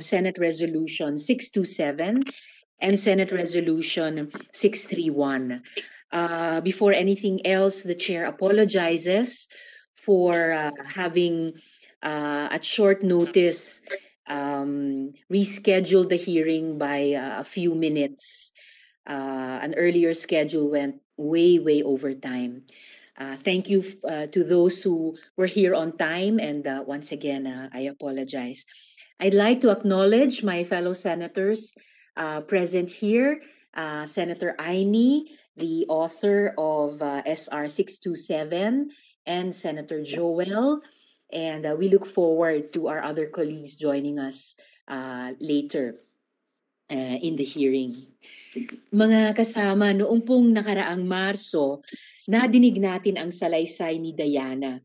of Senate Resolution 627 and Senate Resolution 631. Uh, before anything else, the chair apologizes for uh, having uh, at short notice um, rescheduled the hearing by uh, a few minutes. Uh, an earlier schedule went way, way over time. Uh, thank you to those who were here on time, and once again, I apologize. I'd like to acknowledge my fellow senators uh, present here. Uh, Senator Aimee, the author of uh, SR 627, and Senator Joel. And uh, we look forward to our other colleagues joining us uh, later uh, in the hearing. Mga kasama, noong pong nakaraang Marso, nadinig natin ang salaysay ni Diana,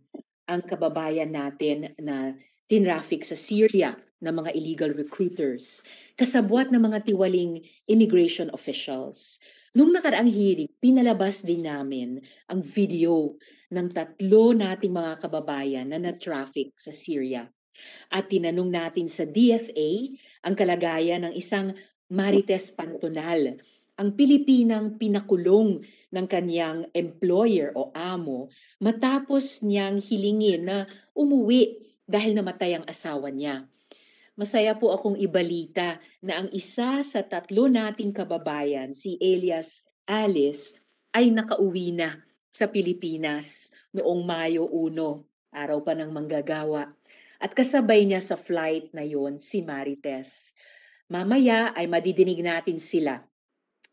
ang kababayan natin na tinraffic sa Syria ng mga illegal recruiters, kasabwat ng mga tiwaling immigration officials. Nung nakaraang hearing, pinalabas din namin ang video ng tatlo nating mga kababayan na na-traffic sa Syria. At tinanong natin sa DFA ang kalagayan ng isang Marites Pantonal, ang Pilipinang pinakulong ng kanyang employer o amo matapos niyang hilingin na umuwi dahil namatay ang asawa niya. Masaya po akong ibalita na ang isa sa tatlo nating kababayan, si Elias Alice, ay nakauwi na sa Pilipinas noong Mayo 1, araw pa ng manggagawa. At kasabay niya sa flight na yon si Marites. Mamaya ay madidinig natin sila.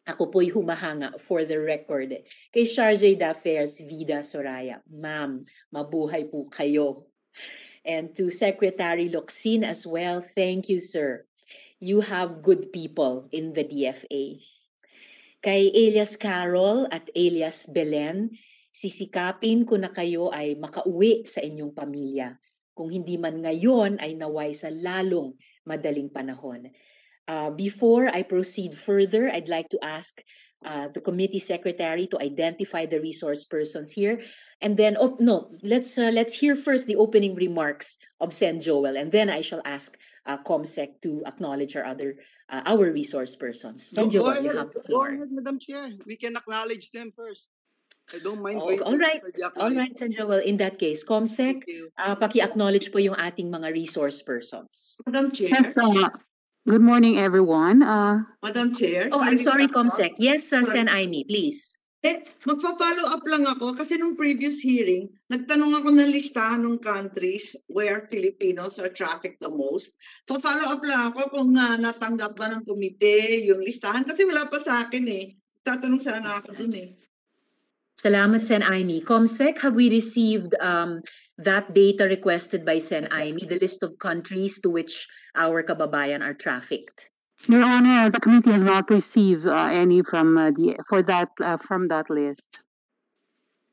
Ako po'y humahanga for the record kay Charge d'Affaires Vida Soraya. Ma'am, mabuhay po kayo. And to Secretary Locsin as well, thank you, sir. You have good people in the DFA. Kay Elias Carol at Elias Belen, sisikapin ko na kayo ay makauwi sa inyong pamilya. Kung hindi man ngayon ay naway sa lalong madaling panahon. Uh, before I proceed further, I'd like to ask uh, the committee secretary to identify the resource persons here. And then, oh, no, let's uh, let's hear first the opening remarks of Sen Joel, and then I shall ask uh, ComSec to acknowledge our other uh, our resource persons. Sen No, go Joel, you have the Go floor. ahead, Madam Chair. We can acknowledge them first. I don't mind. Oh, all right. All right, acknowledgement. Sen Joel. In that case, ComSec, Thank you. uh, paki-acknowledge po yung ating mga resource persons. Madam Chair, Yes, uh, good morning, everyone. Uh, Madam Chair. Oh, I'm sorry. ComSec. Yes, uh, Sen Aimee, please. Eh, magpa-follow up lang ako kasi nung previous hearing, nagtanong ako ng listahan ng countries where Filipinos are trafficked the most. Pa-follow up lang ako kung uh, natanggap ba ng komite yung listahan kasi wala pa sa akin eh. Tatanong sana ako dun eh. Salamat, Sen Aimee. ComSec, have we received um, that data requested by Sen Aimee, the list of countries to which our kababayan are trafficked? Your Honor, the committee has not received uh, any from uh, the for that uh, from that list.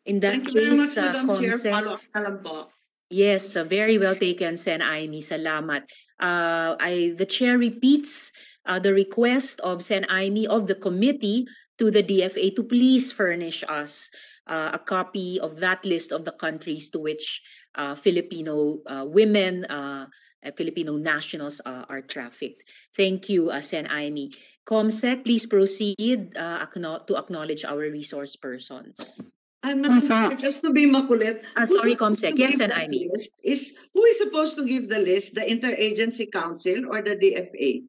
In that Thank you very much, case, uh, Madam Chair. ComSec, Follow up na lang po. yes, uh, very well taken, Sen Aimee. Salamat. Uh, I, the chair repeats uh, the request of Sen Aimee of the committee to the DFA to please furnish us uh, a copy of that list of the countries to which uh, Filipino uh, women, uh, uh, Filipino nationals uh, are trafficked. Thank you, uh, Sen Aimee. ComSec, please proceed uh, acknow- to acknowledge our resource persons. And Madam. Chair, just to be makulit, who's sorry, Comsec. Yes, and I mean. Is, who is supposed to give the list? The Interagency Council or the DFA?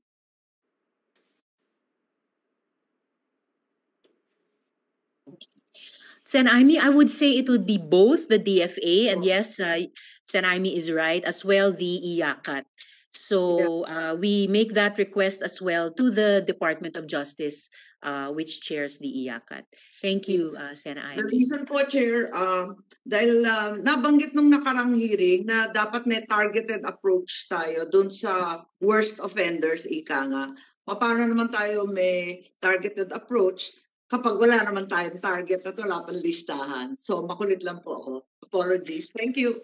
Sen Aimee, I would say it would be both the DFA and yes, uh, Sen Aimee is right, as well the IACAT. So uh, we make that request as well to the Department of Justice, uh, which chairs the IACAT. Thank you, uh, Sen The Aimee. reason po, Chair, uh, dahil uh, nabanggit nung nakarang hearing na dapat may targeted approach tayo dun sa worst offenders, ika nga. Paano naman tayo may targeted approach kapag wala naman tayong target at wala pang listahan. So makulit lang po ako. Apologies. Thank you.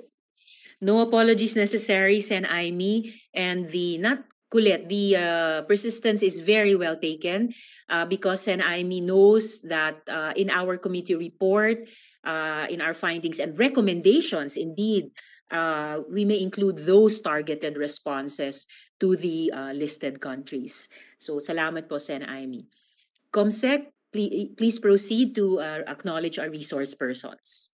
No apologies necessary, Sen Aimee. And the not Kulit, the uh, persistence is very well taken uh, because NIME knows that uh, in our committee report, uh, in our findings and recommendations, indeed, uh, we may include those targeted responses to the uh, listed countries. So, salamat po, Sen Amy. Comsec, please, please proceed to uh, acknowledge our resource persons.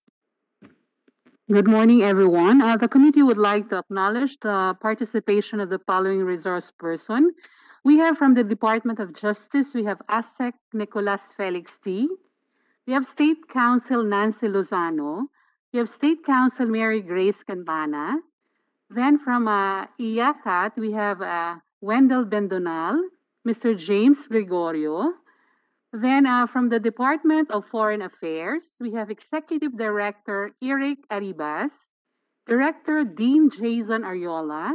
Good morning, everyone. Uh, the committee would like to acknowledge the participation of the following resource person. We have from the Department of Justice, we have ASEC Nicolas Felix T. We have State Counsel Nancy Lozano. We have State Counsel Mary Grace Cantana. Then from uh, IACAT, we have uh, Wendell Bendonal, Mr. James Gregorio. Then uh, from the Department of Foreign Affairs, we have Executive Director Eric Arribas, Director Dean Jason Ariola,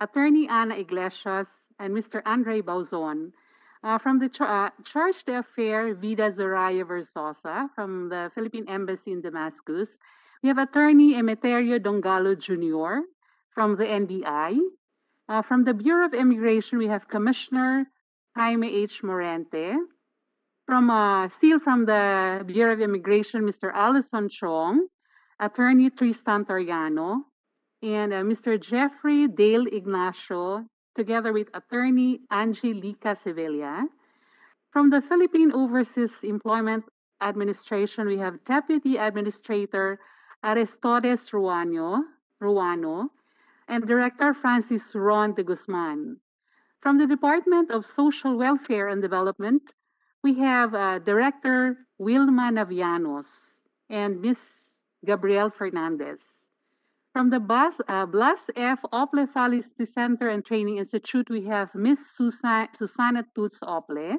Attorney Ana Iglesias, and Mr. Andre Bauzon. Uh, from the uh, Charge d'Affaires Vida Zoraya Versosa from the Philippine Embassy in Damascus, we have Attorney Emeterio Dongalo Jr. from the NBI. Uh, from the Bureau of Immigration, we have Commissioner Jaime H. Morente. From uh, still from the Bureau of Immigration, Mr. Allison Chong, Attorney Tristan Toriano, and uh, Mr. Jeffrey Dale Ignacio, together with Attorney Angelica Sevilla. From the Philippine Overseas Employment Administration, we have Deputy Administrator Aristodes Ruano, Ruano and Director Francis Ron de Guzman. From the Department of Social Welfare and Development, we have uh, Director Wilma Navianos and Miss Gabrielle Fernandez. From the Blas, uh, Blas F. Ople Felicity Center and Training Institute, we have Miss Susan, Susana Toots Ople.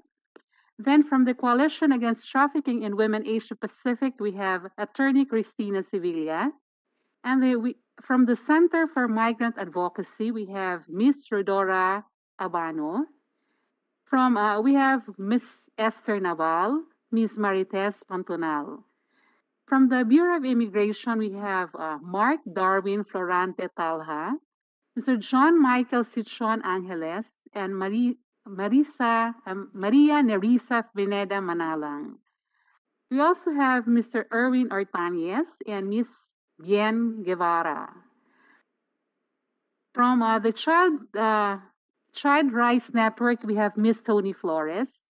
Then from the Coalition Against Trafficking in Women Asia Pacific, we have Attorney Cristina Sevilla. And the, we, from the Center for Migrant Advocacy, we have Miss Rodora Abano. From uh, we have Miss Esther Naval, Miss Marites Pantonal. From the Bureau of Immigration, we have uh, Mark Darwin Florante Talha, Mr. John Michael Sichon Angeles, and Marie, Marisa, um, Maria Nerissa Pineda Manalang. We also have Mr. Erwin Ortañez and Miss Bien Guevara. From uh, the Child uh, Child Rights Network, we have Miss Tony Flores.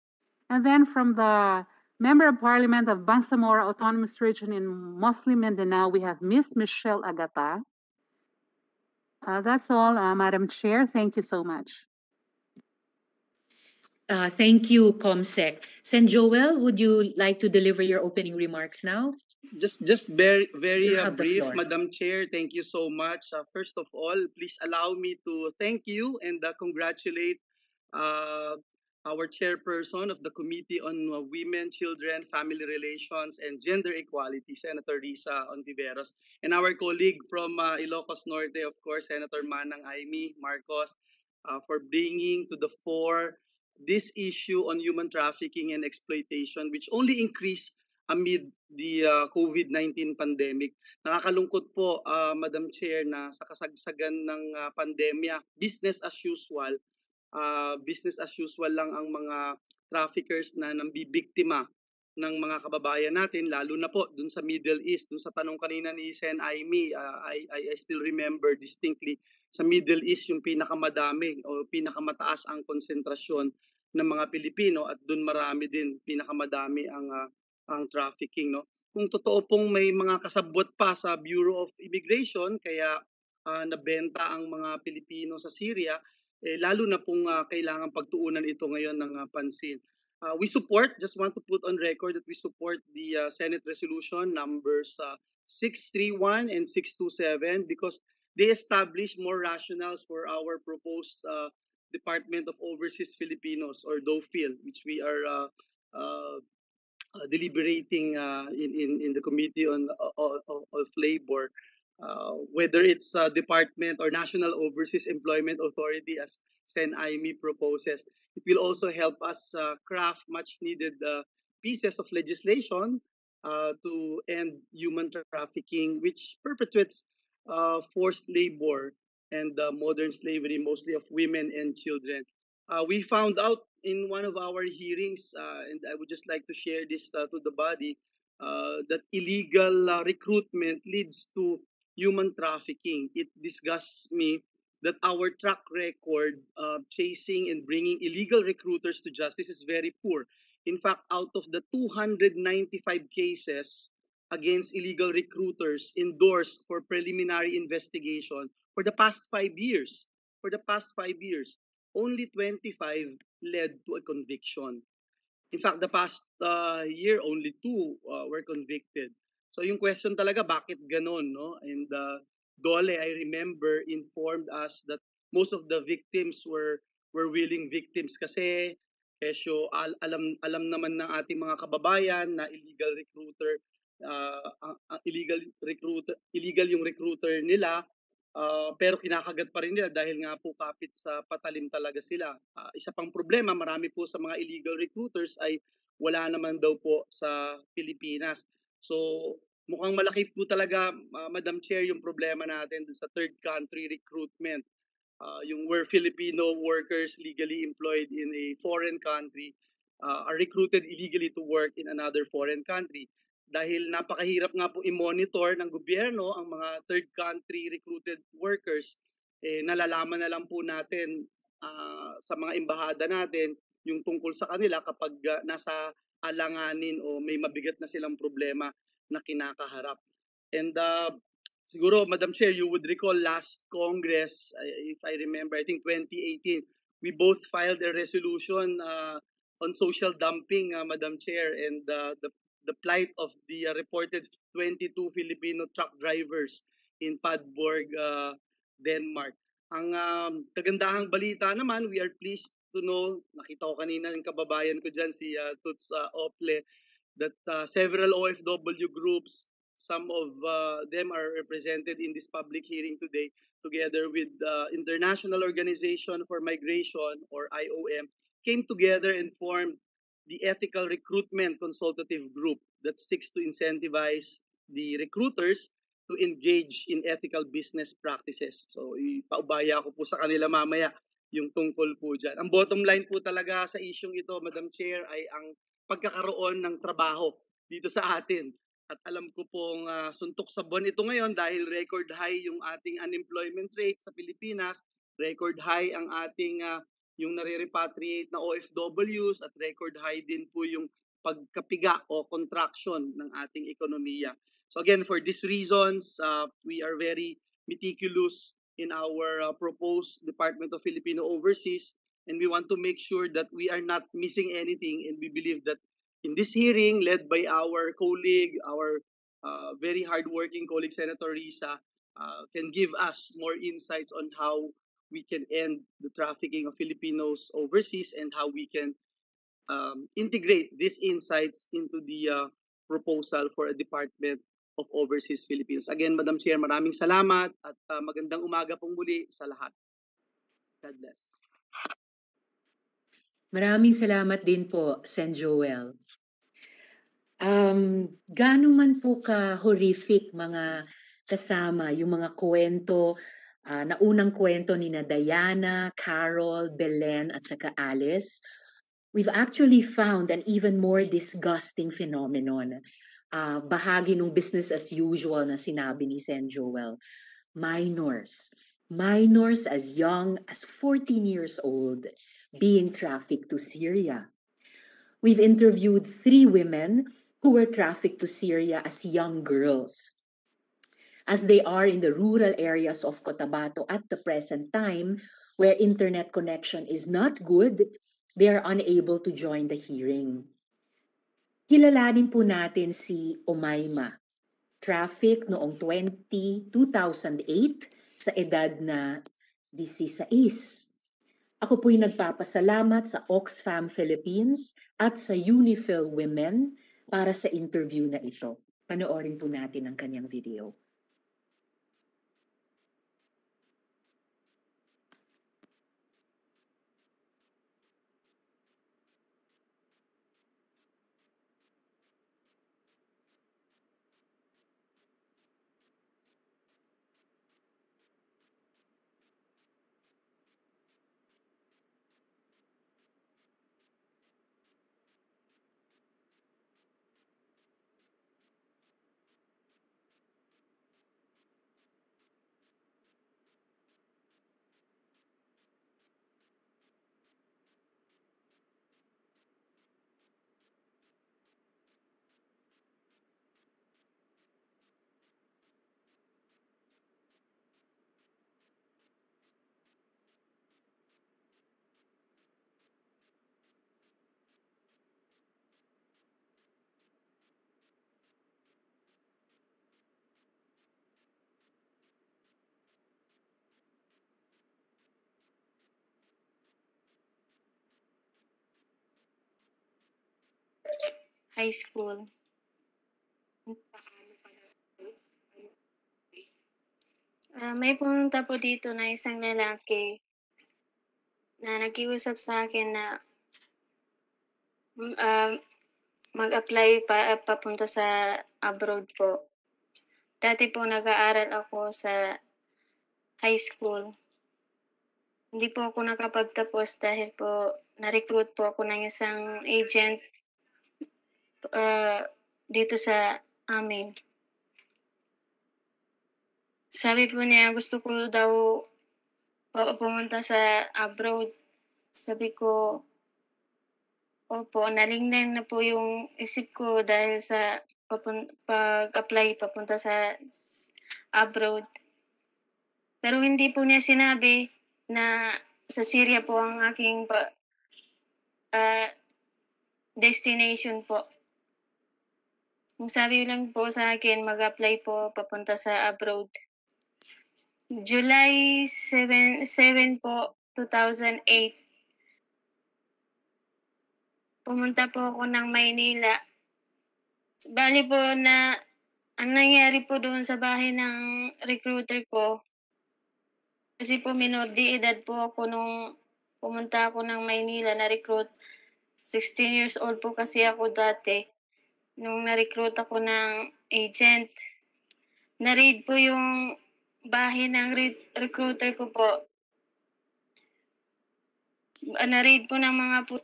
And then from the Member of Parliament of Bangsamoro Autonomous Region in Muslim Mindanao, we have Miss Michelle Agata. Uh, that's all, uh, Madam Chair. Thank you so much. Uh, thank you, Comsec. Sen Joel, would you like to deliver your opening remarks now? Just, just very, very uh, brief. Madam Chair. Thank you so much. Uh, first of all, please allow me to thank you and uh, congratulate uh, our chairperson of the Committee on uh, Women, Children, Family Relations, and Gender Equality, Senator Risa Ontiveros, and our colleague from uh, Ilocos Norte, of course, Senator Manang Aimee Marcos, uh, for bringing to the fore this issue on human trafficking and exploitation, which only increased amid the uh, COVID-19 pandemic. Nakakalungkot po, uh, Madam Chair, na sa kasagsagan ng uh, pandemya, business as usual, uh, business as usual lang ang mga traffickers na nambibiktima ng mga kababayan natin, lalo na po dun sa Middle East. Dun sa tanong kanina ni Sen Aimee, uh, I, I, I still remember distinctly, sa Middle East yung pinakamadami o pinakamataas ang konsentrasyon ng mga Pilipino at dun marami din pinakamadami ang uh, ang trafficking no? Kung totoo pong may mga kasabwat pa sa Bureau of Immigration kaya uh, nabenta ang mga Pilipino sa Syria eh, lalo na pong uh, kailangan pagtuunan ito ngayon ng uh, pansin. Uh, we support just want to put on record that we support the uh, Senate resolution numbers uh, 631 and 627 because they establish more rationales for our proposed uh, Department of Overseas Filipinos or DOFIL, which we are uh, uh, uh, deliberating uh, in, in in the Committee on uh, of, of Labor, uh, whether it's uh, Department or National Overseas Employment Authority, as Sen Aimee proposes. It will also help us uh, craft much needed uh, pieces of legislation to end human trafficking, which perpetuates forced labor and modern slavery, mostly of women and children. Uh, we found out in one of our hearings, uh, and I would just like to share this uh, to the body, uh, that illegal uh, recruitment leads to human trafficking. It disgusts me that our track record uh, chasing and bringing illegal recruiters to justice is very poor. In fact, out of the 295 cases against illegal recruiters endorsed for preliminary investigation for the past five years, for the past five years, only 25 led to a conviction. In fact, the past uh, year, only two uh, were convicted. So yung question talaga, bakit ganon, no? And uh, Dole, I remember, informed us that most of the victims were were willing victims kasi kesyo al- alam alam naman ng ating mga kababayan na illegal recruiter uh, uh, illegal recruiter illegal yung recruiter nila uh, pero kinakagat pa rin nila dahil nga po kapit sa patalim talaga sila. Uh, isa pang problema, marami po sa mga illegal recruiters ay wala naman daw po sa Pilipinas. So mukhang malaki po talaga, uh, Madam Chair, yung problema natin sa third country recruitment. Uh, yung where Filipino workers legally employed in a foreign country uh, are recruited illegally to work in another foreign country dahil napakahirap nga po i-monitor ng gobyerno ang mga third country recruited workers, eh, nalalaman na lang po natin uh, sa mga embahada natin yung tungkol sa kanila kapag uh, nasa alanganin o may mabigat na silang problema na kinakaharap. And uh, siguro, Madam Chair, you would recall last Congress, if I remember, I think 2018, we both filed a resolution uh, on social dumping, uh, Madam Chair, and uh, the the plight of the uh, reported 22 Filipino truck drivers in Padborg, uh, Denmark. Ang um, kagandahang balita naman, we are pleased to know, nakita ko kanina ng kababayan ko dyan, si uh, Tuts uh, Ople, that uh, several OFW groups, some of uh, them are represented in this public hearing today, together with the uh, International Organization for Migration, or IOM, came together and formed the Ethical Recruitment Consultative Group that seeks to incentivize the recruiters to engage in ethical business practices. So, ipaubaya ko po sa kanila mamaya yung tungkol po dyan. Ang bottom line po talaga sa isyong ito, Madam Chair, ay ang pagkakaroon ng trabaho dito sa atin. At alam ko pong uh, suntok sa buwan ito ngayon dahil record high yung ating unemployment rate sa Pilipinas, record high ang ating uh, yung nare-repatriate na OFWs at record high din po yung pagkapiga o contraction ng ating ekonomiya. So again, for these reasons, uh, we are very meticulous in our uh, proposed Department of Filipino Overseas and we want to make sure that we are not missing anything and we believe that in this hearing led by our colleague, our uh, very hardworking colleague Senator Risa, uh, can give us more insights on how we can end the trafficking of Filipinos overseas and how we can um, integrate these insights into the uh, proposal for a Department of Overseas Philippines. Again, Madam Chair, maraming salamat at uh, magandang umaga pong muli sa lahat. God bless. Maraming salamat din po, Sen Joel. Um, gaano man po ka horrific mga kasama, yung mga kwento uh, na unang kwento ni na Diana, Carol, Belen at saka Alice, we've actually found an even more disgusting phenomenon. Uh, bahagi ng business as usual na sinabi ni Sen Joel. Minors. Minors as young as 14 years old being trafficked to Syria. We've interviewed three women who were trafficked to Syria as young girls as they are in the rural areas of Cotabato at the present time, where internet connection is not good, they are unable to join the hearing. Kilalanin po natin si Omayma. Traffic noong 20, 2008 sa edad na 16. Ako po'y nagpapasalamat sa Oxfam Philippines at sa Unifil Women para sa interview na ito. Panoorin po natin ang kanyang video. High school. Ah, may pumunta po dito na isang lalaki na nakiusap sa akin na ah, mag-apply pa papunta sa abroad po. Dati po nag-aaral ako sa high school. Hindi po ako nakapagtapos dahil po na-recruit po ako ng isang agent ah, dito sa amin. Sabi po niya gusto ko daw pumunta sa abroad. Sabi ko, opo, nalingnan na po yung isip ko dahil sa papun- pag-apply papunta sa abroad. Pero hindi po niya sinabi na sa Syria po ang aking pa, ah, destination po. Ang sabi lang po sa akin, mag-apply po papunta sa abroad. July 7, 7 po, 2008. Pumunta po ako ng Maynila. Bali po na ang nangyari po doon sa bahay ng recruiter ko, kasi po minor de edad po ako nung pumunta ako ng Maynila na recruit. 16 years old po kasi ako dati nung na-recruit ako ng agent. Na-read po yung bahay ng re- recruiter ko po. Ah, Na-read po ng mga po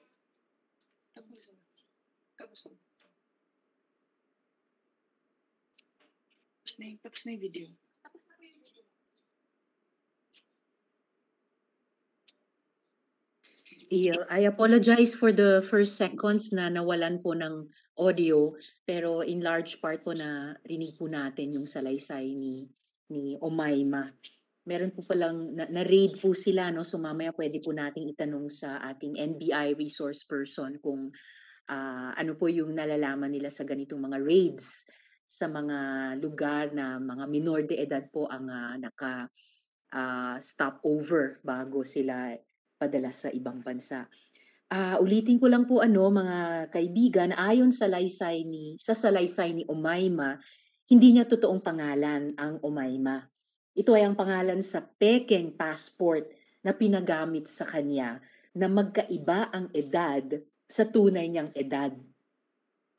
Tapos na yung, tapos na yung video. Yeah, I apologize for the first seconds na nawalan po ng audio pero in large part po na rinig po natin yung salaysay ni ni Omaima. Meron po palang na, na-raid po sila no so mamaya pwede po nating itanong sa ating NBI resource person kung ah, ano po yung nalalaman nila sa ganitong mga raids sa mga lugar na mga minor de edad po ang ah, naka ah, stop over bago sila padala sa ibang bansa. Ah, ulitin ko lang po ano mga kaibigan, ayon sa laysay ni sa salaysay ni Umayma, hindi niya totoong pangalan ang Umayma. Ito ay ang pangalan sa pekeng passport na pinagamit sa kanya na magkaiba ang edad sa tunay niyang edad.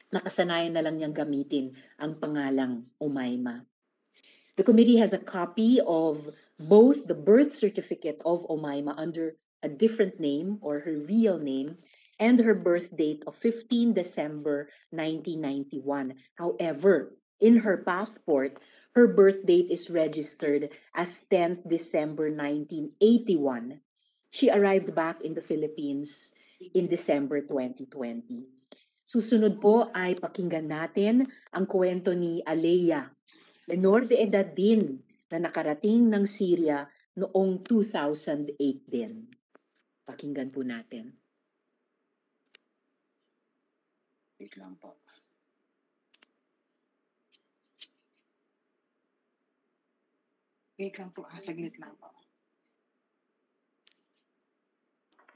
Nakasanayan na lang niyang gamitin ang pangalang Umayma. The committee has a copy of both the birth certificate of Omaima under a different name or her real name and her birth date of 15 December 1991. However, in her passport, her birth date is registered as 10th December 1981. She arrived back in the Philippines in December 2020. Susunod po ay pakinggan natin ang kwento ni Alea, menor de edad din na nakarating ng Syria noong 2008 din. Pakinggan po natin. Wait lang po. Wait lang po, ah, saglit lang po.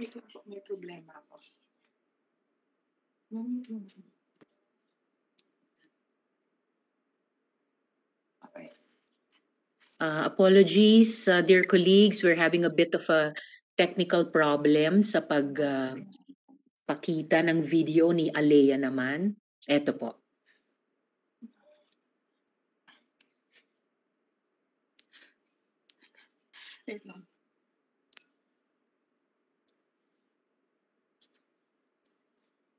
Wait lang po, may problema ako. Mm. Okay. Uh, apologies, uh, dear colleagues. We're having a bit of a technical problem sa pag uh, pakita ng video ni Alea naman. Eto po. Wait lang.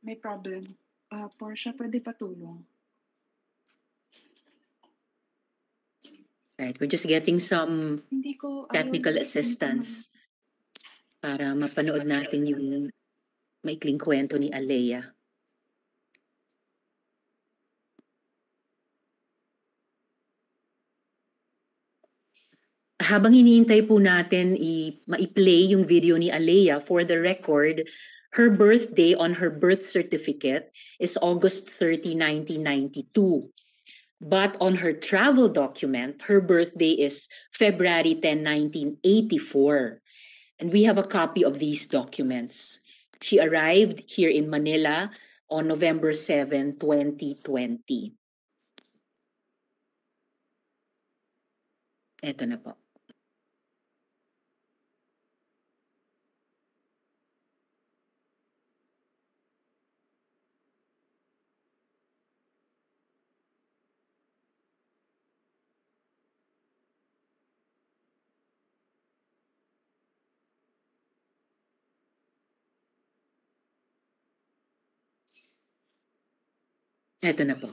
May problem. Ah, Portia, pwede patulong. Right, we're just getting some Hindi ko technical assistance para mapanood natin yung maikling kwento ni Alea. Habang iniintay po natin i ma-play yung video ni Alea for the record, her birthday on her birth certificate is August 30, 1992. But on her travel document, her birthday is February 10, 1984. And we have a copy of these documents. She arrived here in Manila on November 7, 2020. Ito na po. Ito na po.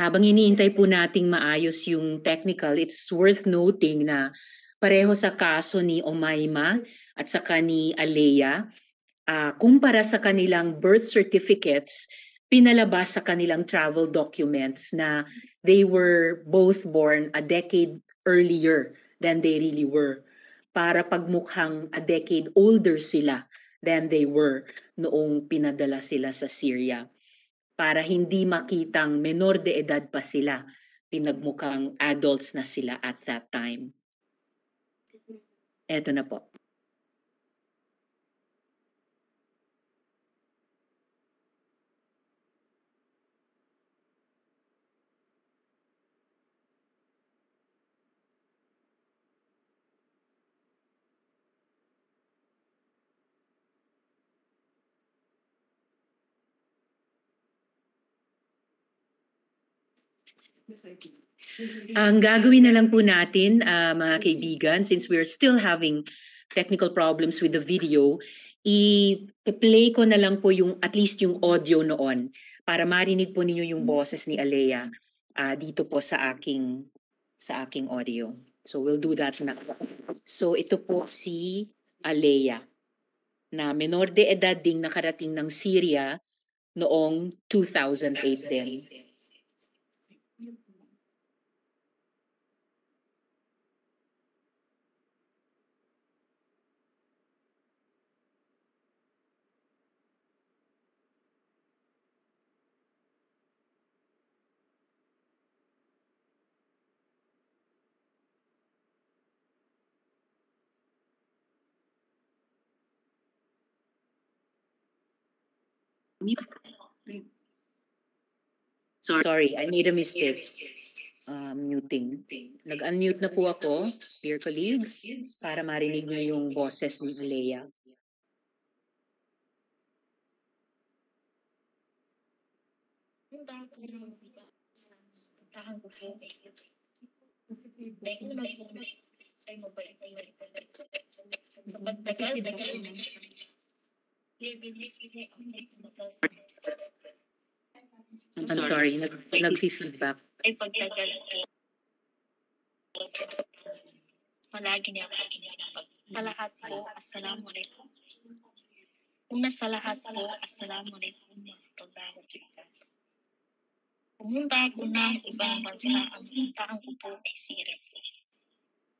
Habang iniintay po nating maayos yung technical, it's worth noting na pareho sa kaso ni Omaima at saka ni Alea, ah, kumpara sa kanilang birth certificates, pinalabas sa kanilang travel documents na they were both born a decade earlier than they really were para pagmukhang a decade older sila than they were noong pinadala sila sa Syria para hindi makitang menor de edad pa sila pinagmukhang adults na sila at that time. Eto na po. Ang gagawin na lang po natin, ah, mga kaibigan, since we're still having technical problems with the video, i-play ko na lang po yung at least yung audio noon para marinig po ninyo yung boses ni Alea ah, dito po sa aking sa aking audio. So we'll do that na. So ito po si Alea na menor de edad ding nakarating ng Syria noong 2008 din. Sorry, sorry, I made a mistake. Uh, muting. Nag-unmute na po ako, dear colleagues, para marinig niyo yung boses ni Alea. I'm sorry, nag ay pagtagal po. Palagi niya. Sa lahat po, assalamu alaikum. Una sa lahat po, assalamu alaikum. Magandang umaga. Pumunta ako ng ibang bansa. Ang puntaan ko po ay.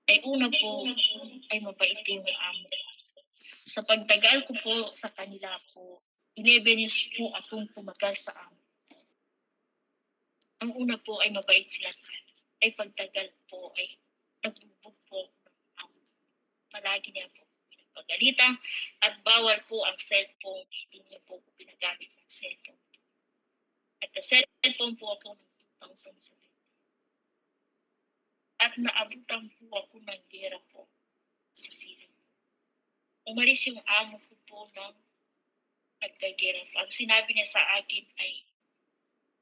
Ay una po ay mabait yung amo. Sa pagtagal ko po sa kanila po, 11 years po akong tumagal sa amo. Ang una po ay mabait sila sa akin. Ay pagtagal po ay nagbubog po ako ng amo. Palagi niya po pinagpagalitan at bawal po ang cellphone. Hindi niya po ko pinagamit ng cellphone. At the cellphone po ako ng 2007. At naabutan po ako ng gera po sa Syria. Umalis yung amo ko po ng nagkagera. Ang sinabi niya sa akin ay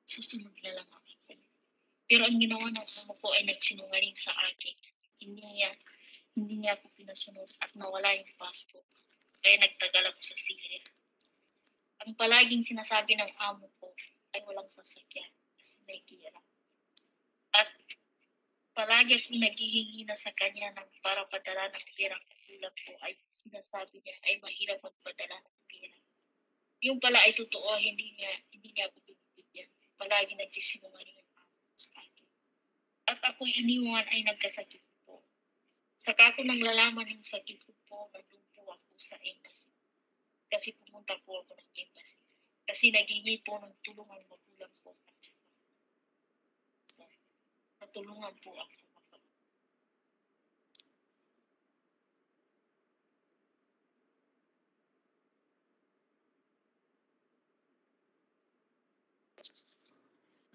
susunod na lang ako. Pero ang ginawa ng amo ko ay nagsinungaling sa akin. Hindi niya, hindi niya ako pinasunod at nawala yung passport. Kaya nagtagal ako sa Syria. Ang palaging sinasabi ng amo ko ay walang sasakyan kasi may gira. At palagi akong naghihingi na sa kanya ng para padala ng perang kulang po ay sinasabi niya ay mahirap magpadala ng pera. Yung pala ay totoo, hindi niya, hindi niya ako binibigyan. Palagi nagsisinungaling ang amo ko sa akin. At ako'y iniwan ay nagkasakit po. Saka ko nang lalaman yung sakit ko po, nandun po ako sa embassy. Kasi pumunta po ako ng embassy. Kasi naghingi po ng tulungan magulang po. At saka, natulungan po ako.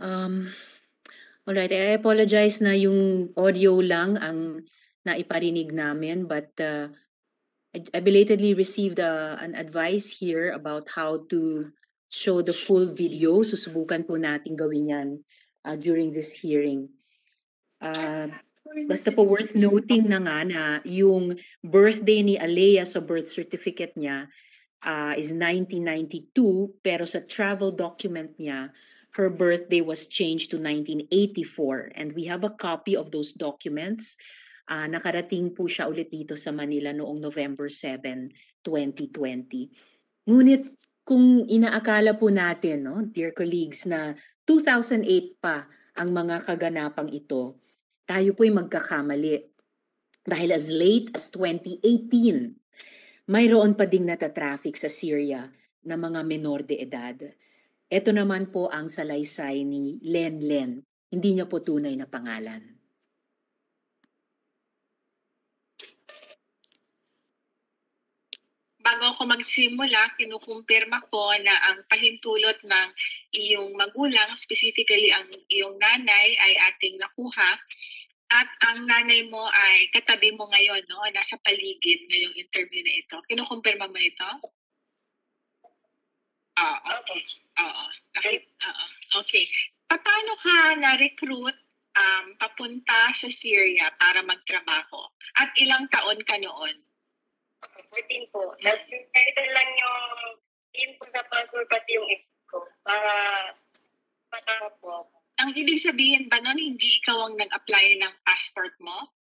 Um, alright, I apologize na yung audio lang ang naiparinig namin but uh, I belatedly received uh, an advice here about how to show the full video. Susubukan po natin gawin yan uh, during this hearing. Uh, basta po worth noting na nga na yung birthday ni Alea sa birth certificate niya uh, is 1992 pero sa travel document niya her birthday was changed to 1984 and we have a copy of those documents. Ah, nakarating po siya ulit dito sa Manila noong November 7, 2020. Ngunit kung inaakala po natin, no, dear colleagues, na 2008 pa ang mga kaganapang ito, tayo po'y magkakamali. Dahil as late as 2018, mayroon pa ding natatraffic sa Syria na mga menor de edad. Ito naman po ang salaysay ni Len Len. Hindi niya po tunay na pangalan. Bago ako magsimula, kinukumpirma ko na ang pahintulot ng iyong magulang, specifically ang iyong nanay, ay ating nakuha. At ang nanay mo ay katabi mo ngayon, no? nasa paligid ngayong interview na ito. Kinukumpirma mo ito? Ah, okay. Oo. Nakit- oo. Okay. Paano ka na-recruit um, papunta sa Syria para magtrabaho? At ilang taon ka noon? 14 po. Tapos pinalitan lang yung yun po sa passport pati yung ip ko para patama po ako. Ang ibig sabihin ba nun, hindi ikaw ang nag-apply ng passport mo?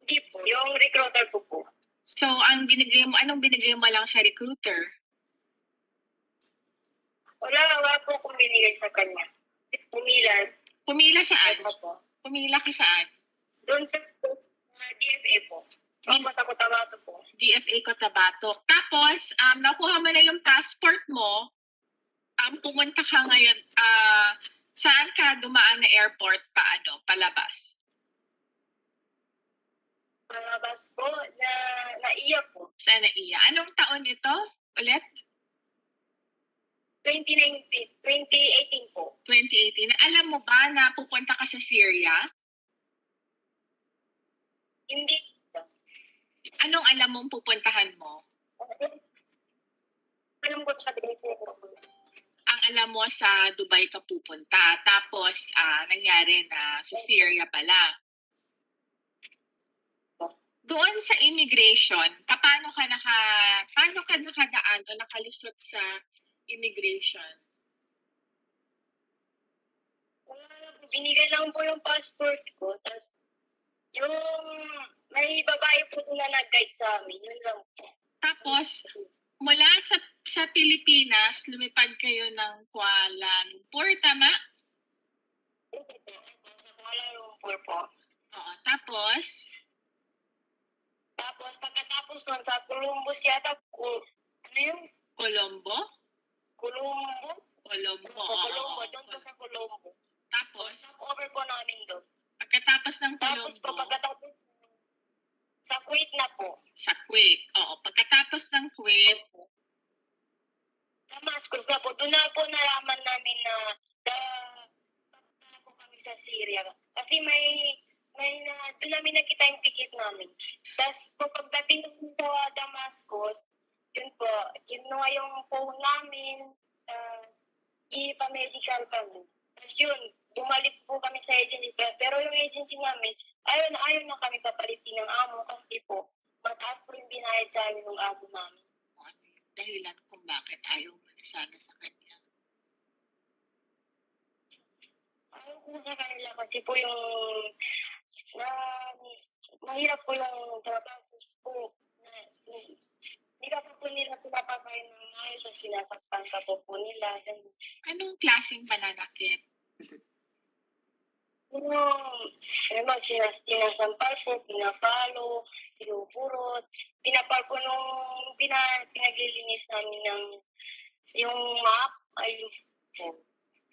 Hindi po. Yung recruiter po po. So, ang binigay mo, anong binigay mo lang sa recruiter? Wala, wala po akong binigay sa kanya. Pumila. Pumila saan? Ano po? Pumila ka saan? Doon sa uh, DFA po. Tapos sa Cotabato po. DFA Cotabato. Tapos, um, nakuha mo na yung passport mo, um, pumunta ka ngayon, ah, saan ka dumaan na airport paano, palabas? Palabas po na naiyak po. Saan na iya? Anong taon ito? Ulit? 2019, 2018 po. 2018. Alam mo ba na pupunta ka sa Syria? Hindi Anong alam mong pupuntahan mo? alam ko sa po. ang alam mo sa Dubai ka pupunta. Tapos, ah, nangyari na sa Syria pala. Doon sa immigration, paano ka naka paano ka nakadaan o nakalusot sa immigration? Po. Binigay lang po yung passport ko. Tapos, yung may babae po na nag-guide sa amin. Yun lang po. Tapos, mula sa sa Pilipinas, lumipad kayo ng Kuala Lumpur, tama? Sa Kuala Lumpur po. Oo. Tapos, Tapos, pagkatapos nun, sa Columbus yata, Col- ano yung Colombo? Colombo? Colombo. Oo, Colombo, oo. doon po sa Colombo. Tapos, Stop over po namin doon. Pagkatapos ng Tapos po, Colombo, pagkatapos, sa Kuwait na po. sa Kuwait. Oo. Pagkatapos ng Kuwait, Damascus na po. Doon na po nalaman namin na da, na po kami sa Syria. Kasi may may na, doon namin nakita yung ticket namin. Tapos po pagdating namin sa Damascus, yun po, kinuha yung phone namin, uh, i-medical kami. Tapos yun, bumalik po kami sa agency. Pe- Pero yung agency namin, ayaw na ayaw na kami papalitin ng amo kasi po, mataas po yung binayad sa amin ng amo namin. ano yung dahilan kung bakit ayaw mo na sana sa kanya. Ayaw ko sa kanila kasi po yung na mahirap po yung trabaho po. Na, hindi ka po po nila pinapakain ng maayos at sinasaktan ka po po nila. Anong klaseng pananakit? Yung ano ba, sinas, sinasampal po, pinapalo, pinupurot, pinapal po nung pina, pinaglilinis namin ng yung map, po.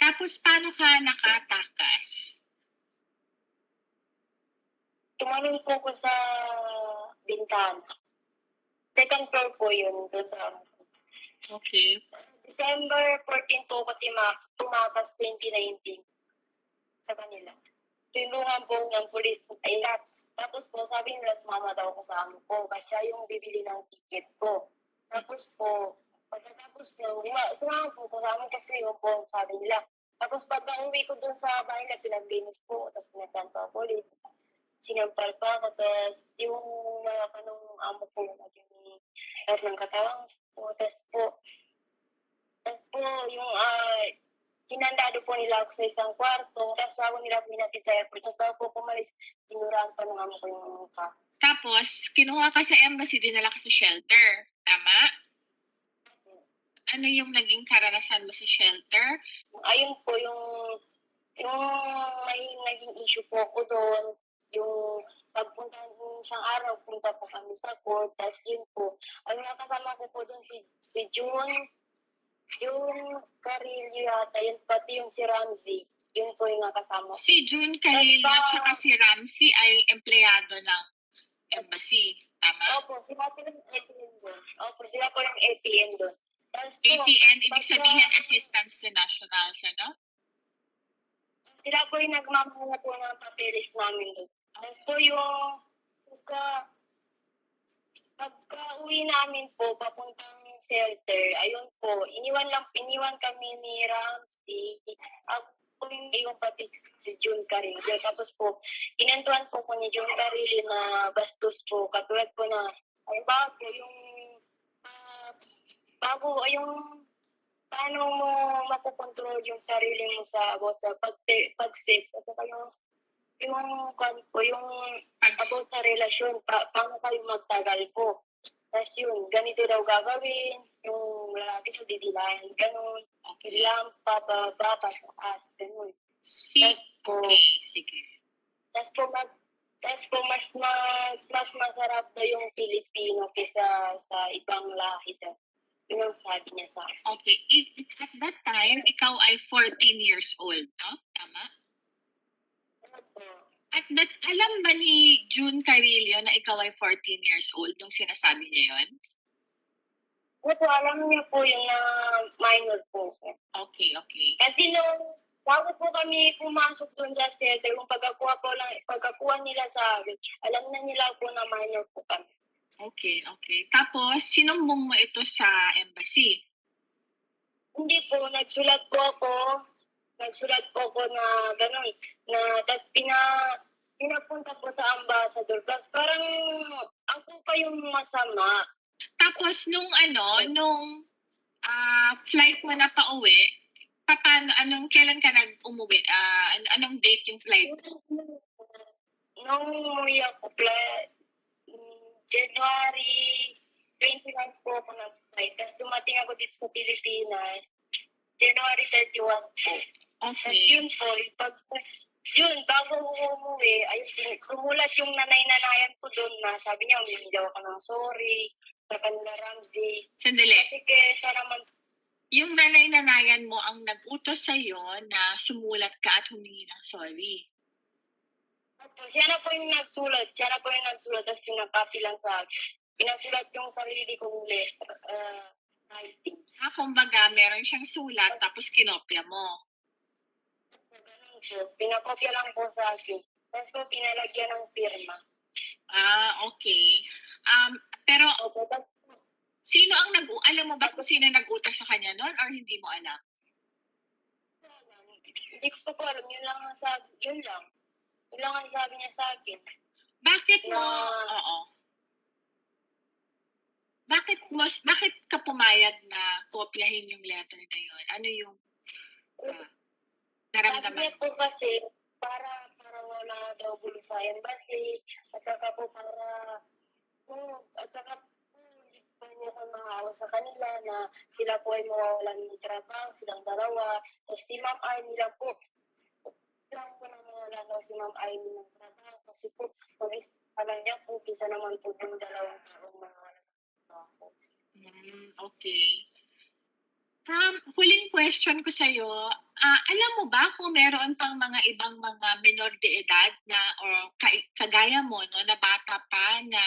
Tapos, paano ka nakatakas? Tumalon po ko sa bintana. Second floor po yun, doon sa Okay. December 14 po tima- tumakas 2019 sa kanila. Tinulungan po ng police ay laps. Tapos po sabi nila sumama daw ako sa amo ko kasi siya yung bibili ng ticket ko. Tapos po, pagkatapos po, suma- sumama po ko sa amin kasi yung po sabi nila. Tapos pagka uwi ko dun sa bahay na pinaglinis po, tapos pinagkanto ako ulit. Sinampal pa ako, tapos yung mga kanong amo ko, naging lahat ng katawan po, tapos po, tapos po, yung ah, hinandado po nila ako sa isang kwarto, tapos bago nila ako hinatid sa airport, tapos bago po kumalis, tinuraan pa ng amo ko yung mukha. Tapos, kinuha ka sa embassy, dinala ka sa shelter. Tama? Ano yung naging karanasan mo sa shelter? Ayun po yung, yung may naging issue po ko doon, yung pagpunta ng isang araw, punta po kami sa court, tapos yun po, ang nakasama ko po doon si, si June, yung Carillo yata, yun pati yung si Ramsey, yun po yung nakasama. Si June Carillo at saka si Ramsey ay empleyado ng embassy. Tama? Opo, sila po yung ATM doon. Opo, sila po yung ATM doon. Tapos po, ATN, ibig pagka- sabihin assistance to nationals, ano? sila po yung nagmamahal po ng papeles namin doon. Tapos po yung pagka, pagka uwi namin po, papuntang shelter, ayun po, iniwan lang, iniwan kami ni Ramsey. Ako yung pati si- June Carillo. Tapos po, inentuan po ko ni June Carillo na bastos po, katulad po na, ay ba po yung, ah, bago, ay yung paano mo mapokontrol yung sarili mo sa about sa pag pag-save at saka yung kwan po yung about sa relasyon pa, paano kayo magtagal po tapos yun ganito daw gagawin yung lalaki sa didilayan ganun kailangan pa bababa pa taas ganun Si, tapos po okay, sige. tapos po mag tapos po mas mas mas masarap daw yung Pilipino kaysa sa ibang lahi daw yun ang sabi niya sa akin Okay. At that time, ikaw ay 14 years old, no? Tama? At that, alam ba ni June Carillo na ikaw ay 14 years old nung sinasabi niya yon? Opo, alam niya po yung na minor po, sir. Okay, okay. Kasi nung bago po kami pumasok doon sa shelter, yung pagkakuha po lang, pagkakuha nila sa amin, alam na nila po na minor po kami. Okay, okay. Tapos, sinumbong mo ito sa embassy. Hindi po, nagsulat po ako, nagsulat po ako na gano'n, na tapos pina, pinapunta po sa ambassador. Tapos parang ako pa yung masama. Tapos, nung ano, nung ah, flight mo na pa uwi, paano, anong, kailan ka nag-umuwi? Ah, an- anong date yung flight? Nung umuwi ako, mm, January 29 po ako nag-flight. Tapos dumating ako dito sa Pilipinas, January 31 po. Tapos Okay. yun po, pag, yun, bago umuwi, ayun, sumulat yung nanay-nanayan ko doon na sabi niya, humingi daw ako ng sorry sa kanila Ramsey. Sandali. Kasi kesa naman, Yung nanay-nanayan mo ang nag-utos sa'yo na sumulat ka at humingi ng sorry. Opo, siya na po yung nagsulat, siya na po yung nagsulat, tapos pinakapi lang sa akin. Pinasulat yung sarili kong letter, uh, writings. Ah, kumbaga, meron siyang sulat tapos kinopya mo. Ganun po, pinakopya lang po sa akin. Tapos po, pinalagyan ng pirma. Ah, okay. Um, pero Opo, tapos sino ang nag alam mo ba kung sino nag-utos sa kanya noon or hindi mo alam? Hindi ko po alam, yun lang ang sabi, yun lang. Yun lang ang sabi niya sa akin. Bakit mo, Na- oo. Bakit mo, bakit ka pumayag na kopyahin yung letter na yun? Ano yung Sabi naramdaman niya po kasi, para, para wala daw sa embassy, at saka po para, po, at saka po, hindi po niya ko maawa sa kanila na sila po ay mawawalan ng trabaho, silang dalawa. Tapos si Ma'am Army lang po, lang po na mawala na daw si Ma'am Aileen ng trabaho kasi po mag-isa pa lang niya po, isa naman po yung dalawang taong mga trabaho. Mm, okay. Um, huling question ko sa'yo, ah, alam mo ba kung meron pang mga ibang mga minor de edad na or ka- kagaya mo no na bata pa na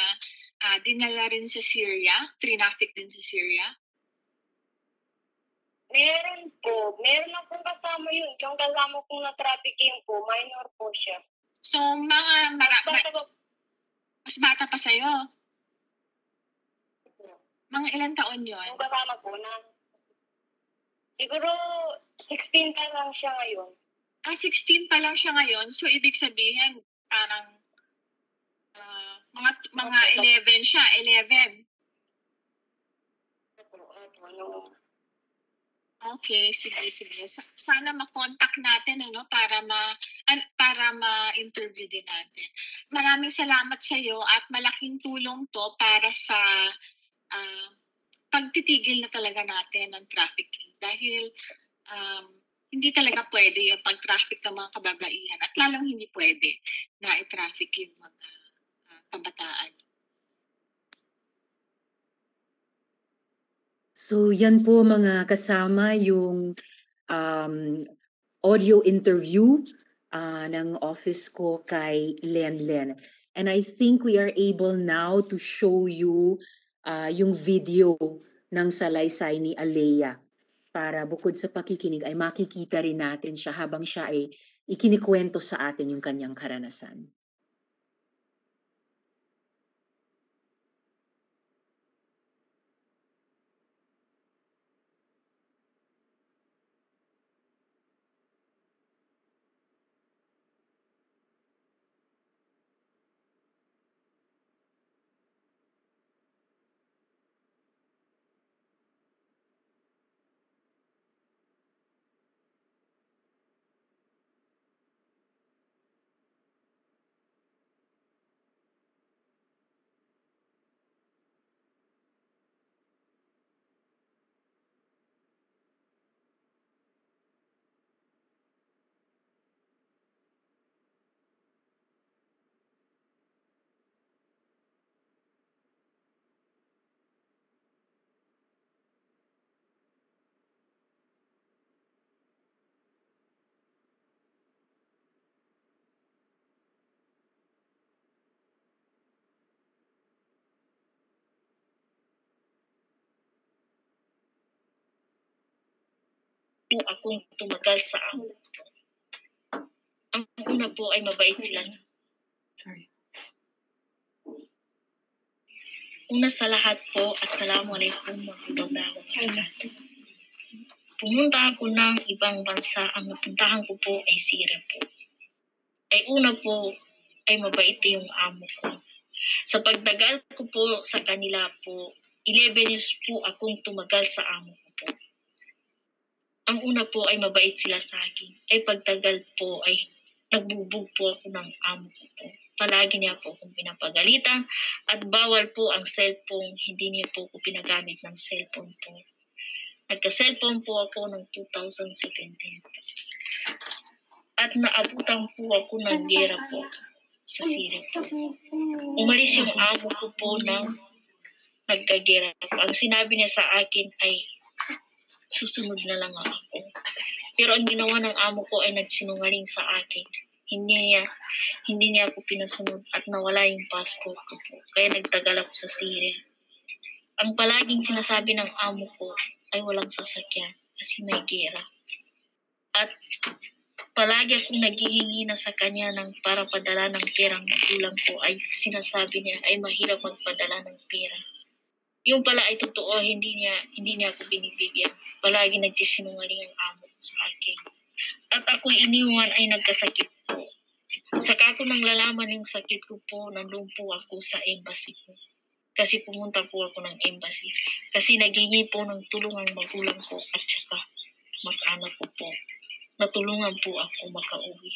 ah, dinala rin sa Syria, traffic din sa Syria? Meron po, meron na pong kasama yun. Yung kasama pong na trafficking po, minor po siya. So mga mara, Mas bata ma- pa mas bata pa sa'yo. Mga ilang taon yon? Yung kasama po na siguro 16 pa lang siya ngayon. Ah, 16 pa lang siya ngayon. So ibig sabihin parang ah, mga mga 11 siya, 11. Opo, opo, nung Okay, sige, sige. Sa- Sana ma-contact natin ano para ma an- para ma-interview din natin. Maraming salamat sa iyo at malaking tulong 'to para sa ah, pagtitigil na talaga natin ng trafficking dahil um, hindi talaga pwede yung pag-traffic ng mga kababaihan at lalong hindi pwede na i-traffic yung mga ah, kabataan. So yan po mga kasama yung um, audio interview ah, ng office ko kay Len Len. And I think we are able now to show you ah, yung video ng salaysay ni Alea para bukod sa pakikinig ay makikita rin natin siya habang siya ay ikinikwento sa atin yung kanyang karanasan. Po akong tumagal sa amo. Ang una po ay mabait sila. Sorry. Una sa lahat po, Assalamualaikum warahmatullahi wabarakatuh. Pumunta ako ng ibang bansa. Ang napuntahan ko po ay Syria po. Ay una po, ay mabait yung amo ko. Sa pagtagal ko po sa kanila po, 11 years po akong tumagal sa amo. Ang una po ay mabait sila sa akin. Ay pagtagal po ay nagbubog po ako ng amo ko po. Palagi niya po akong pinapagalitan at bawal po ang cellphone. Hindi niya po ako pinagamit ng cellphone po. Nagka-cellphone po ako ng 2017. At naabutan po ako ng gera po sa Syria po. Umalis yung amo ko po ng nagkagera. Ang sinabi niya sa akin ay susunod na lang ako. Pero ang ginawa ng amo ko ay nagsinungaling sa akin. Hindi niya hindi niya ako pinasunod at nawala yung passport ko po. Kaya nagtagal ako sa Syria. Ang palaging sinasabi ng amo ko ay walang sasakyan kasi may gera. At palagi akong naghihingi na sa kanya ng para padala ng perang magulang ko ay sinasabi niya ay mahirap magpadala ng pera. Yung pala ay totoo, hindi niya hindi niya ako binibigyan. Palagi nagsisinungaling ang amo sa akin. At ako'y iniwan ay nagkasakit po. Saka ko nang lalaman yung sakit ko po, nandun po ako sa embassy ko. Kasi pumunta po ako ng embassy. Kasi naghingi po ng tulong ang magulang ko at saka mag-anak ko po. Natulungan po ako makauwi.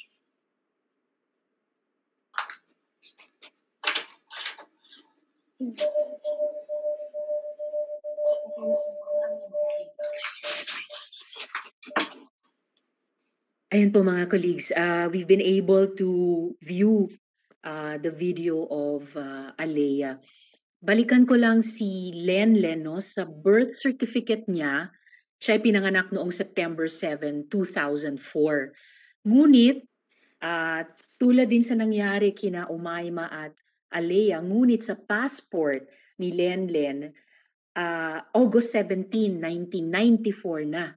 Ayan po mga colleagues, uh, we've been able to view uh, the video of uh, Alea. Balikan ko lang si Len Leno sa birth certificate niya. Siya ay pinanganak noong September 7, 2004. Ngunit, uh, tulad din sa nangyari kina Umayma at Alea, ngunit sa passport ni Len Len, uh, August 17, 1994 na.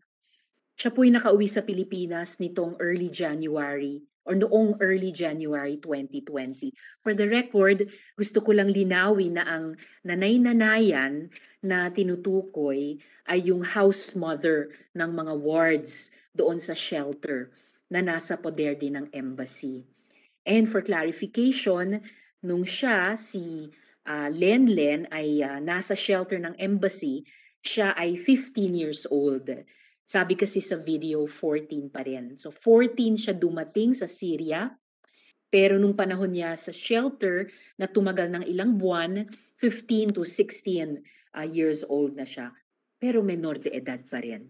Siya po'y nakauwi sa Pilipinas nitong early January or noong early January 2020. For the record, gusto ko lang linawin na ang nanay-nanayan na tinutukoy ay yung house mother ng mga wards doon sa shelter na nasa poder din ng embassy. And for clarification, nung siya, si uh, Len Len ay uh, nasa shelter ng embassy, siya ay 15 years old. Sabi kasi sa video, 14 pa rin. So 14 siya dumating sa Syria, pero nung panahon niya sa shelter na tumagal ng ilang buwan, 15 to 16 uh, years old na siya. Pero menor de edad pa rin.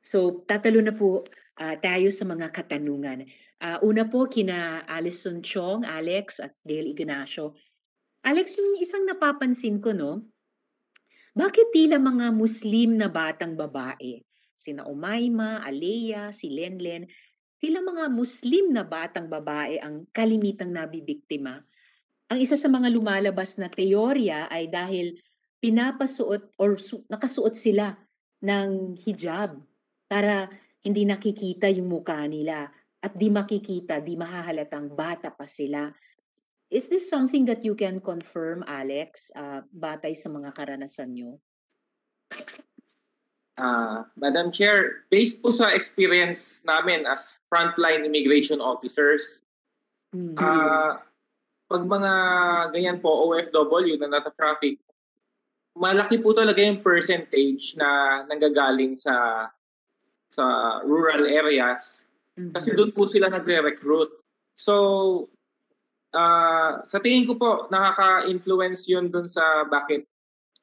So tatalo na po uh, tayo sa mga katanungan. Uh, una po kina Alison Chong, Alex at Dale Ignacio. Alex, yung isang napapansin ko, no? Bakit tila mga Muslim na batang babae sina Umayma, Alea, si Lenlen, tila mga Muslim na batang babae ang kalimitang nabibiktima. Ang isa sa mga lumalabas na teorya ay dahil pinapasuot or su- nakasuot sila ng hijab para hindi nakikita yung mukha nila at di makikita, di mahahalatang bata pa sila. Is this something that you can confirm, Alex, uh, batay sa mga karanasan nyo? Uh, Madam Chair, based po sa experience namin as frontline immigration officers, mm-hmm. uh, pag mga ganyan po OFW na nata-traffic, malaki po talaga yung percentage na nanggagaling sa sa rural areas mm-hmm. kasi doon po sila nagre-recruit. So, uh, sa tingin ko po, nakaka-influence yun doon sa bakit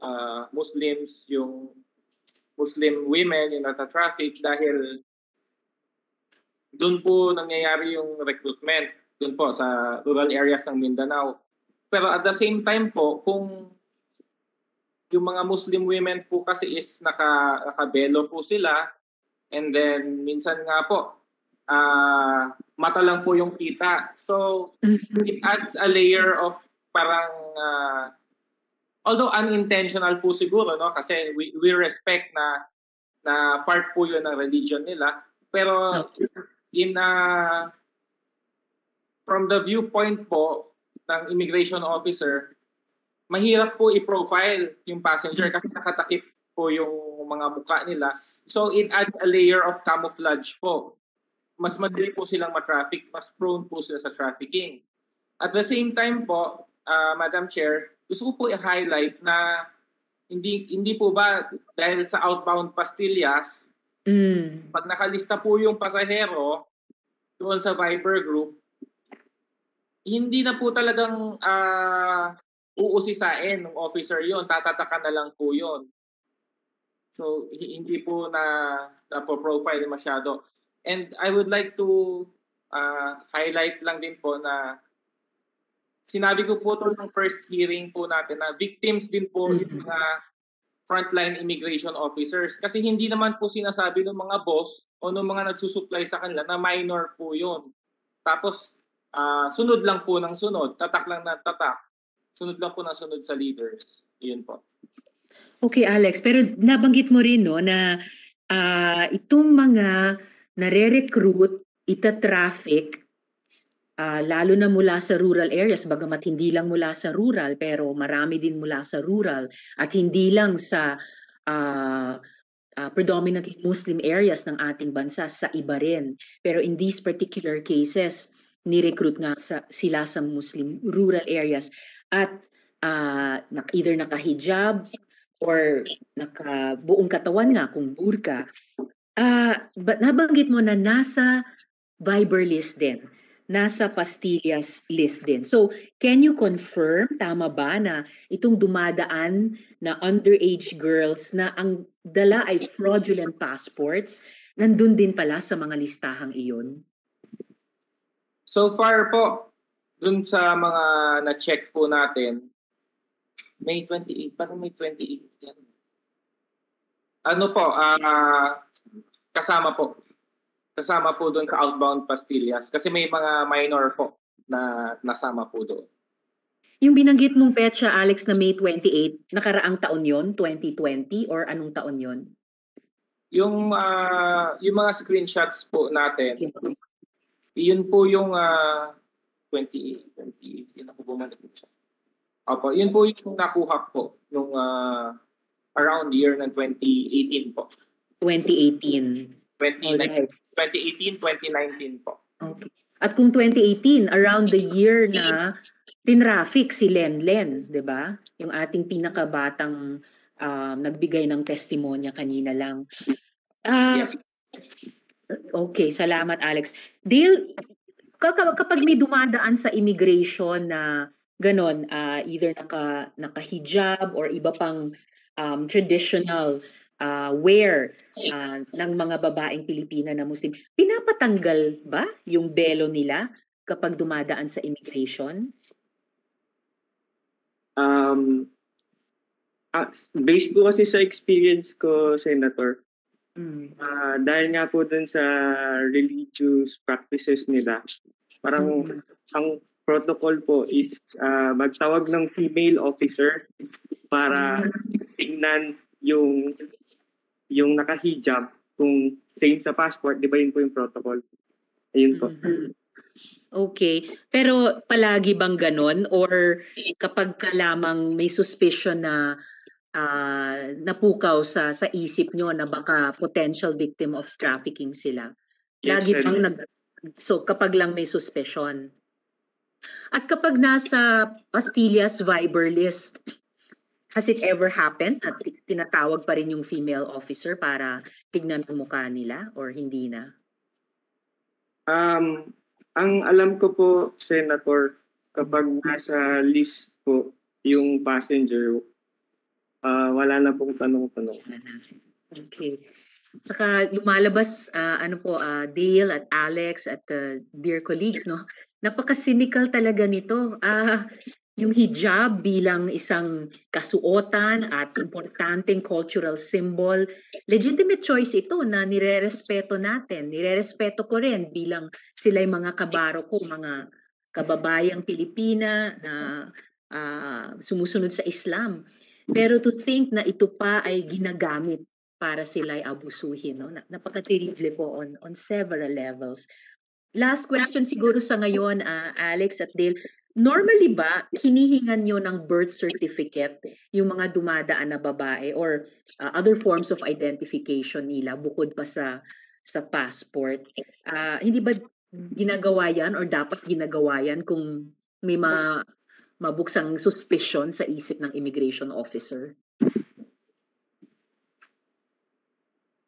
uh, Muslims yung Muslim women yung nata-traffic dahil doon po nangyayari yung recruitment doon po sa rural areas ng Mindanao. Pero at the same time po, kung yung mga Muslim women po kasi is naka, nakabelo po sila and then minsan nga po uh, mata lang po yung kita. So mm-hmm. it adds a layer of parang uh, although unintentional po siguro no? Kasi we, we respect na na part po 'yun ng religion nila. Pero in uh, from the viewpoint po ng immigration officer mahirap po i-profile yung passenger kasi nakatakip po yung mga mukha nila. So it adds a layer of camouflage po mas madali po silang ma-traffic mas prone po sila sa trafficking at the same time po uh, Madam Chair gusto ko po i-highlight na hindi hindi po ba dahil sa outbound pastillas, mm. pag nakalista po yung pasahero doon sa Viber group, hindi na po talagang uh, uusisain ng officer yon tatataka na lang po yon So, hindi po na na-profile masyado. And I would like to uh, highlight lang din po na sinabi ko po to ng first hearing po natin na victims din po mm-hmm. yung mga frontline immigration officers. Kasi hindi naman po sinasabi ng mga boss o ng mga nagsusupply sa kanila na minor po yun. Tapos, uh, sunod lang po ng sunod. Tatak lang na tatak. Sunod lang po ng sunod sa leaders. Yun po. Okay, Alex. Pero nabanggit mo rin no, na uh, itong mga nare-recruit, ita-traffic, uh, lalo na mula sa rural areas, bagamat hindi lang mula sa rural, pero marami din mula sa rural at hindi lang sa uh, uh, predominantly Muslim areas ng ating bansa, sa iba rin. Pero in these particular cases, ni-recruit nga sa, sila sa Muslim rural areas at uh, either naka-hijab or naka buong katawan nga kung burka. Uh, but nabanggit mo na nasa Viber list din nasa pastillas list din. So, can you confirm, tama ba na itong dumadaan na underage girls na ang dala ay fraudulent passports, nandun din pala sa mga listahang iyon? So far po, dun sa mga na-check po natin, May 28, parang May 28 yan. Ano po, ah kasama po. Kasama po doon sa outbound pastillas. Kasi may mga minor po na nasama po doon. Yung binanggit mong petsa, Alex, na May 28, nakaraang taon yon 2020 or anong taon yon Yung, ah yung mga screenshots po natin, Yes. yun po yung 28, 28, yun ako bumalik siya. Opo, yun po yung nakuha ko nung ah, around year ng 2018 po. 2018. 2019, Alright. 2018, 2019 po. Okay. At kung 2018, around the year na tinraffic si Len Len, di ba? Yung ating pinakabatang um, nagbigay ng testimonya kanina lang. Ah, Yes. Okay, salamat Alex. Dale, kapag may dumadaan sa immigration na ganon, ah, either naka naka-hijab or iba pang um, traditional ah, wear ah, ng mga babaeng Pilipina na Muslim, pinapatanggal ba yung belo nila kapag dumadaan sa immigration? Um, ah, based po kasi sa experience ko, Senator, Mm. ah, dahil nga po dun sa religious practices nila, parang Mm. ang protocol po is ah, magtawag ng female officer para tingnan yung yung naka-hijab kung same sa passport, di ba yun po yung protocol? Ayun po. Mhm. Okay. Pero palagi bang ganon? Or kapag ka lamang may suspicion na ah, napukaw sa sa isip nyo na baka potential victim of trafficking sila? Yes, Lagi sir. bang nag... So kapag lang may suspicion. At kapag nasa Pastillas Viber list, has it ever happened na ti- tinatawag pa rin yung female officer para tignan ang mukha nila or hindi na? Um, ang alam ko po, Senator, kapag nasa list po yung passenger, ah, wala na pong tanong-tanong. Okay. Saka lumalabas, ah, ano po, ah, Dale at Alex at ah, dear colleagues, no? Napaka-cynical talaga nito. Ah, yung hijab bilang isang kasuotan at importanteng cultural symbol, legitimate choice ito na nire-respeto natin. Nire-respeto ko rin bilang sila'y mga kabaro ko, mga kababayang Pilipina na ah, sumusunod sa Islam. Pero to think na ito pa ay ginagamit para sila'y abusuhin. No? Na- Napaka-terrible po on, on several levels. Last question siguro sa ngayon, ah, Alex at Dale. Normally ba, hinihingan nyo ng birth certificate yung mga dumadaan na babae or ah, other forms of identification nila bukod pa sa sa passport? Ah, hindi ba ginagawa yan or dapat ginagawa yan kung may ma, mabuksang suspicion sa isip ng immigration officer?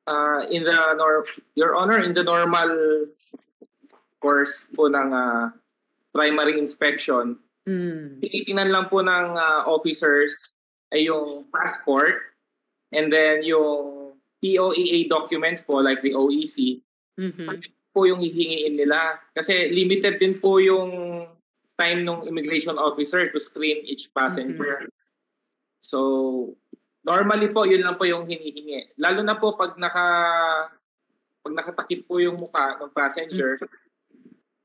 Uh, in the nor Your Honor, in the normal course po ng ah, primary inspection, Mm. tinitingnan lang po ng ah, officers ay yung passport and then yung POEA documents po like the OEC Mhm. po yung hihingiin nila kasi limited din po yung time ng immigration officer to screen each passenger. So normally po yun lang po yung hinihingi. Lalo na po pag naka pag nakatakip po yung mukha ng passenger,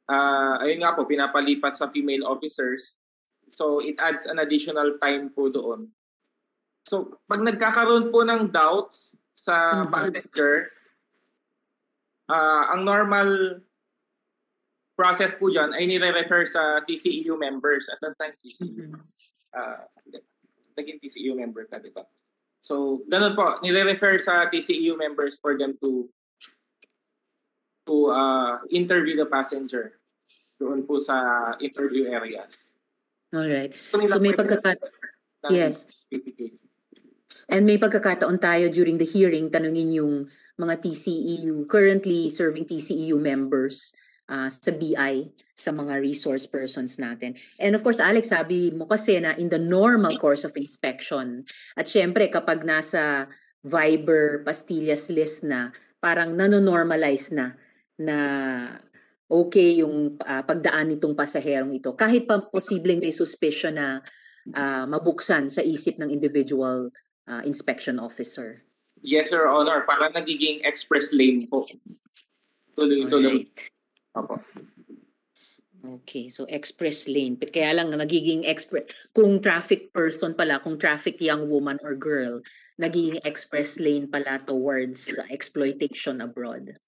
ah ayun nga po pinapalipat sa female officers. So it adds an additional time po doon. So pag nagkakaroon po ng doubts sa Mhm. passenger, ah ang normal process po dyan ay nire-refer sa TCEU members. At that time, TCEU. Mhm. ah naging TCEU member ka, di ba? So, ganun po, nire-refer sa TCEU members for them to to uh, interview the passenger doon po sa interview areas. Alright. So, So may po yung- pagkakat ng yes. And may pagkakataon tayo during the hearing tanungin yung mga TCEU, currently serving TCEU members ah, sa BI, sa mga resource persons natin. And of course, Alex, sabi mo kasi na in the normal course of inspection, at syempre kapag nasa Viber, Pastillas list na, parang nanonormalize na na okay yung ah, pagdaan nitong pasaherong ito kahit pa posibleng may suspicion na ah, mabuksan sa isip ng individual ah, inspection officer. Yes, Your Honor. Para nagiging express lane po. Tuloy-tuloy. Alright. Opo. Okay, so express lane. Kaya lang nagiging express kung traffic person pala, kung traffic young woman or girl, nagiging express lane pala towards uh, exploitation abroad.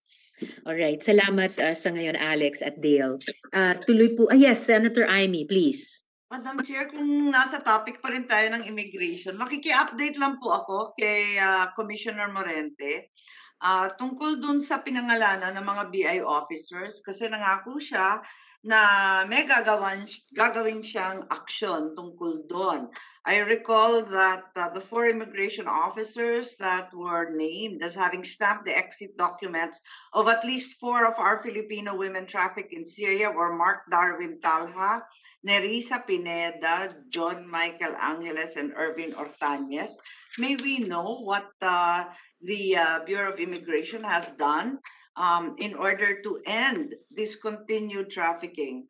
Alright, salamat uh, sa ngayon Alex at Dale. Uh, tuloy po, ah, yes, Senator Amy, please. Madam Chair, kung nasa topic pa rin tayo ng immigration, makiki-update lang po ako kay ah, Commissioner Morente ah, tungkol dun sa pinangalanan ng mga BI officers kasi nangako siya na may gagawan, gagawin siyang aksyon tungkol doon. I recall that uh, the four immigration officers that were named as having stamped the exit documents of at least four of our Filipino women trafficked in Syria were Mark Darwin Talha, Nerissa Pineda, John Michael Angeles, and Irvin Ortañez. May we know what uh, the uh, Bureau of Immigration has done um, in order to end this continued trafficking?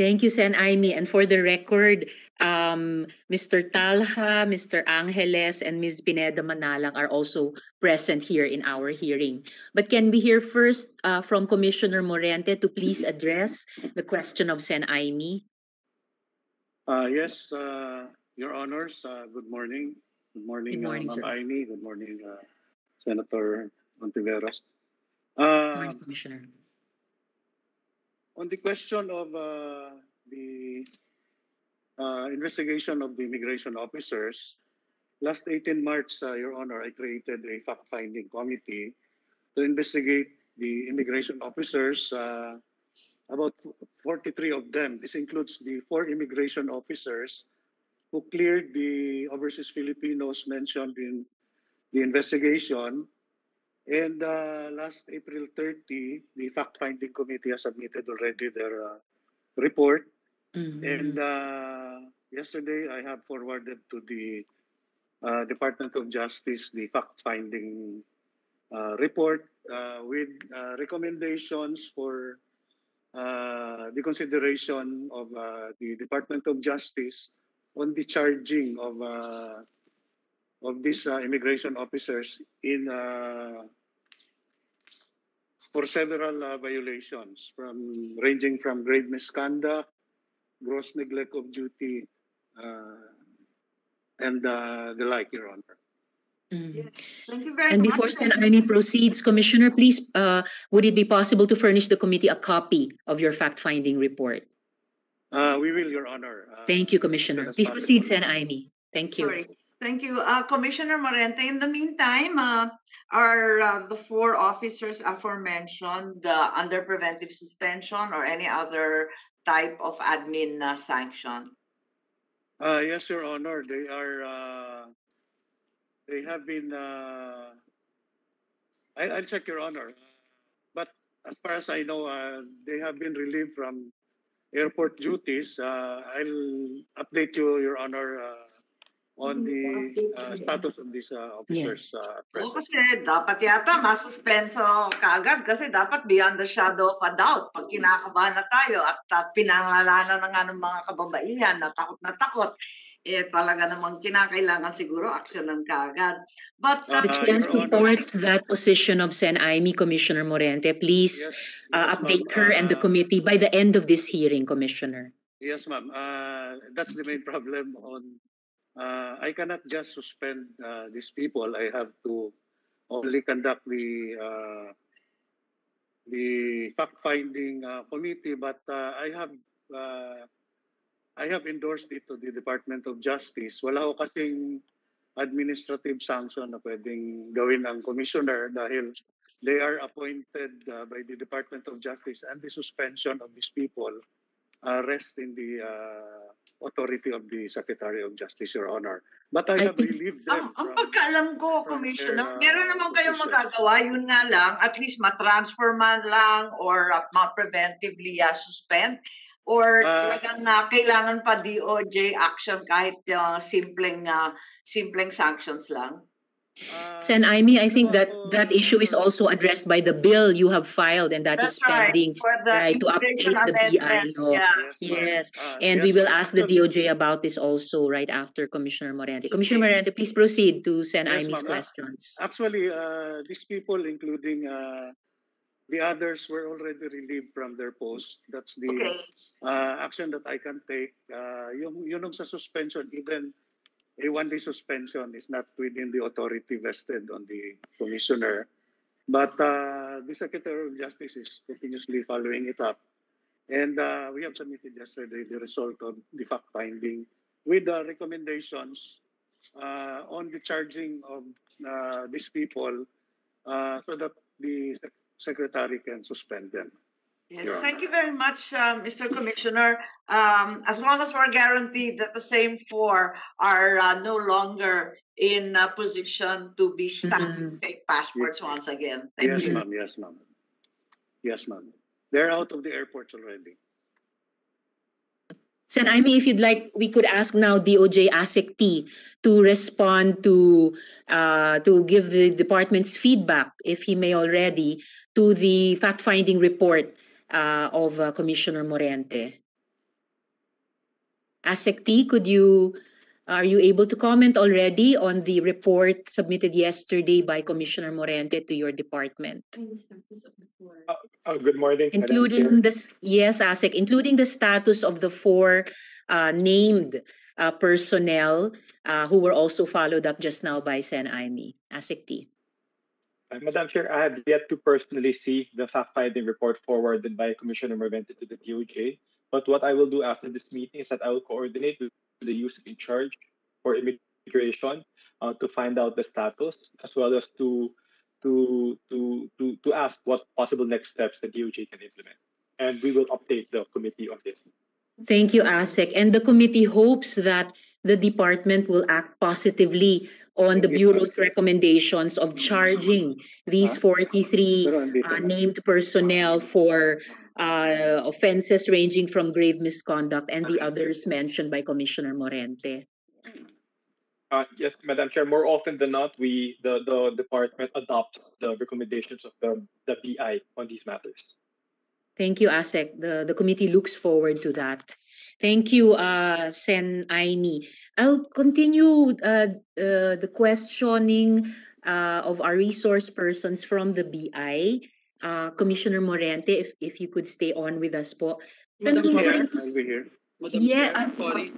Thank you, Sen Amy. And for the record, um, Mr. Talha, Mr. Angeles, and Ms. Pineda Manalang are also present here in our hearing. But can we hear first uh, from Commissioner Morente to please address the question of Sen Amy? Uh, yes, uh, Your Honors, uh, good morning. Good morning, Good morning, uh. Ma'am Aimee. Good morning, uh, Senator Ontiveros. Uh, morning, Commissioner. on the question of uh, the uh, investigation of the immigration officers, last 18 March, uh, Your Honor, I created a fact-finding committee to investigate the immigration officers, uh, about 43 of them. This includes the four immigration officers who cleared the overseas Filipinos mentioned in the investigation. And uh, last April 30, the fact-finding committee has submitted already their uh, report. Mhm. And uh, yesterday, I have forwarded to the uh, Department of Justice the fact-finding uh, report uh, with uh, recommendations for uh, the consideration of uh, the Department of Justice on the charging of uh, of these uh, immigration officers in uh, for several uh, violations from ranging from grave misconduct, gross neglect of duty, uh, and uh, the like, Your Honor. Mhm. Thank you very much. And much. before Sen Amy proceeds, Commissioner, please, uh, would it be possible to furnish the committee a copy of your fact-finding report? Uh, we will, Your Honor. Uh, Thank you, Commissioner. Please proceed, possible. Sen Amy. Thank you. Sorry. Thank you, uh, Commissioner Morente. In the meantime, uh, are uh, the four officers aforementioned uh, under preventive suspension or any other type of admin uh, sanction? Uh, yes, Your Honor. They are. They have been. I, I'll check, Your Honor. But as far as I know, they have been relieved from airport duties. I'll update you, Your Honor, on the uh, status of these uh, officers uh, at Oo, present. kasi dapat yata masuspenso kaagad kasi dapat beyond the shadow of a doubt. Pag kinakabahan na tayo at, at pinangalanan na nga ng mga kababaihan na takot na takot, eh talaga namang kinakailangan siguro aksyonan kaagad. But uh, The Uh, chair supports that position of Sen Amy, Commissioner Morente. Please Yes, uh, yes, update ma'am. her and the Uh, committee by the end of this hearing, Commissioner. Yes, ma'am. Uh, that's the main problem on. Uh, I cannot just suspend uh, these people. I have to only conduct the uh, the fact-finding uh, committee. But uh, I have uh, I have endorsed it to the Department of Justice. Wala ko kasing administrative sanction na pwedeng gawin ng commissioner dahil they are appointed uh, by the Department of Justice and the suspension of these people uh, rest in the uh, authority of the Secretary of Justice, Your Honor. But I, I have think- relieved ang, them ang from... pagkaalam ko, from Commissioner, their, uh, meron naman kayong magagawa, yun nga lang, at least ma-transfer man lang or uh, ma-preventively uh, suspend or Ah. talagang uh, kailangan pa DOJ action kahit uh, simpleng uh, simpleng sanctions lang? Sen Aimee, I think that that issue is also addressed by the bill you have filed and that is That's right, pending, for the right, to update the BI amendments, law. yeah. Yes, ma'am. Yes, Uh, and yes, we will ask the DOJ about this also right after Commissioner Morente. Commissioner Okay. Morente, please proceed to Sen Yes, Aimee's ma'am. Uh, questions. Actually, uh, these people, including uh, the others, were already relieved from their post. That's the Okay. uh, action that I can take. Uh, yung, yun yung sa suspension, even a one-day suspension is not within the authority vested on the commissioner. But uh, the Secretary of Justice is continuously following it up. And uh, we have submitted yesterday the result of the fact-finding with the recommendations uh, on the charging of uh, these people uh, so that the sec- secretary can suspend them. Yes, Your thank you very much, um, Mr. Commissioner. Um, as long as we're guaranteed that the same four are uh, no longer in a position to be stamping fake passports once again. Thank yes, you. ma'am. Yes, ma'am. Yes, ma'am. They're out of the airports already. Sen Aimee, if you'd like, we could ask now DOJ ASIC T to respond to uh, to give the department's feedback, if he may already, to the fact-finding report uh, of uh, Commissioner Morente. ASIC could you are you able to comment already on the report submitted yesterday by Commissioner Morente to your department? Uh, good morning, including this yes ASIC, including the status of the four uh, named uh, personnel uh, who were also followed up just now by Sen Aimee. ASIC T. Uh, Madam Chair, I have yet to personally see the fact-finding report forwarded by Commissioner Morvente to the DOJ. But what I will do after this meeting is that I will coordinate with the youth in charge for immigration uh, to find out the status, as well as to to to to to ask what possible next steps the DOJ can implement. And we will update the committee on this. Thank you, ASIC. And the committee hopes that the department will act positively on the Bureau's recommendations of charging these 43 uh, named personnel for uh, offenses ranging from grave misconduct and the others mentioned by Commissioner Morente. Uh, yes, Madam Chair. More often than not, we the the department adopts the recommendations of the the BI on these matters. Thank you, ASEC. The, the committee looks forward to that. Thank you, uh, Sen Aimee. I'll continue uh, uh, the questioning uh, of our resource persons from the BI. Uh, Commissioner Morente, if, if you could stay on with us po. Madam Thank you Chair, be here. Madam Yeah, Chair, sorry.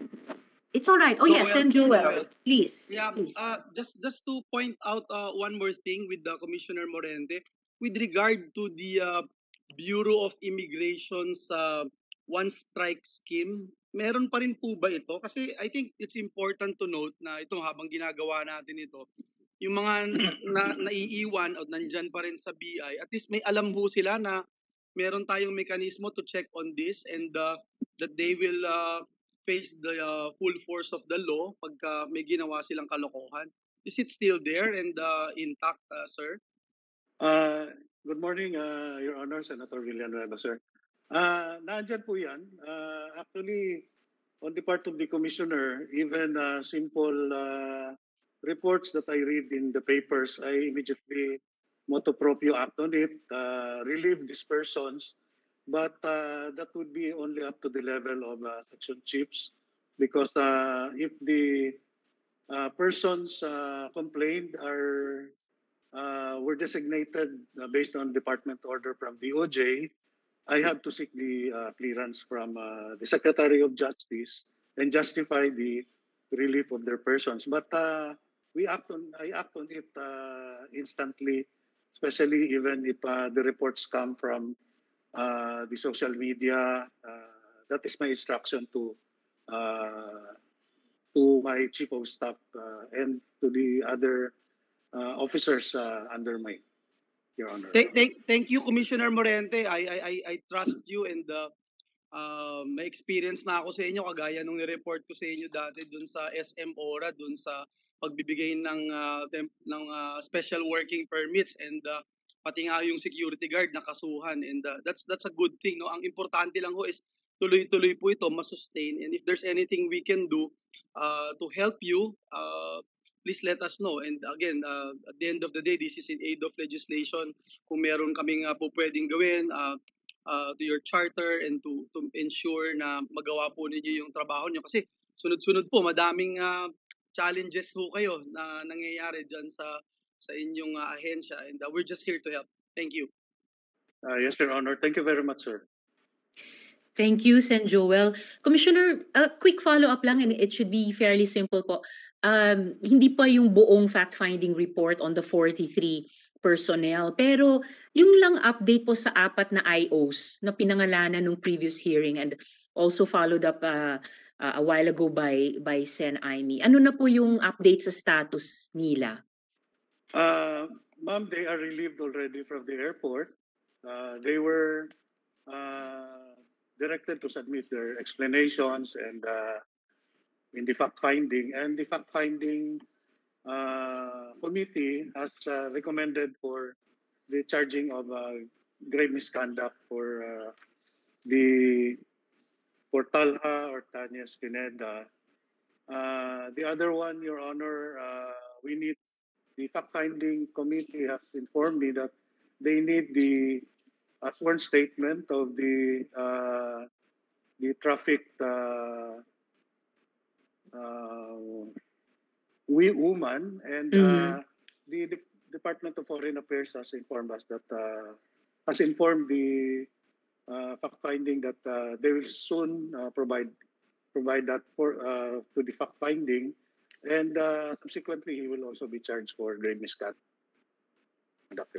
It's all right. Oh, yes, Joel, Sen Joel. Joel. Please. Yeah, please. uh, just just to point out uh, one more thing with the Commissioner Morente with regard to the uh, Bureau of Immigration's uh, one strike scheme. Meron pa rin po ba ito? Kasi I think it's important to note na ito habang ginagawa natin ito, yung mga na, naiiwan o nandyan pa rin sa BI, at least may alam ho sila na meron tayong mekanismo to check on this and uh, that they will uh, face the uh, full force of the law pagka may ginawa silang kalokohan. Is it still there and uh, intact, uh, sir? Uh, good morning, uh, Your Honor, Senator Villanueva, sir. Uh, nandyan po yan. Uh, actually, on the part of the Commissioner, even uh, simple uh, reports that I read in the papers, I immediately motu proprio act on it, uh, relieve these persons. But uh, that would be only up to the level of uh, section chiefs because uh, if the uh, persons uh, complained are uh, were designated uh, based on department order from DOJ, I have to seek the uh, clearance from uh, the Secretary of Justice and justify the relief of their persons. But uh, we act on, I act on it uh, instantly, especially even if uh, the reports come from uh, the social media. Uh, that is my instruction to uh, to my chief of staff uh, and to the other uh, officers uh, under my, Your Honor. Thank, thank, thank you, Commissioner Morente. I, I, I, I trust you and uh, uh, may experience na ako sa inyo kagaya nung ni-report ko sa inyo dati dun sa SM Ora, dun sa pagbibigay ng uh, ng uh, special working permits and uh, pati nga yung security guard na kasuhan and uh, that's that's a good thing no ang importante lang ho is tuloy-tuloy po ito masustain and if there's anything we can do uh, to help you uh, please let us know. And again, uh, at the end of the day, this is in aid of legislation. Kung meron kaming uh, po pwedeng gawin uh, uh, to your charter and to, to ensure na magawa po ninyo yung trabaho nyo. Kasi sunod-sunod po, madaming uh, challenges po kayo na nangyayari dyan sa sa inyong uh, ahensya. And uh, we're just here to help. Thank you. Uh, yes, Your Honor. Thank you very much, sir. Thank you, Sen Joel. Commissioner, a quick follow-up lang and it should be fairly simple po. Um, hindi pa yung buong fact-finding report on the 43 personnel, pero yung lang update po sa apat na IOs na pinangalanan nung previous hearing and also followed up uh, uh, a while ago by by Sen Aimee. Ano na po yung update sa status nila? Uh, ma'am, they are relieved already from the airport. Uh, they were uh, directed to submit their explanations and uh, in the fact finding. And the fact finding uh, committee has uh, recommended for the charging of grave misconduct for uh, the for Talha or Tanya Spineda. Uh, the other one, Your Honor, uh, we need the fact-finding committee has informed me that they need the a sworn statement of the uh, the traffic uh, uh, we woman and uh, the, the Department of Foreign Affairs has informed us that uh, has informed the uh, fact finding that uh, they will soon uh, provide provide that for uh, to the fact finding and uh, subsequently he will also be charged for grave misconduct.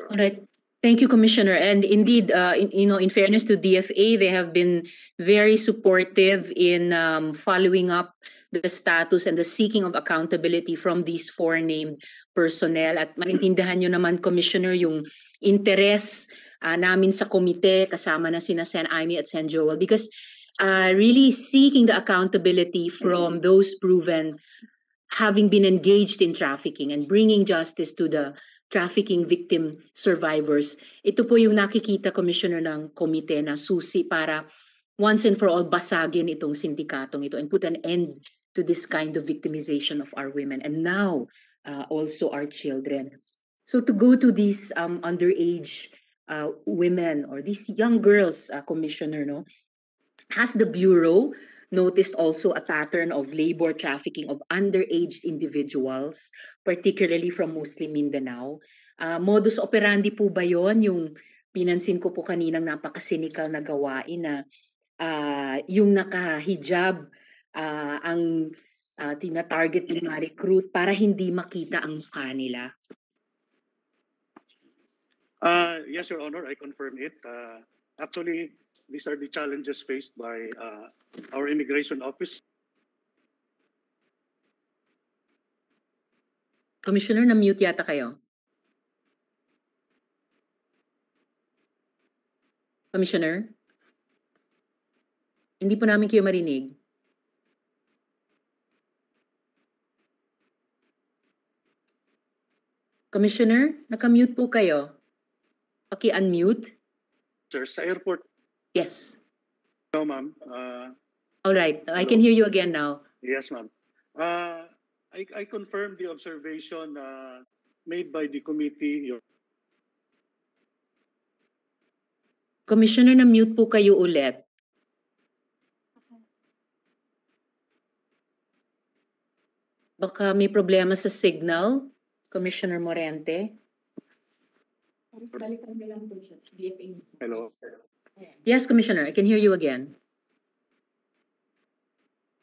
All right. Thank you, Commissioner. And indeed, uh, in, you know, in fairness to DFA, they have been very supportive in um, following up the status and the seeking of accountability from these four named personnel. At maintindihan nyo naman, Commissioner, yung interes uh, namin sa komite kasama na sina Sen Aimee at Sen Joel because uh, really seeking the accountability from those proven having been engaged in trafficking and bringing justice to the trafficking victim survivors. Ito po yung nakikita, Commissioner, ng komite na susi para once and for all basagin itong sindikatong ito and put an end to this kind of victimization of our women and now uh, also our children. So to go to these um, underage uh, women or these young girls, uh, Commissioner, no, has the Bureau noticed also a pattern of labor trafficking of underage individuals, particularly from Muslim Mindanao. Uh, modus operandi po ba yon yung pinansin ko po kaninang napakasinikal na gawain na uh, yung naka-hijab uh, ang uh, tina-target ng mga recruit para hindi makita ang mukha nila? Uh, yes, Your Honor, I confirm it. Uh, actually, these are the challenges faced by uh, our immigration office. Commissioner, na-mute yata kayo. Commissioner? Hindi po namin kayo marinig. Commissioner, naka-mute po kayo. Paki-unmute. Sir, sa airport. Yes. No, ma'am. Uh, All right. I can hear you again now. yes, ma'am. Uh, I, I confirm the observation uh, made by the committee. Your Commissioner, na-mute po kayo ulit. Baka may problema sa signal, Commissioner Morente. Hello. Yes, Commissioner, I can hear you again.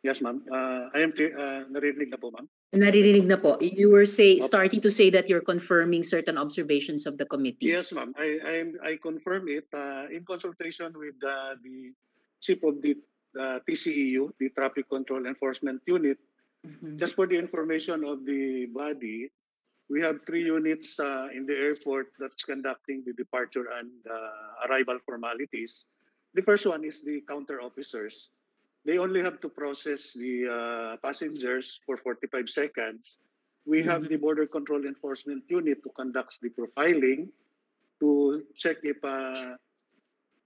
Yes, ma'am. Uh, I am clear. Uh, naririnig na po, ma'am. Naririnig na po. You were say, starting to say that you're confirming certain observations of the committee. Yes, ma'am. I I, I confirm it uh, in consultation with uh, the chief of the uh, TCEU, the Traffic Control Enforcement Unit. Just for the information of the body, we have three units uh, in the airport that's conducting the departure and uh, arrival formalities. The first one is the counter officers. They only have to process the uh, passengers for 45 seconds. We have the Border Control Enforcement Unit to conduct the profiling to check if uh,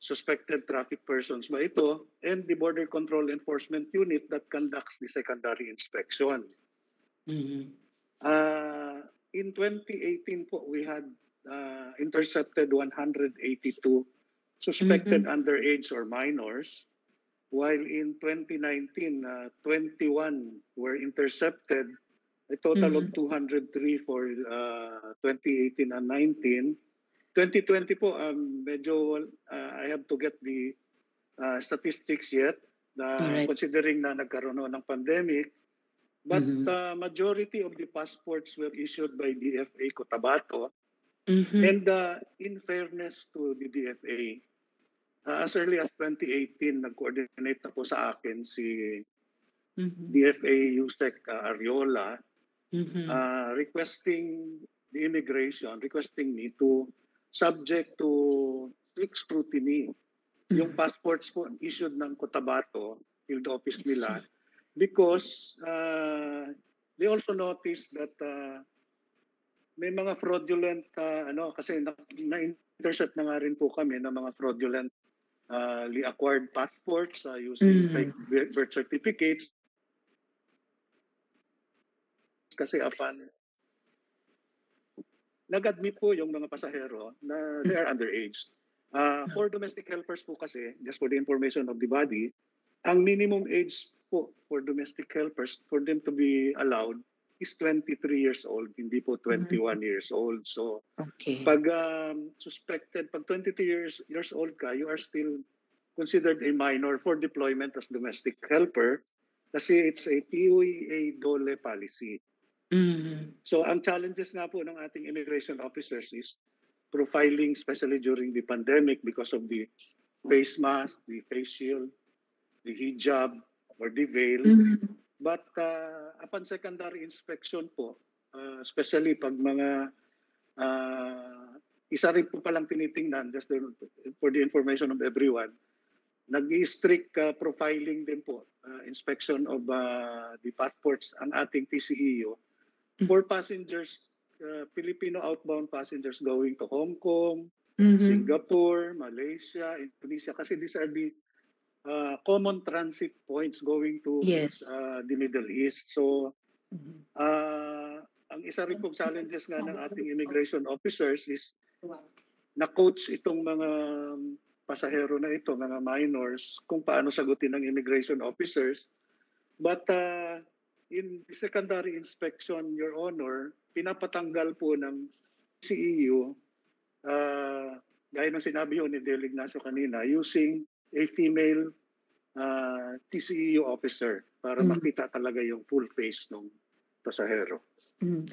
suspected traffic persons ba ito and the Border Control Enforcement Unit that conducts the secondary inspection. Mhm. Uh, in 2018 po, we had uh, intercepted 182 suspected underage or minors, while in 2019, uh, 21 were intercepted, a total of 203 for uh, 2018 and 19. 2020 po, um, medyo uh, I have to get the uh, statistics yet, na Alright. considering na nagkaroon ng pandemic. But Mhm. uh, majority of the passports were issued by DFA Cotabato. Mhm. And uh, in fairness to the DFA, uh, as early as 2018, nag-coordinate na po sa akin si Mhm. DFA Yusek uh, Ariola Mhm. uh, requesting the immigration, requesting me to subject to strict scrutiny yung passports po issued ng Cotabato, field office nila, because uh, they also noticed that uh, may mga fraudulent, uh, ano, kasi na, na-intercept na nga rin po kami ng mga fraudulent uh, acquired passports uh, using Mhm. fake birth birth certificates. Kasi upon nag-admit po yung mga pasahero na they are underage. Uh, for domestic helpers po kasi, just for the information of the body, ang minimum age po for domestic helpers for them to be allowed is 23 years old, hindi po 21 years old. So, Okay. pag um, suspected, pag 22 years years old ka, you are still considered a minor for deployment as domestic helper kasi it's a PUEA DOLE policy. Mhm. So ang challenges nga po ng ating immigration officers is profiling especially during the pandemic because of the face mask, the face shield, the hijab or the veil. Mhm. But uh, upon secondary inspection po, uh, especially pag mga uh, isa rin po palang tinitingnan just for the information of everyone, nag-strict uh, profiling din po, uh, inspection of uh, the passports ang ating TCEU for passengers, uh, Filipino outbound passengers going to Hong Kong, Mhm. Singapore, Malaysia, Indonesia, kasi these are the uh, common transit points going to Yes. uh, the Middle East. So, uh, ang isa rin pong challenges nga ng ating immigration officers is na-coach itong mga pasahero na ito, mga minors, kung paano sagutin ng immigration officers. But uh, in the secondary inspection, Your Honor, pinapatanggal po ng CEU, uh, gaya ng sinabi yun ni Del Ignacio kanina, using a female uh, TCEU officer para Mm. makita talaga yung full face ng pasahero. Mm.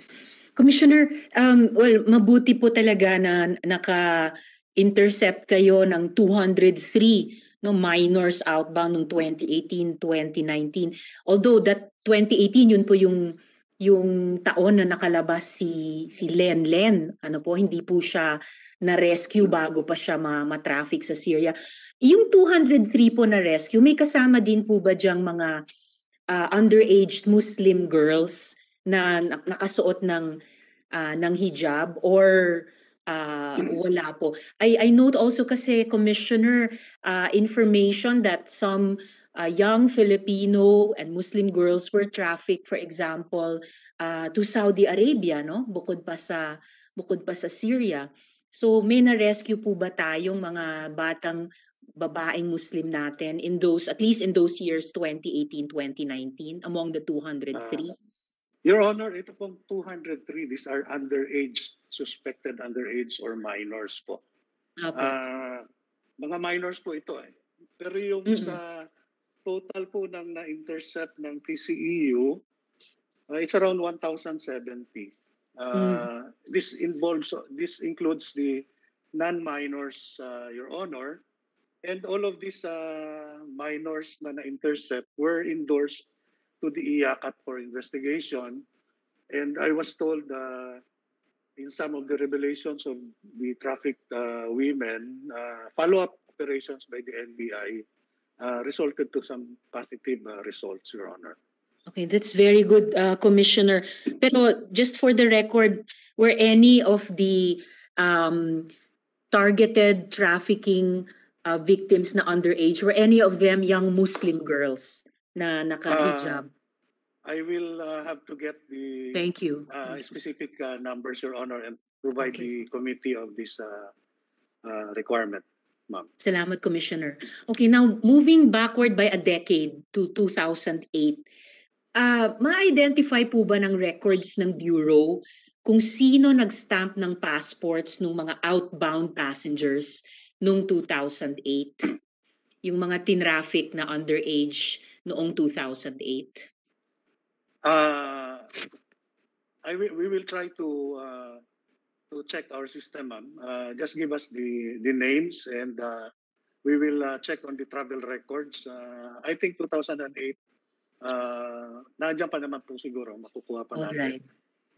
Commissioner, um, well, mabuti po talaga na naka-intercept kayo ng 203 no minors outbound noong 2018, 2019. Although that 2018 yun po yung yung taon na nakalabas si si Len Len. Ano po, hindi po siya na rescue bago pa siya ma- ma-traffic sa Syria. Yung 203 po na rescue, may kasama din po ba diyang mga uh, underage Muslim girls na na- nakasuot ng ah, ng hijab or ah, wala po. I I note also kasi commissioner ah, information that some ah, young Filipino and Muslim girls were trafficked for example ah, to Saudi Arabia no bukod pa sa bukod pa sa Syria. So may na-rescue po ba tayong mga batang babaeng Muslim natin in those at least in those years 2018 2019 among the 203? Your Honor, ito pong 203, these are underage, suspected underage or minors po. Apo. Ah, mga minors po ito eh. Pero yung Mm-mm. sa total po ng na-intercept ng TCEU, uh, it's around 1,070. Uh, This involves, this includes the non-minors, uh, Your Honor. And all of these uh, minors na na-intercept were endorsed to the IACAT for investigation. And I was told uh, in some of the revelations of the trafficked uh, women, uh, follow-up operations by the NBI uh, resulted to some positive uh, results, Your Honor. Okay, that's very good, uh, Commissioner. Pero just for the record, were any of the um, targeted trafficking uh, victims na underage, were any of them young Muslim girls na naka-hijab? I will uh, have to get the Thank you. uh, specific uh, numbers, Your Honor, and provide Okay. the committee of this uh, uh, requirement, ma'am. Salamat, Commissioner. Okay, now moving backward by a decade to 2008, ah ma-identify po ba ng records ng Bureau kung sino nag-stamp ng passports ng mga outbound passengers noong 2008? Yung mga tinraffic na underage noong 2008? Uh, I will, we will try to uh, to check our system, ma'am. Uh, just give us the the names and uh, we will uh, check on the travel records. Uh, I think 2008, uh, nandiyan pa naman po siguro, makukuha pa natin. Alright.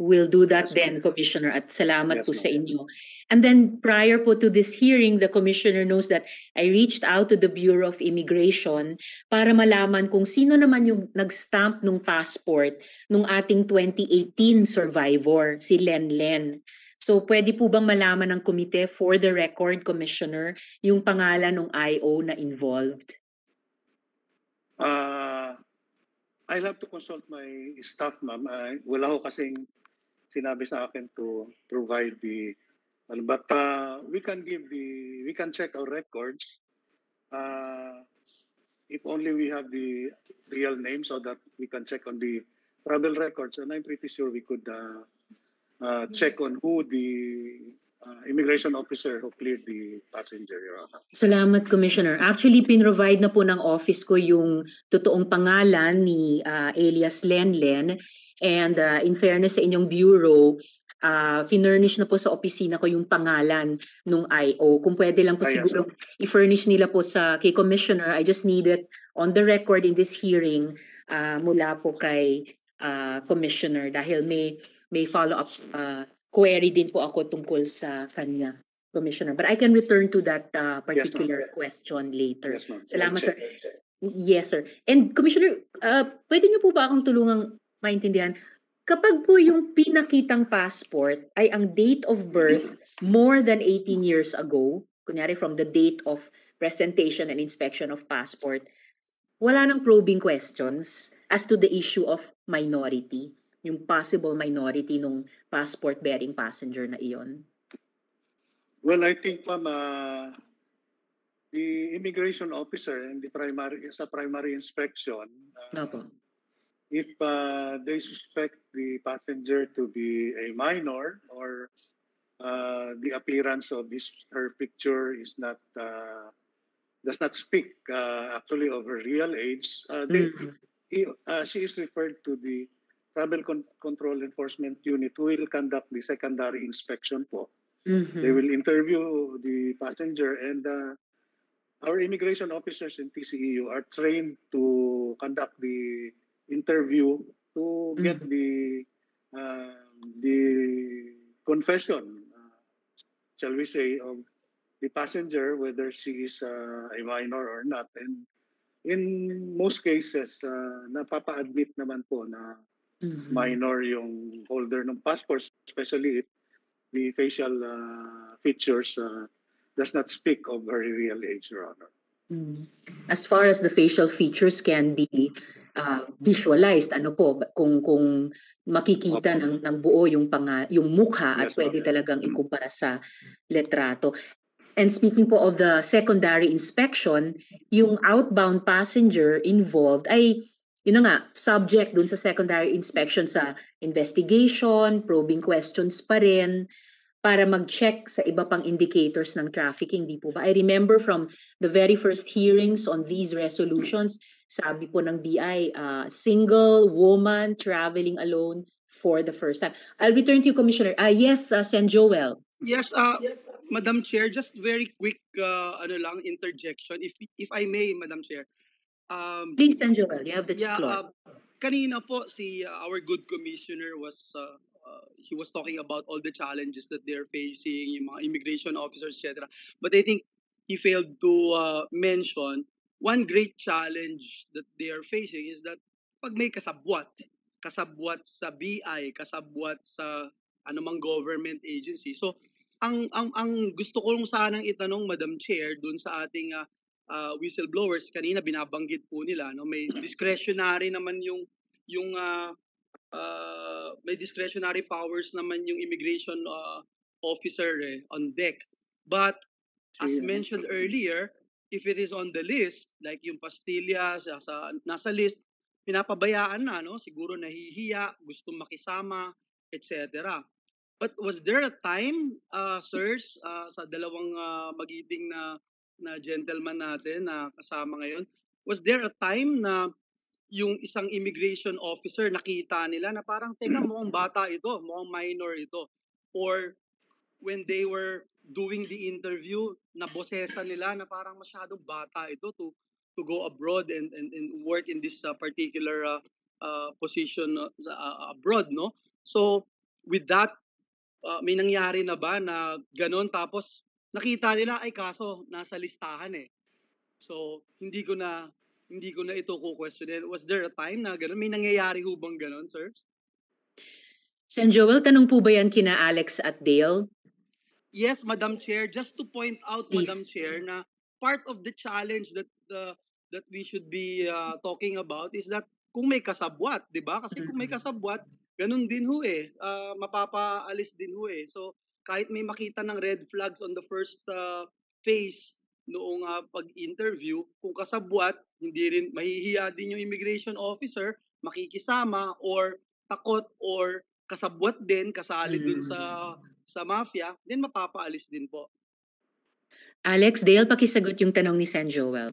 We'll do that then. Commissioner, at salamat Yes, po sa inyo. And then prior po to this hearing, the Commissioner knows that I reached out to the Bureau of Immigration para malaman kung sino naman yung nag-stamp ng passport nung ating 2018 survivor, si Len Len. So pwede po bang malaman ng komite for the record, Commissioner, yung pangalan ng IO na involved? Uh, I'll have to consult my staff, ma'am. Uh, wala ko kasing sinabi sa akin to provide the ano, but uh, we can give the we can check our records. Uh, if only we have the real name so that we can check on the travel records and I'm pretty sure we could uh, uh, check on who the uh, immigration officer who cleared the passenger, Your Honor. Salamat, Commissioner. Actually, pinrovide na po ng office ko yung totoong pangalan ni ah, Elias Lenlen. And ah, in fairness sa inyong bureau, uh, finurnish na po sa opisina ko yung pangalan nung IO. Kung pwede lang po yes, siguro i-furnish nila po sa kay Commissioner. I just need it on the record in this hearing ah, mula po kay ah, Commissioner dahil may may follow-up uh, query din po ako tungkol sa kanya. Commissioner. But I can return to that uh, particular question later. Yes, ma'am. Salamat, sir. check. Yes, sir. And Commissioner, uh, pwede niyo po ba akong tulungang maintindihan? Kapag po yung pinakitang passport ay ang date of birth more than 18 years ago, kunyari from the date of presentation and inspection of passport, wala nang probing questions as to the issue of minority, yung possible minority nung passport-bearing passenger na iyon. Well, I think, ma'am, uh, the immigration officer and the primary sa primary inspection, uh, Opo. if uh, they suspect the passenger to be a minor or uh, the appearance of this her picture is not uh, does not speak uh, actually of her real age, uh, they, Mhm. he, uh, she is referred to the Travel Con- Control Enforcement Unit will conduct the secondary inspection po. Mhm. They will interview the passenger and uh, our immigration officers in TCEU are trained to conduct the interview to get the um, the confession, uh, shall we say, of the passenger whether she is uh, a minor or not. And in most cases, uh, napapa-admit naman po na Mhm. minor yung holder ng passport, especially if the facial uh, features uh, does not speak of her real age, Your Honor. Mm. As far as the facial features can be uh, visualized, ano po, kung kung makikita ng ng buo yung panga, yung mukha at Yes, pwede ma'am. talagang ikumpara sa letrato. And speaking po of the secondary inspection, yung outbound passenger involved ay yun nga, subject dun sa secondary inspection sa investigation, probing questions pa rin, para mag-check sa iba pang indicators ng trafficking, di po ba? I remember from the very first hearings on these resolutions, sabi po ng BI, uh, single woman traveling alone for the first time. I'll return to you, Commissioner. Ah, yes, uh, Sen Joel. Yes, uh, Madam Chair, just very quick uh, ano lang interjection if if I may, Madam Chair. Um, Please, Sen Joel, you have the yeah, floor. uh, kanina po si uh, our good commissioner was uh, uh, he was talking about all the challenges that they're facing, yung mga immigration officers, etc. But I think he failed to uh, mention one great challenge that they are facing is that pag may kasabwat, kasabwat sa BI, kasabwat sa anumang government agency. So, ang ang ang gusto ko lang sanang itanong Madam Chair doon sa ating uh, uh, whistleblowers kanina binabanggit po nila no may discretionary naman yung yung ah, ah, may discretionary powers naman yung immigration ah, officer eh, on deck. But as mentioned earlier, if it is on the list, like yung pastillas, sa, nasa list, pinapabayaan na, no? Siguro nahihiya, gustong makisama, etc. But was there a time, uh, sirs, uh, sa dalawang uh, magiting na na gentleman natin na kasama ngayon, was there a time na yung isang immigration officer nakita nila na parang teka mukhang bata ito, mukhang minor ito or when they were doing the interview nabosesa nila na parang masyadong bata ito to to go abroad and and, and work in this uh, particular uh, uh, position uh, uh, abroad no? So with that uh, may nangyari na ba na ganon tapos nakita nila ay kaso nasa listahan eh so hindi ko na hindi ko na ito ko-question. Was there a time na gano'n? May nangyayari ho bang gano'n, sir? Sen Joel, tanong po ba yan kina Alex at Dale? Yes, Madam Chair. Just to point out, Please. Madam Chair, na part of the challenge that uh, that we should be uh, talking about is that kung may kasabwat, 'di ba? Kasi kung may kasabwat, ganun din ho eh. Uh, mapapaalis din ho eh. So kahit may makita ng red flags on the first uh, phase noong uh, pag-interview, kung kasabwat, hindi rin mahihiya din yung immigration officer, makikisama or takot or kasabwat din, kasali mm. din sa sa mafia, then mapapaalis din po. Alex, Dale, pakisagot yung tanong ni San Joel.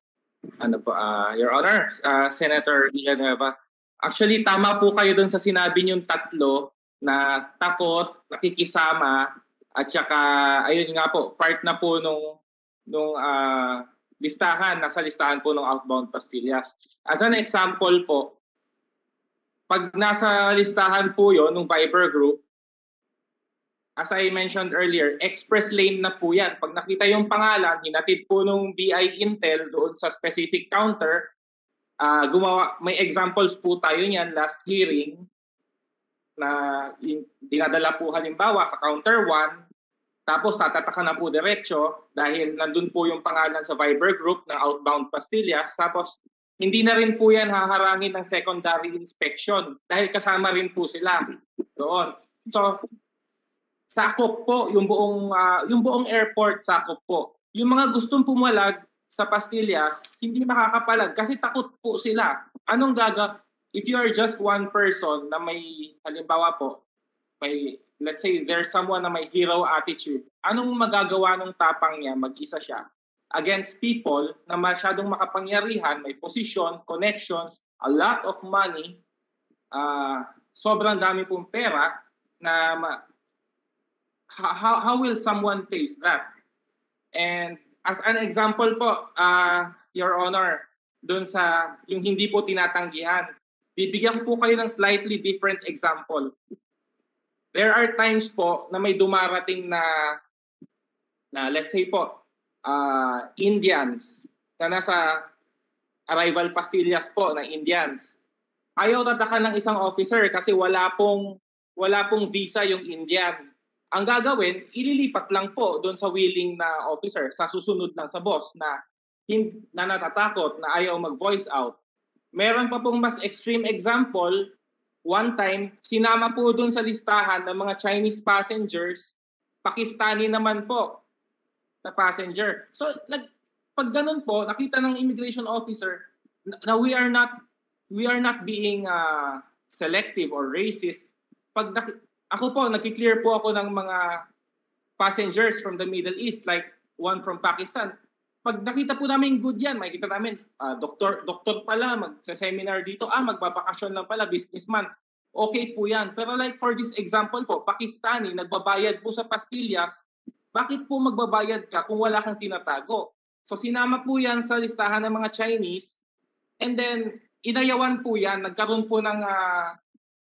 Ano po, uh, Your Honor, uh, Senator Villanueva, actually tama po kayo doon sa sinabi niyong tatlo na takot, nakikisama, at saka, ayun nga po, part na po nung nung uh, listahan, nasa listahan po ng outbound pastillas. As an example po, pag nasa listahan po yon ng Viber group, as I mentioned earlier, express lane na po yan. Pag nakita yung pangalan, hinatid po nung BI Intel doon sa specific counter, uh, gumawa, may examples po tayo niyan last hearing na dinadala po halimbawa sa counter 1, tapos tatataka na po diretso dahil nandun po yung pangalan sa Viber group ng outbound pastillas. Tapos hindi na rin po yan haharangin ng secondary inspection dahil kasama rin po sila doon. So sakop po yung buong uh, yung buong airport sakop po. Yung mga gustong pumalag sa pastillas, hindi makakapalag kasi takot po sila. Anong gaga if you are just one person na may halimbawa po may let's say there's someone na may hero attitude, anong magagawa ng tapang niya, mag-isa siya, against people na masyadong makapangyarihan, may position, connections, a lot of money, uh, sobrang dami pong pera, na ma- how, how will someone face that? And as an example po, uh, Your Honor, doon sa yung hindi po tinatanggihan, bibigyan ko po kayo ng slightly different example there are times po na may dumarating na na let's say po uh, Indians na nasa arrival pastillas po ng Indians. Ayaw tataka ng isang officer kasi wala pong wala pong visa yung Indian. Ang gagawin, ililipat lang po doon sa willing na officer, sa susunod lang sa boss na hin, na natatakot na ayaw mag-voice out. Meron pa pong mas extreme example one time, sinama po doon sa listahan ng mga Chinese passengers, Pakistani naman po na passenger. So, nag, pag ganun po, nakita ng immigration officer na we are not we are not being uh, selective or racist. Pag ako po, nagki-clear po ako ng mga passengers from the Middle East like one from Pakistan. Pag nakita po namin good yan, makikita namin, uh, doktor, doktor pala, mag-seminar dito, ah, magbabakasyon lang pala, businessman. Okay po yan. Pero like for this example po, Pakistani, nagbabayad po sa pastillas, bakit po magbabayad ka kung wala kang tinatago? So sinama po yan sa listahan ng mga Chinese, and then inayawan po yan, nagkaroon po ng, uh,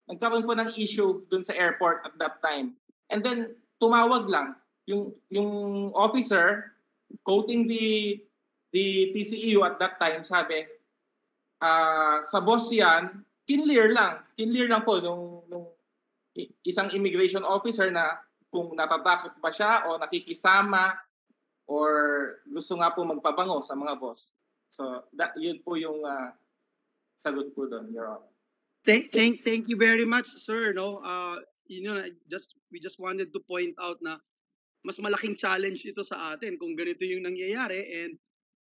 nagkaroon po ng issue dun sa airport at that time. And then tumawag lang yung, yung officer, quoting the the PCEU at that time, sabi, uh, sa boss yan, kinlear lang. Kinlear lang po nung, nung isang immigration officer na kung natatakot ba siya o nakikisama or gusto nga po magpabango sa mga boss. So, that, yun po yung uh, sagot po doon, Your Honor. Thank, thank, thank you very much, sir. No, uh, you know, just we just wanted to point out na mas malaking challenge ito sa atin kung ganito yung nangyayari and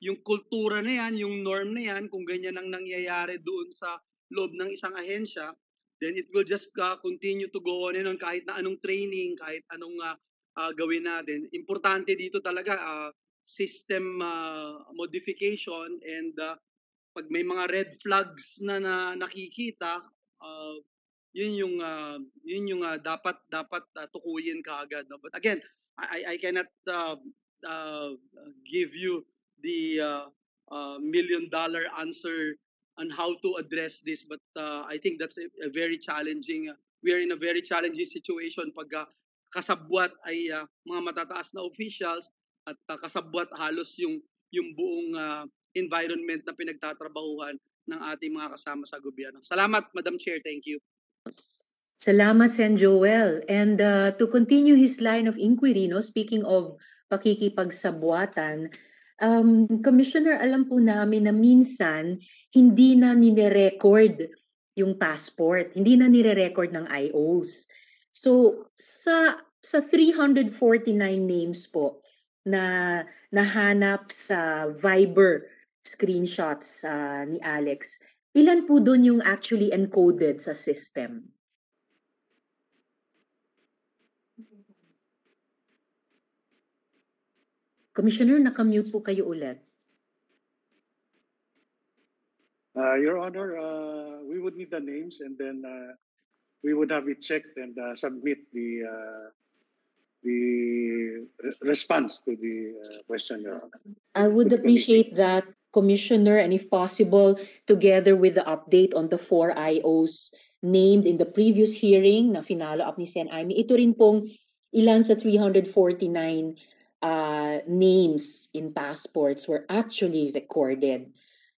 yung kultura na yan, yung norm na yan, kung ganyan ang nangyayari doon sa loob ng isang ahensya, then it will just uh, continue to go on and on kahit na anong training, kahit anong uh, uh, gawin natin. Importante dito talaga uh, system uh, modification and uh, pag may mga red flags na, na nakikita, uh, yun yung uh, yun yung uh, dapat dapat uh, tukuyin kaagad no but again i i cannot uh, uh, give you the uh, uh, million dollar answer on how to address this but uh, i think that's a, a very challenging uh, we are in a very challenging situation pag uh, kasabwat ay uh, mga matataas na officials at uh, kasabwat halos yung yung buong uh, environment na pinagtatrabahuhan ng ating mga kasama sa gobyerno. Salamat, Madam Chair. Thank you. Salamat, Sen Joel. And uh, to continue his line of inquiry, no, speaking of pakikipagsabwatan, um, Commissioner, alam po namin na minsan hindi na nire-record yung passport, hindi na nire-record ng IOs. So sa sa 349 names po na nahanap sa Viber screenshots uh, ni Alex, ilan po doon yung actually encoded sa system? Commissioner, nakamute po kayo ulit. Uh, Your Honor, uh, we would need the names and then uh, we would have it checked and uh, submit the uh, the re- response to the uh, question, Your Honor. I would appreciate that, Commissioner, and if possible, together with the update on the four IOs named in the previous hearing na finalo up ni Sen Aimee, ito rin pong ilan sa 349 uh, names in passports were actually recorded.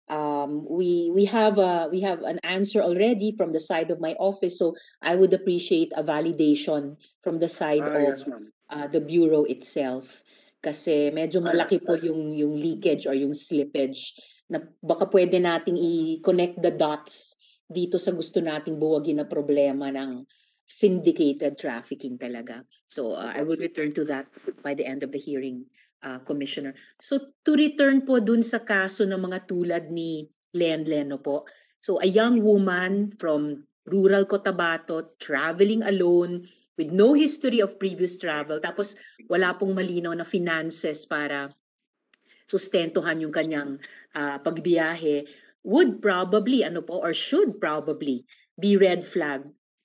Um, we we have a we have an answer already from the side of my office, so I would appreciate a validation from the side Ah, of yes, uh, the bureau itself. Kasi medyo malaki po yung yung leakage or yung slippage na baka pwede nating i-connect the dots dito sa gusto nating buwagin na problema ng syndicated trafficking talaga. So uh, I will return to that by the end of the hearing, uh, Commissioner. So to return po dun sa kaso ng mga tulad ni Len Leno po. So a young woman from rural Cotabato traveling alone with no history of previous travel tapos wala pong malinaw na finances para sustentuhan yung kanyang uh, pagbiyahe would probably ano po or should probably be red flag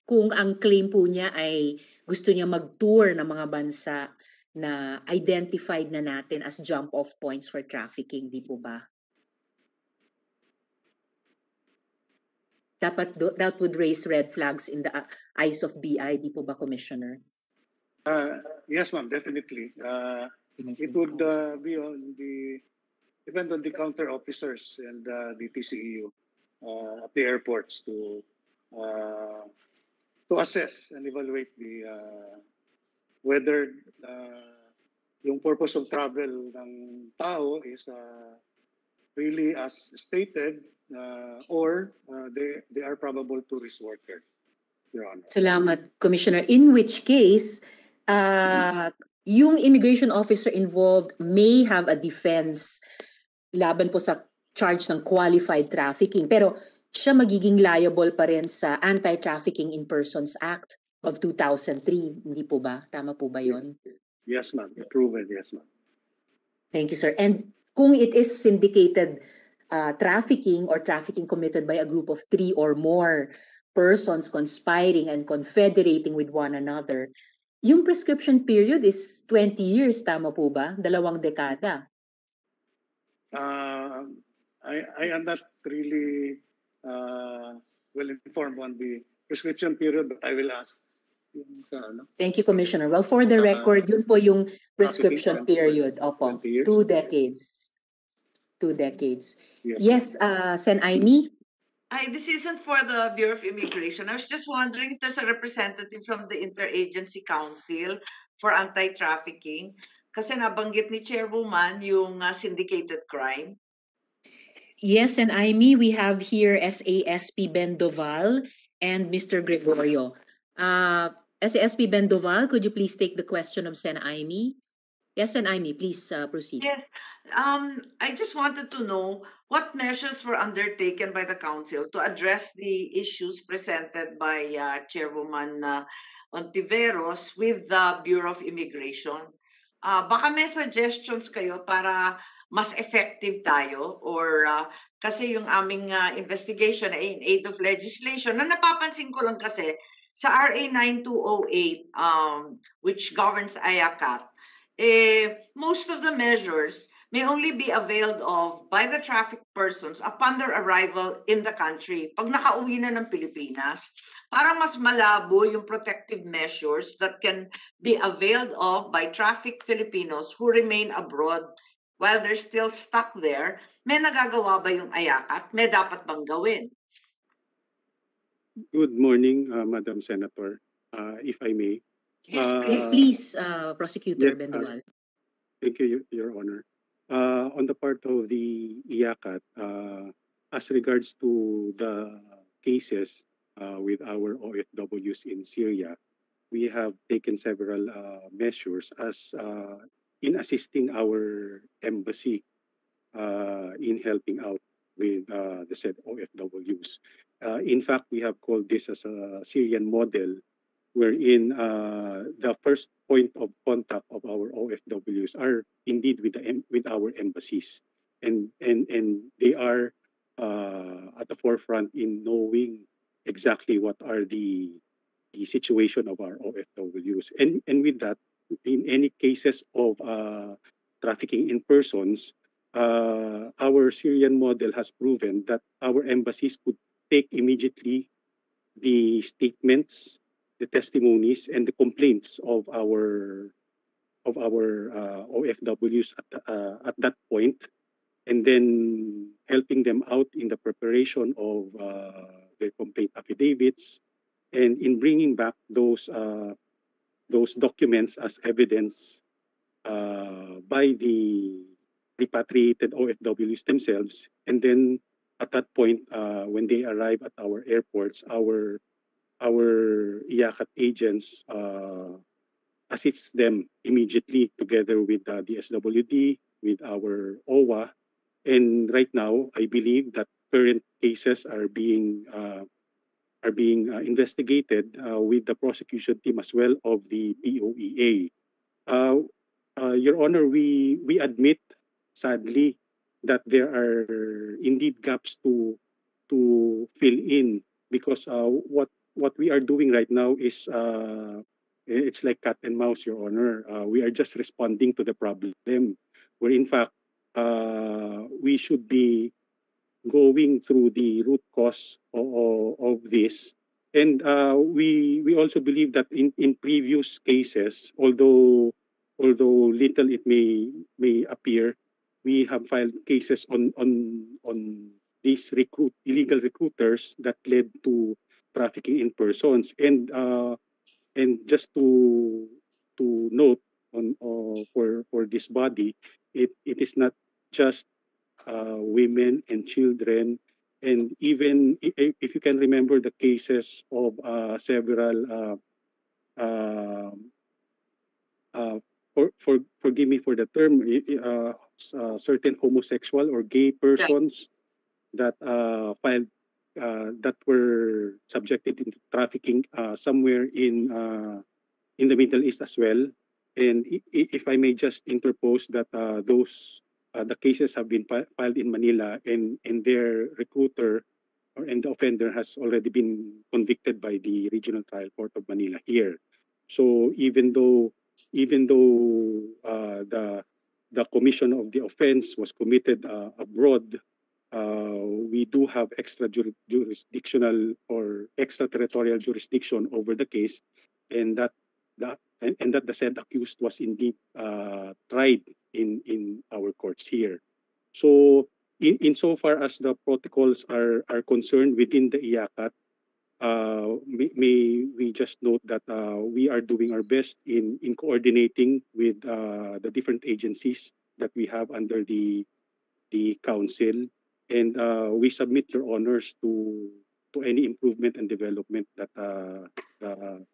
kung ang claim po niya ay gusto niya mag-tour ng mga bansa na identified na natin as jump-off points for trafficking, di po ba? Dapat do- that would raise red flags in the uh, eyes of BI, di po ba, Commissioner? Uh, yes, ma'am, definitely. Uh, it would uh, be on the depend on the counter officers and uh, the TCEU uh, at the airports to uh, to assess and evaluate the uh, whether uh, yung purpose of travel ng tao is uh, really as stated uh, or uh, they they are probable tourist workers, Your Honor. Salamat, Commissioner. In which case, uh, yung immigration officer involved may have a defense laban po sa charge ng qualified trafficking. Pero siya magiging liable pa rin sa Anti-Trafficking in Persons Act of 2003. Hindi po ba? Tama po ba yon? Yes, ma'am. Proven, yes, ma'am. Thank you, sir. And kung it is syndicated uh, trafficking or trafficking committed by a group of three or more persons conspiring and confederating with one another, yung prescription period is 20 years, tama po ba? Dalawang dekada. Uh, I, I am not really uh, well informed on the prescription period, but I will ask. Sa, ano, Thank you, Commissioner. Well, for the Uh, record, yun po yung prescription period. Opo, 20 years? two decades. Two decades. Yes. Yes, uh, Sen Aimee? I, this isn't for the Bureau of Immigration. I was just wondering if there's a representative from the Interagency Council for Anti-Trafficking. Kasi nabanggit ni Chairwoman yung uh, syndicated crime. Yes, and Amy, we have here SASP Bendoval and Mr. Gregorio. Uh, SASP Bendoval, could you please take the question of Sen Amy? Yes, Sen Amy, please uh, proceed. Yes, um, I just wanted to know what measures were undertaken by the council to address the issues presented by uh, Chairwoman uh, Ontiveros with the Bureau of Immigration. Uh, baka may suggestions kayo para mas effective tayo or uh, kasi yung aming uh, investigation ay in aid of legislation na napapansin ko lang kasi sa RA 9208 um, which governs IACAT eh, most of the measures may only be availed of by the traffic persons upon their arrival in the country. Pag nakauwi na ng Pilipinas, para mas malabo yung protective measures that can be availed of by traffic Filipinos who remain abroad while they're still stuck there, may nagagawa ba yung ayakat? May dapat bang gawin? Good morning, uh, Madam Senator, uh, if I may. Yes, Uh, please, please, uh, Prosecutor yeah, uh, Bendoval. Thank you, Your- Your Honor. Uh, on the part of the IACAT, uh, as regards to the cases uh, with our OFWs in Syria, we have taken several uh, measures as uh, in assisting our embassy uh, in helping out with uh, the said OFWs. Uh, in fact, we have called this as a Syrian model wherein uh, the first point of contact of our OFWs are indeed with the with our embassies, and and and they are uh, at the forefront in knowing exactly what are the the situation of our OFWs, and and with that, in any cases of uh, trafficking in persons, uh, our Syrian model has proven that our embassies could take immediately the statements the testimonies and the complaints of our of our uh, OFWs at uh, at that point, and then helping them out in the preparation of uh, their complaint affidavits, and in bringing back those uh, those documents as evidence uh, by the repatriated OFWs themselves, and then at that point, uh, when they arrive at our airports, our our IACAT agents uh, assists them immediately together with uh, the SWD, with our OWA. And right now, I believe that current cases are being uh, are being uh, investigated uh, with the prosecution team as well of the POEA. Uh, uh, Your Honor, we we admit sadly that there are indeed gaps to to fill in because uh, what what we are doing right now is it's like cat and mouse, Your Honor. We are just responding to the problem, where in fact we should be going through the root cause of, of this. And uh, we we also believe that in, in previous cases, although although little it may may appear, we have filed cases on on on these recruit illegal recruiters that led to trafficking in persons. And uh, and just to to note on uh, for for this body, it it is not just uh, women and children, and even if you can remember the cases of uh, several. Uh, um, uh, for, for forgive me for the term, uh, uh, certain homosexual or gay persons that uh, filed uh, that were subjected into trafficking uh, somewhere in uh, in the Middle East as well. And if I may just interpose that uh, those uh, the cases have been filed in Manila, and and their recruiter or and the offender has already been convicted by the Regional Trial Court of Manila here. So even though even though uh, the the commission of the offense was committed uh, abroad, uh, we do have extra jurisdictional or extraterritorial jurisdiction over the case, and that that and, and that the said accused was indeed uh, tried in in our courts here. So in insofar as the protocols are are concerned within the IACAT, uh, may, may we just note that uh, we are doing our best in in coordinating with uh, the different agencies that we have under the the council and uh, we submit your honors to to any improvement and development that uh, the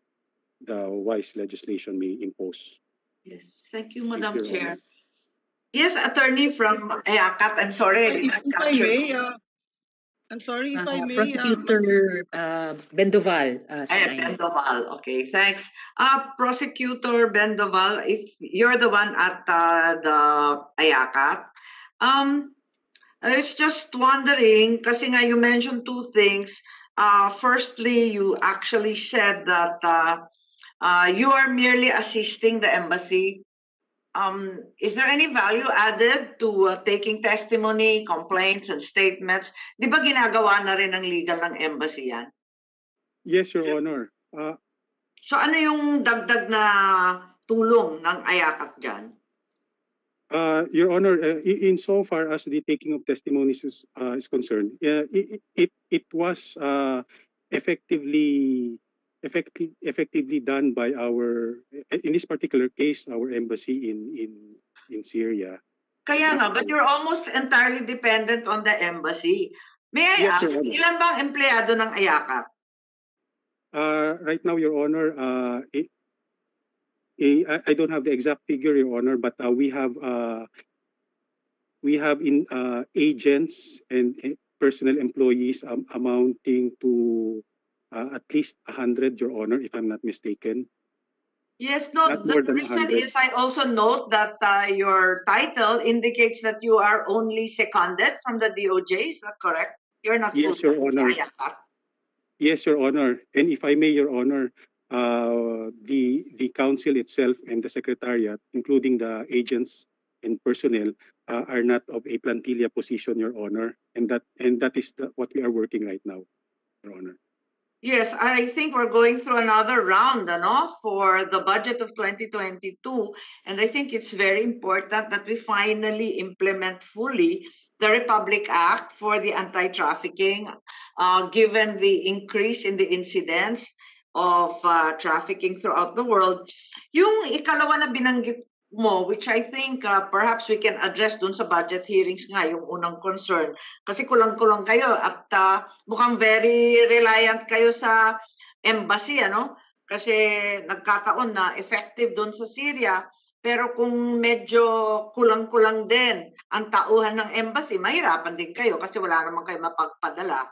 the wise legislation may impose. Yes, thank you, Madam Chair. Honor. Yes, attorney from EACAT, I'm sorry, If, if I may, uh, I'm sorry if I Uh, may. uh, Prosecutor uh, Bendoval. Uh, sa Ay. Bendoval. Okay, thanks. Uh, Prosecutor Bendoval, if you're the one at uh, the Ayakat, um, I was just wondering, kasi nga you mentioned two things. Uh, firstly, you actually said that uh, uh, you are merely assisting the embassy. Um, is there any value added to uh, taking testimony, complaints, and statements? Di ba ginagawa na rin ng legal ng embassy yan? Yes, Your Honor. Uh, So ano yung dagdag na tulong ng ayakat dyan? Uh, Your Honor, uh, i- insofar as the taking of testimonies is, uh, is concerned, uh, it, it it was uh, effectively effective, effectively done by our in this particular case our embassy in in in Syria. Kaya nga, but you're almost entirely dependent on the embassy. May I Yes, ask, Honor. ilan bang empleyado ng ayakat? Uh, right now, Your Honor, uh, it, I, I don't have the exact figure, Your Honor, but uh, we have uh, we have in uh, agents and eh, personnel employees um, amounting to uh, at least hundred, Your Honor, if I'm not mistaken. Yes, no, Not the reason 100. is I also note that uh, your title indicates that you are only seconded from the DOJ, is that correct? You're not Yes, Your Honor. Yes, Your Honor. And if I may, Your Honor, uh, the the council itself and the secretariat, including the agents and personnel, uh, are not of a plantilla position, Your Honor, and that and that is the, what we are working right now, Your Honor. Yes, I think we're going through another round, ano, for the budget of 2022. And I think it's very important that we finally implement fully the Republic Act for the anti-trafficking, uh, given the increase in the incidence of uh, trafficking throughout the world. Yung ikalawa na binanggit mo, which I think uh, perhaps we can address dun sa budget hearings nga, yung unang concern. Kasi kulang-kulang kayo at uh, mukhang very reliant kayo sa embassy, ano? Kasi nagkataon na effective dun sa Syria, pero kung medyo kulang-kulang din ang tauhan ng embassy, mahirapan din kayo kasi wala naman kayo mapagpadala.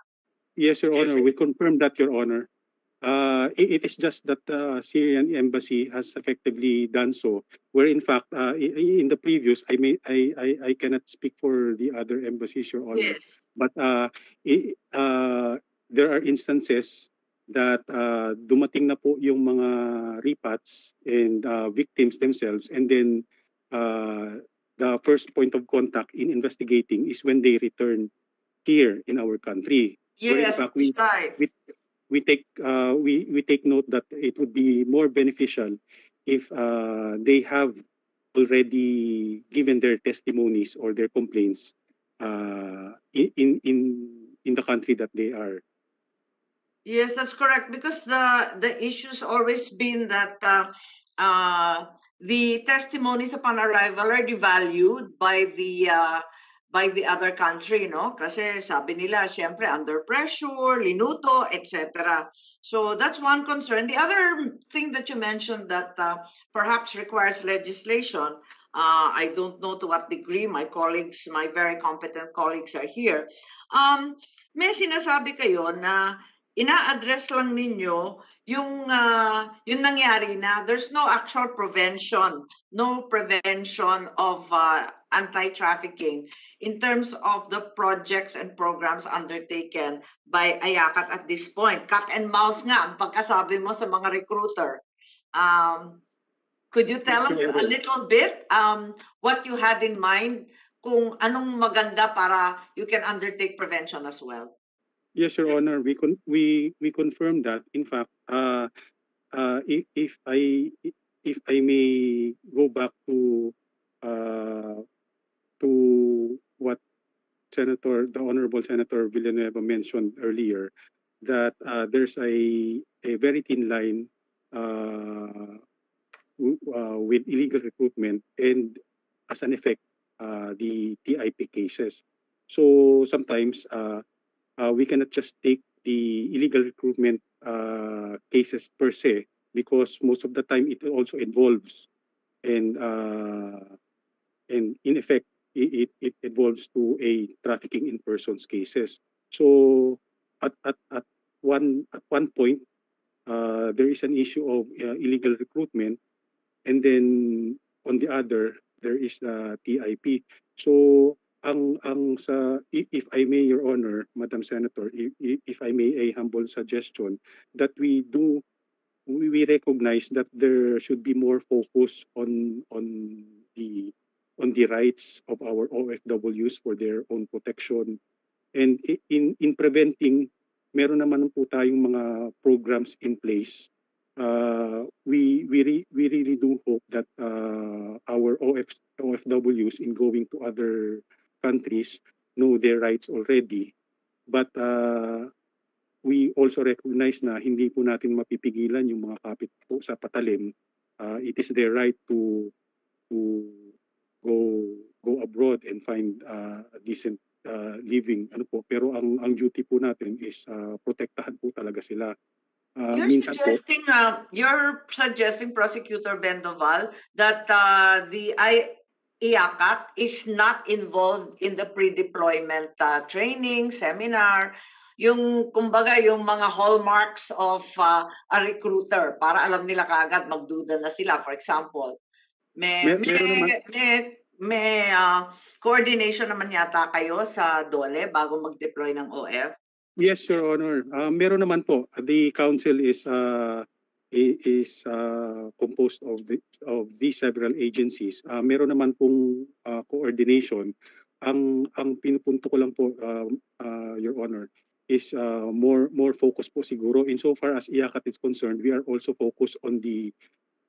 Yes, Your Honor. We confirm that, Your Honor. Uh, it, it is just that the Syrian embassy has effectively done so. Where in fact, uh, in the previous, I may I, I I cannot speak for the other embassies, Your Honor. Yes. But uh, i- uh, there are instances that uh, dumating na po yung mga repats and uh, victims themselves, and then uh, the first point of contact in investigating is when they return here in our country. Where in Yes, fact, we, right. we we take uh, we we take note that it would be more beneficial if uh, they have already given their testimonies or their complaints uh, in in in the country that they are. Yes, that's correct. Because the the issue's always been that uh, uh, the testimonies upon arrival are devalued by the uh, by the other country, no? Kasi sabi nila, syempre, under pressure, linuto, etc. So that's one concern. The other thing that you mentioned that uh, perhaps requires legislation, uh, I don't know to what degree my colleagues, my very competent colleagues are here. Um, may sinasabi kayo na ina-address lang ninyo yung uh, yung nangyari na there's no actual prevention, no prevention of uh, anti-trafficking in terms of the projects and programs undertaken by Ayakat at this point. Cat and mouse nga ang pagkasabi mo sa mga recruiter. Um, could you tell us a little bit um, what you had in mind kung anong maganda para you can undertake prevention as well? Yes, Your Honor, we con- we we confirm that. In fact, uh, uh, if, if I if I may go back to uh, to what Senator, the Honorable Senator Villanueva mentioned earlier, that uh, there's a a very thin line uh, uh, with illegal recruitment and as an effect, uh, the TIP cases. So sometimes uh, uh, we cannot just take the illegal recruitment cases per se because most of the time it also involves and and in effect it, it, evolves to a trafficking in persons cases. So at, at, at one at one point uh, there is an issue of uh, illegal recruitment and then on the other there is the TIP. So ang ang sa if I may your honor Madam Senator if, if I may a humble suggestion that we do we, we recognize that there should be more focus on on the on the rights of our OFWs for their own protection. And in in preventing meron naman po tayong mga programs in place. Uh, we we re, we really do hope that uh, our OF, OFWs in going to other countries know their rights already. But uh, we also recognize na hindi po natin mapipigilan yung mga kapit po sa patalim. Uh, it is their right to to go go abroad and find uh, a decent uh, living ano po. Pero ang ang duty po natin is uh, protektahan po talaga sila. Uh, You're minsan po suggesting, uh, you're suggesting, Prosecutor Bendoval, that uh, the I, IACAT is not involved in the pre-deployment uh, training, seminar, yung kumbaga yung mga hallmarks of uh, a recruiter. Para alam nila kaagad magduda na sila. For example, may may naman- may, may uh, coordination naman yata kayo sa DOLE bago mag-deploy ng OF. Yes, Your Honor. Uh, meron naman po. The council is uh, is uh, composed of the of these several agencies. Uh, meron naman pong uh, coordination. Ang ang pinupunto ko lang po, uh, uh, Your Honor, is uh, more more focus po siguro insofar as IACAT is concerned. We are also focused on the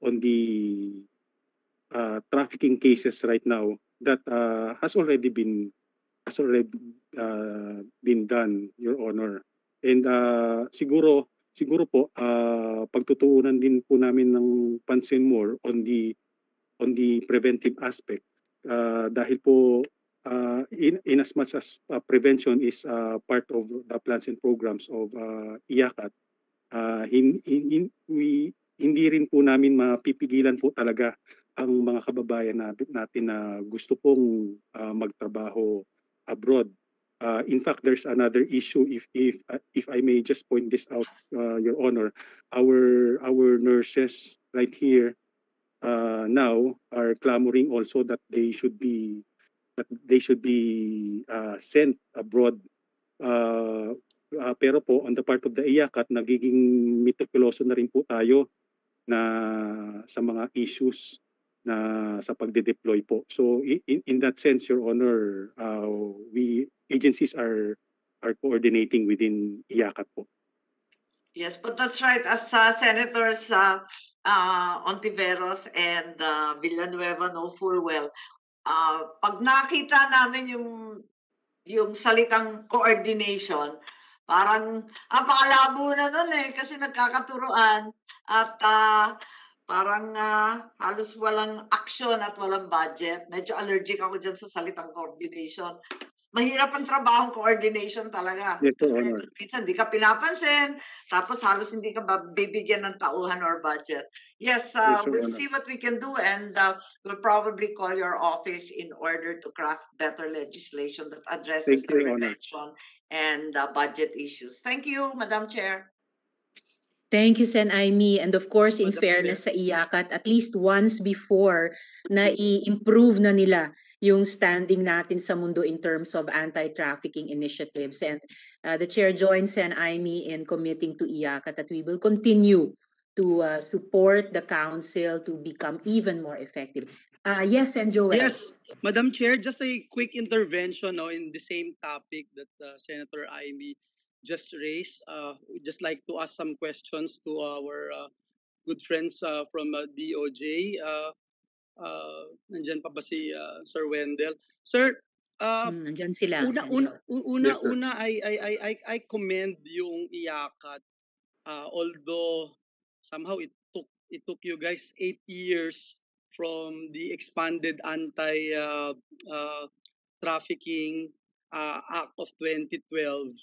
on the uh, trafficking cases right now that uh, has already been has already uh, been done, Your Honor. And uh, siguro, siguro po, uh, pagtutuunan din po namin ng pansin more on the on the preventive aspect. Uh, dahil po, uh, in, in as much as uh, prevention is uh, part of the plans and programs of uh, IACAT, uh, hin, hin, hin- we, hindi rin po namin mapipigilan po talaga ang mga kababayan natin, natin na gusto pong uh, magtrabaho abroad. Uh, in fact, there's another issue. If if uh, if I may just point this out, uh, Your Honor, our our nurses right here uh, now are clamoring also that they should be that they should be uh, sent abroad. Uh, uh, pero po on the part of the IACAT, nagiging meticuloso na rin po tayo na sa mga issues na sa pagde-deploy po. So in, in that sense, Your Honor, uh, we agencies are are coordinating within IACAT po. Yes, but that's right. As uh, Senators uh, uh, Ontiveros and uh, Villanueva know full well, uh, pag nakita namin yung yung salitang coordination, parang apakalabo na nun eh kasi nagkakaturuan at ah, parang ah, halos walang action at walang budget. Medyo allergic ako dyan sa salitang coordination. Mahirap ang trabaho coordination talaga. Kasi Honor. minsan di ka pinapansin, tapos halos hindi ka bibigyan ng tauhan or budget. Yes, uh, Your we'll see what we can do and uh, we'll probably call your office in order to craft better legislation that addresses Thank the prevention and uh, budget issues. Thank you, Madam Chair. Thank you, Sen Aimee. And of course, in fairness sa IACAT, at least once before na i-improve na nila yung standing natin sa mundo in terms of anti-trafficking initiatives. And uh, the chair joins Sen Aimee in committing to IACAT that we will continue to uh, support the council to become even more effective. Uh, yes, and Joel. Yes, Madam Chair, just a quick intervention no, in the same topic that uh, Senator Amy just raised. Uh, we'd just like to ask some questions to our uh, good friends uh, from uh, DOJ. Uh, uh, nandyan pa ba si uh, Sir Wendell? Sir, uh, Mm, nandyan sila, una, una, una, Yes, sir. una, I, I, I, I, I commend yung iyakat. Uh, although somehow it took it took you guys eight years from the expanded anti uh, uh, trafficking uh, Act of 2012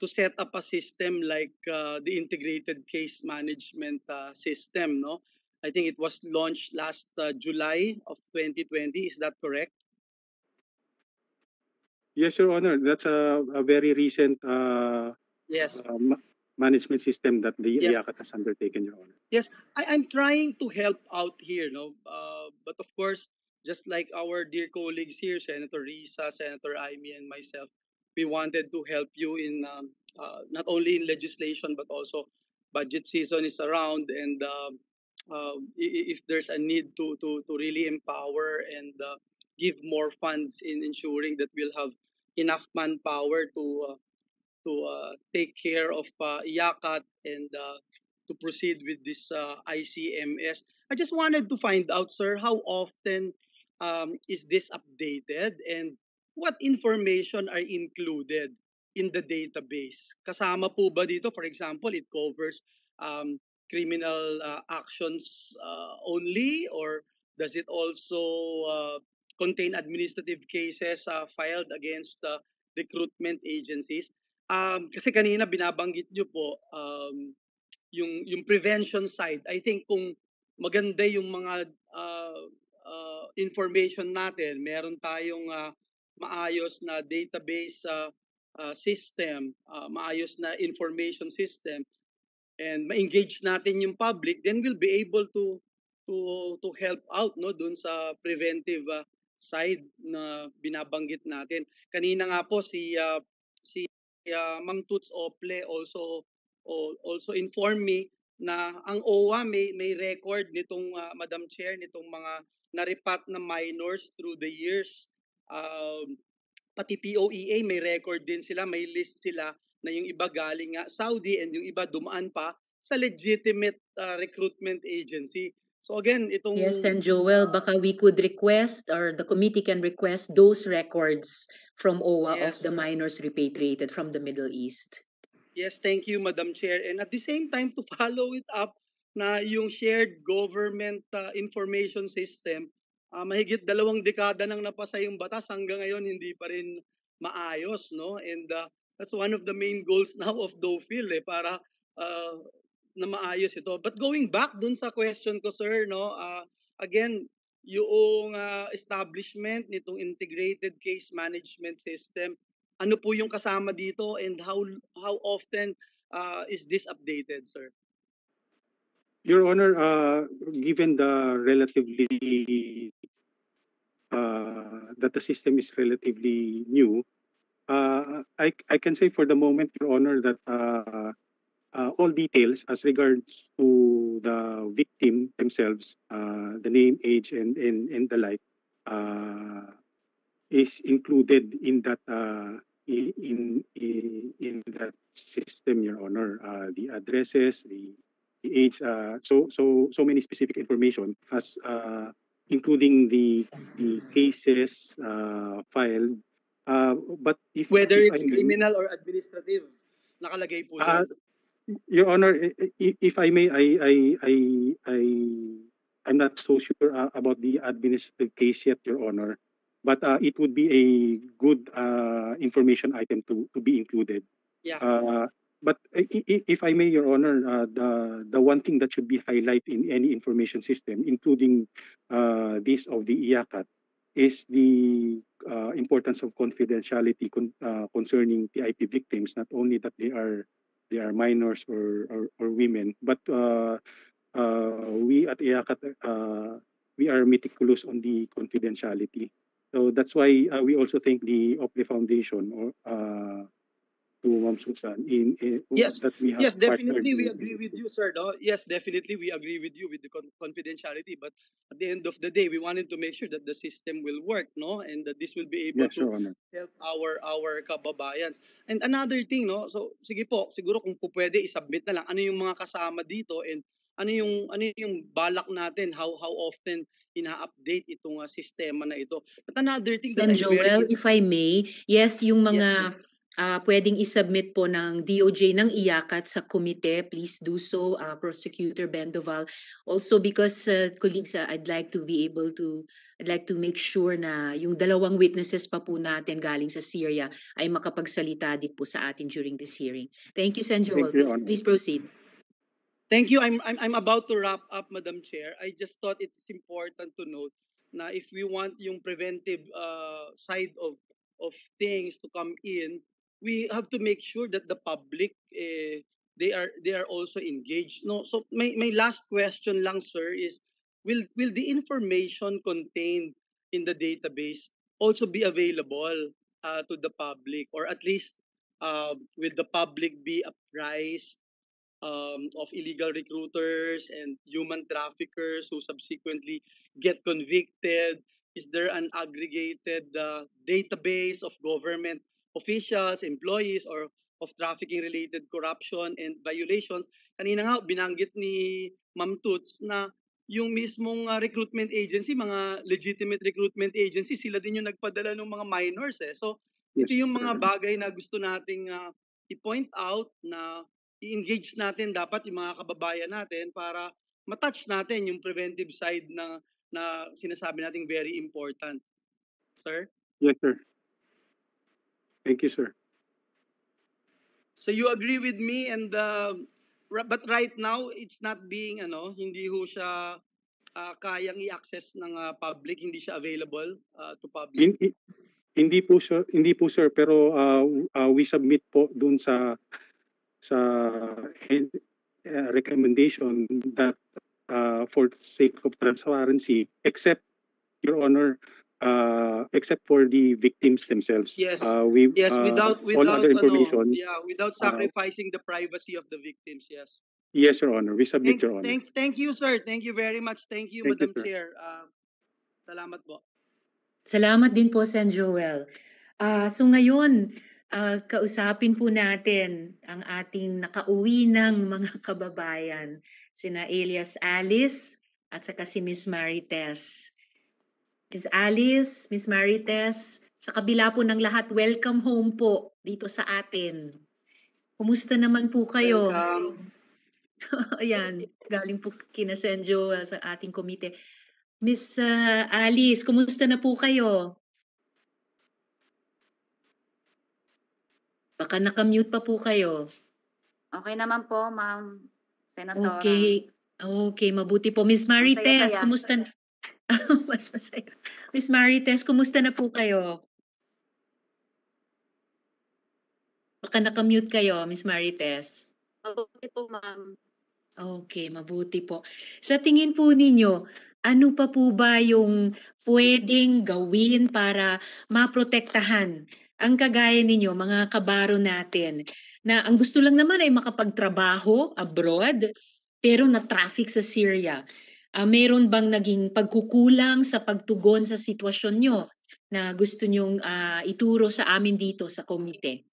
to set up a system like uh, the integrated case management uh, system no i think it was launched last uh, july of 2020 is that correct Yes, Your Honor. That's a, a very recent uh, yes uh, ma- management system that the Yes. IACAT has undertaken, Your Honor. Yes, I, I'm trying to help out here, no. Uh, but of course, just like our dear colleagues here, Senator Risa, Senator Amy, and myself, we wanted to help you in um, uh, not only in legislation but also budget season is around, and uh, if there's a need to to to really empower and uh, give more funds in ensuring that we'll have enough manpower to uh, to uh, take care of uh, and uh, to proceed with this ICMS. I just wanted to find out, sir, how often um, is this updated and what information are included in the database? Kasama po ba dito, for example, it covers um, criminal uh, actions uh, only or does it also uh, contain administrative cases uh, filed against uh, recruitment agencies? Um, kasi kanina binabanggit nyo po um, yung yung prevention side. I think kung maganda yung mga uh, uh, information natin, meron tayong uh, maayos na database uh, uh, system, uh, maayos na information system, and ma-engage natin yung public, then we'll be able to to to help out no dun sa preventive uh, side na binabanggit natin. Kanina nga po si uh, si uh, Mang Toots Ople also al- also informed me na ang OWA may may record nitong uh, Madam Chair nitong mga naripat na minors through the years. Um, pati POEA may record din sila, may list sila na yung iba galing nga Saudi and yung iba dumaan pa sa legitimate uh, recruitment agency. So again, itong Yes, and Joel, baka we could request or the committee can request those records from OWA of Yes. the minors repatriated from the Middle East. Yes, thank you, Madam Chair. And at the same time, to follow it up, na yung shared government uh, information system, uh, mahigit dalawang dekada nang napasa yung batas, hanggang ngayon hindi pa rin maayos, no? And uh, that's one of the main goals now of DOFIL, eh, para uh, na maayos ito. But going back dun sa question ko, sir, no? Uh, again, yung uh, establishment nitong integrated case management system, ano po yung kasama dito and how how often uh, is this updated, sir? Your Honor, uh, given the relatively uh, that the system is relatively new, uh, I I can say for the moment, Your Honor, that uh, uh, all details as regards to the victim themselves, uh, the name, age, and and and the like, uh, is included in that uh, in in in that system, Your Honor. Uh, the addresses, the the age, uh, so so so many specific information as uh, including the the cases uh, filed. Uh, but if Whether if it's I may- criminal or administrative, nakalagay po Uh, doon. Your Honor, i- i- if I may, I I I I I'm not so sure uh, about the administrative case yet, Your Honor, but uh, it would be a good uh, information item to to be included. Yeah. Uh, but if I may, Your Honor, uh, the the one thing that should be highlighted in any information system, including uh, this of the IACAT, is the uh, importance of confidentiality con- uh, concerning TIP victims. Not only that they are they are minors or or, or women, but uh, uh, we at IACAT we are meticulous on the confidentiality. So that's why we also thank the Ople Foundation or to Ma'am Susan in, in Yes, that we have yes, definitely we agree with you, sir. No? Yes, definitely we agree with you with the con- confidentiality. But at the end of the day, we wanted to make sure that the system will work, no, and that this will be able Yes, to Honor. help our our kababayans. And another thing, no, so sige po, siguro kung po pwede i-submit na lang ano yung mga kasama dito and ano yung ano yung balak natin how how often ina-update itong uh, sistema na ito. But another thing that Sen I'm very Joel, if I may, yes, yung Yes, ah, pwedeng isubmit po ng DOJ ng IACAT sa komite. Please do so, ah, Prosecutor Bendoval. Also because, uh, colleagues, ah, I'd like to be able to, I'd like to make sure na yung dalawang witnesses pa po natin galing sa Syria ay makapagsalita din po sa atin during this hearing. Thank you, Sen Thank Joel. you, Please, please proceed. Thank you. I'm, I'm I'm about to wrap up, Madam Chair. I just thought it's important to note na if we want yung preventive uh, side of of things to come in, we have to make sure that the public eh, they are they are also engaged. No, so my my last question lang, sir, is will will the information contained in the database also be available uh, to the public, or at least uh, will the public be apprised um, of illegal recruiters and human traffickers who subsequently get convicted? Is there an aggregated uh, database of government officials, employees, or of trafficking related corruption and violations? Kanina nga, binanggit ni Ma'am Toots na yung mismong uh, recruitment agency, mga legitimate recruitment agency, sila din yung nagpadala ng mga minors eh. So, ito yung mga bagay na gusto nating uh, i-point out na i-engage natin dapat yung mga kababayan natin para matouch natin yung preventive side na na sinasabi nating very important. Sir? Yes, sir. Thank you, sir. So you agree with me and uh, but right now it's not being ano, hindi ho siya uh, kayang i-access ng uh, public, hindi siya available uh, to public. Hin- hi- Hindi po sir, hindi po sir, pero uh, uh, we submit po dun sa sa uh, recommendation that uh, for sake of transparency, except your honor, uh, except for the victims themselves. Yes. Uh, we Yes, uh, without all without other ano, information. yeah, without uh, sacrificing the privacy of the victims. Yes. Yes, your honor. We submit Thank, your honor. thank, thank you, sir. Thank you very much. Thank you, Thank you, Madam sir. Chair. Uh, salamat po. Salamat din po, Sen Joel. Ah, so ngayon, ah, kausapin po natin ang ating nakauwi ng mga kababayan, sina Elias Alice at saka si Miss Marites. Miss Alice, Miss Marites, sa kabila po ng lahat, welcome home po dito sa atin. Kumusta naman po kayo? Welcome. Ayan, galing po kina Sen Joel sa ating komite. Miss ah, Alice, kumusta na po kayo? Baka nakamute pa po kayo. Okay naman po, ma'am. Senatora. Okay. Okay, mabuti po. Miss Marites, kumusta? Mas masaya. Miss Marites, kumusta na po kayo? Baka nakamute kayo, Miss Marites. Mabuti po, ma'am. Okay, mabuti po. Sa tingin po ninyo, ano pa po ba yung pwedeng gawin para maprotektahan ang kagaya ninyo, mga kabaro natin, na ang gusto lang naman ay makapagtrabaho abroad, pero na-traffic sa Syria. Ah, meron bang naging pagkukulang sa pagtugon sa sitwasyon nyo na gusto nyong ah, ituro sa amin dito sa komite?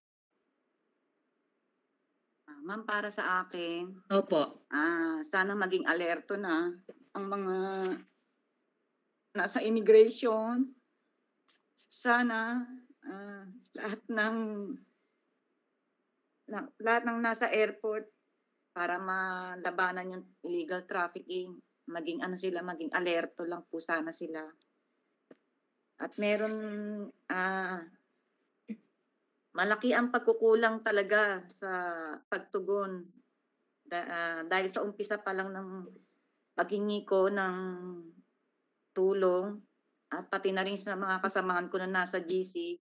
Ah, Ma'am, para sa akin, Opo. ah, sana maging alerto na ang mga nasa immigration. Sana ah, lahat ng na, lahat ng nasa airport para malabanan yung illegal trafficking, maging ano sila, maging alerto lang po sana sila. At meron ah malaki ang pagkukulang talaga sa pagtugon da- ah, dahil sa umpisa pa lang ng paghingi ko ng tulong at pati na rin sa mga kasamahan ko na nasa GC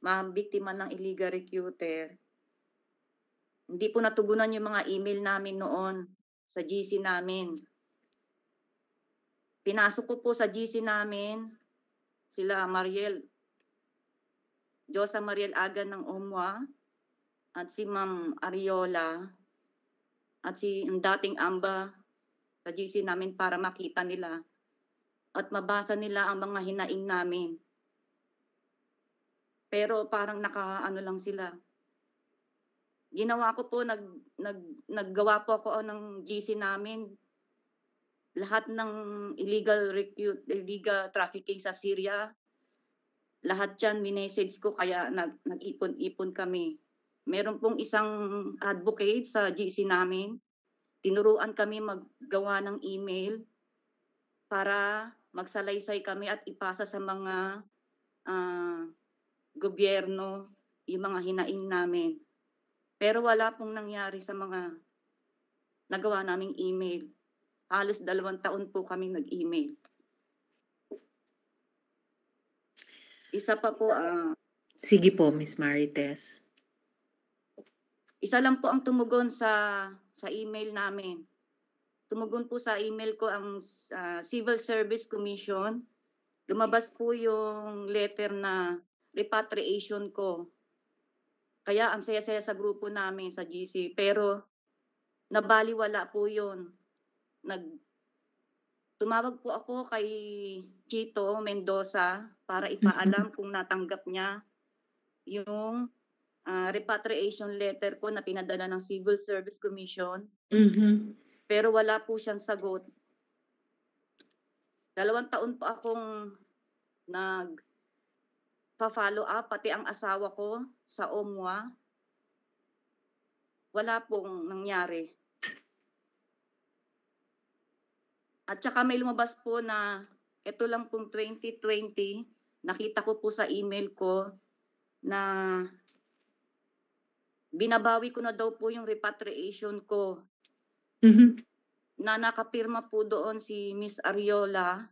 mga biktima ng illegal recruiter hindi po natugunan yung mga email namin noon sa GC namin pinasok ko po sa GC namin sila Mariel Josa Mariel Aga ng Omwa at si Ma'am Ariola at si dating Amba sa GC namin para makita nila at mabasa nila ang mga hinaing namin. Pero parang naka ano lang sila. Ginawa ko po nag, nag naggawa po ako ng GC namin lahat ng illegal recruit, illegal trafficking sa Syria lahat yan minessage ko kaya nag, nag-ipon-ipon kami. Meron pong isang advocate sa GC namin. Tinuruan kami maggawa ng email para magsalaysay kami at ipasa sa mga ah, gobyerno yung mga hinaing namin. Pero wala pong nangyari sa mga nagawa naming email. Halos dalawang taon po kami nag-email. Isa pa po, ah, Sige po, Miss Marites. isa lang po ang tumugon sa sa email namin. Tumugon po sa email ko ang ah, Civil Service Commission. Lumabas po yung letter na repatriation ko. Kaya ang saya-saya sa grupo namin sa GC. Pero nabaliwala po yun. Nag, tumawag po ako kay Chito Mendoza para ipaalam kung natanggap niya yung ah, repatriation letter ko na pinadala ng Civil Service Commission. Mhm. Pero wala po siyang sagot. Dalawang taon po akong nag pa-follow up, pati ang asawa ko sa OMWA. Wala pong nangyari. At saka may lumabas po na ito lang pong 2020, nakita ko po sa email ko na binabawi ko na daw po yung repatriation ko Mhm. na nakapirma po doon si Miss Ariola.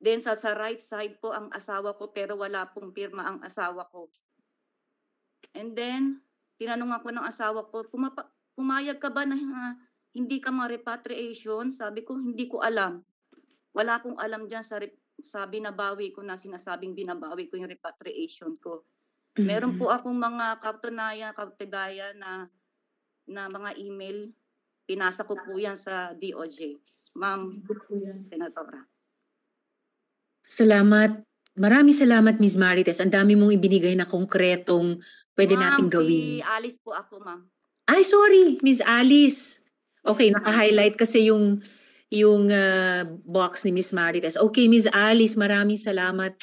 Then sa, sa right side po ang asawa ko pero wala pong pirma ang asawa ko. And then, tinanong ako ng asawa ko, Pumapa, pumayag ka ba na ah, hindi ka ma-repatriation? Sabi ko, hindi ko alam. Wala akong alam dyan sa, sa binabawi ko na sinasabing binabawi ko yung repatriation ko. Meron po akong mga katunayan, katibayan na na mga email. Pinasa ko po yan sa DOJ. Ma'am, Senatora. Salamat. Maraming salamat, Miss Marites. Ang dami mong ibinigay na konkretong pwede ma'am, nating gawin. si Alice po ako, ma'am. Ay, sorry, Miss Alice. Okay, naka-highlight kasi yung yung ah, box ni Miss Marites. Okay, Miss Alice, maraming salamat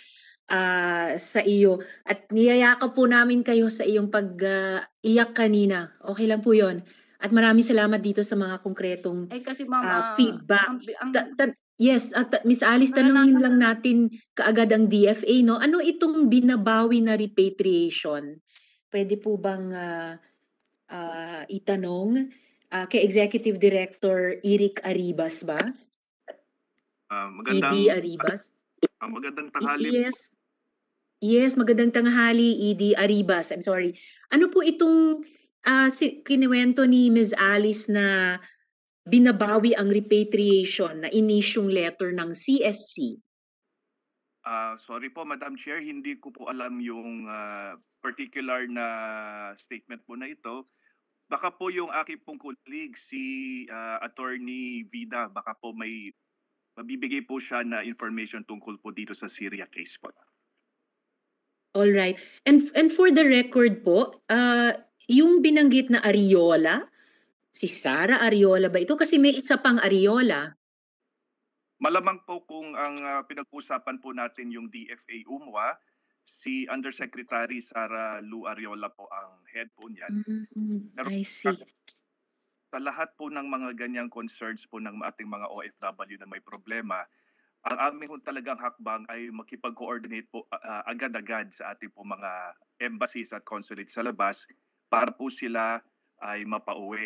ah, sa iyo. At niyayakap po namin kayo sa iyong pag-iyak kanina. Okay lang po yon. At maraming salamat dito sa mga konkretong Eh kasi ma'am, ah, ah, feedback. ang, ang, Ta- ta- yes, at Miss Alice, tanungin lang natin kaagad ang DFA, no? Ano itong binabawi na repatriation? Pwede po bang ah, ah, itanong ah, kay Executive Director Eric Aribas ba? Ah, magandang ED Aribas? ah, magandang tanghali. Yes. Yes, magandang tanghali, ED Aribas. I'm sorry. Ano po itong ah, si, kinuwento ni Ms. Alice na binabawi ang repatriation na inisyong letter ng CSC? Ah, sorry po Madam Chair, hindi ko po alam yung ah, particular na statement po na ito. Baka po yung aking pong colleague si ah, Attorney Vida, baka po may mabibigay po siya na information tungkol po dito sa Syria case po. All right. And and for the record po, ah, yung binanggit na Ariola, si Sara Ariola ba ito? Kasi may isa pang Ariola. Malamang po kung ang ah, pinag-usapan po natin yung DFA UMWA, si Undersecretary Sara Lu Ariola po ang head po niyan. Mm, Pero I see. sa lahat po ng mga ganyang concerns po ng ating mga OFW na may problema, ang aming hong talagang hakbang ay makipag-coordinate po ah, agad-agad sa ating po mga embassies at consulates sa labas para po sila ay mapauwi.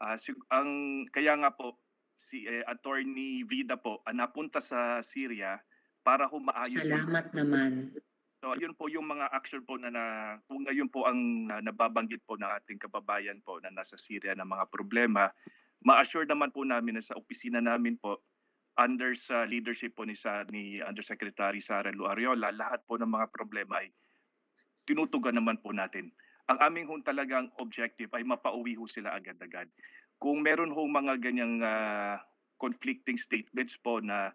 Ah, sig- ang kaya nga po si eh, Attorney Vida po ah, napunta sa Syria para ho maayos yung Salamat naman. So, yun po yung mga action po na, na kung ngayon po ang na, nababanggit po ng ating kababayan po na nasa Syria ng mga problema, ma-assure naman po namin na sa opisina namin po under sa leadership po ni sa ni Undersecretary Sara Lu Ariola, lahat po ng mga problema ay tinutugan naman po natin. Ang aming hong talagang objective ay mapauwi ho sila agad-agad. Kung meron hong mga ganyang ah, conflicting statements po na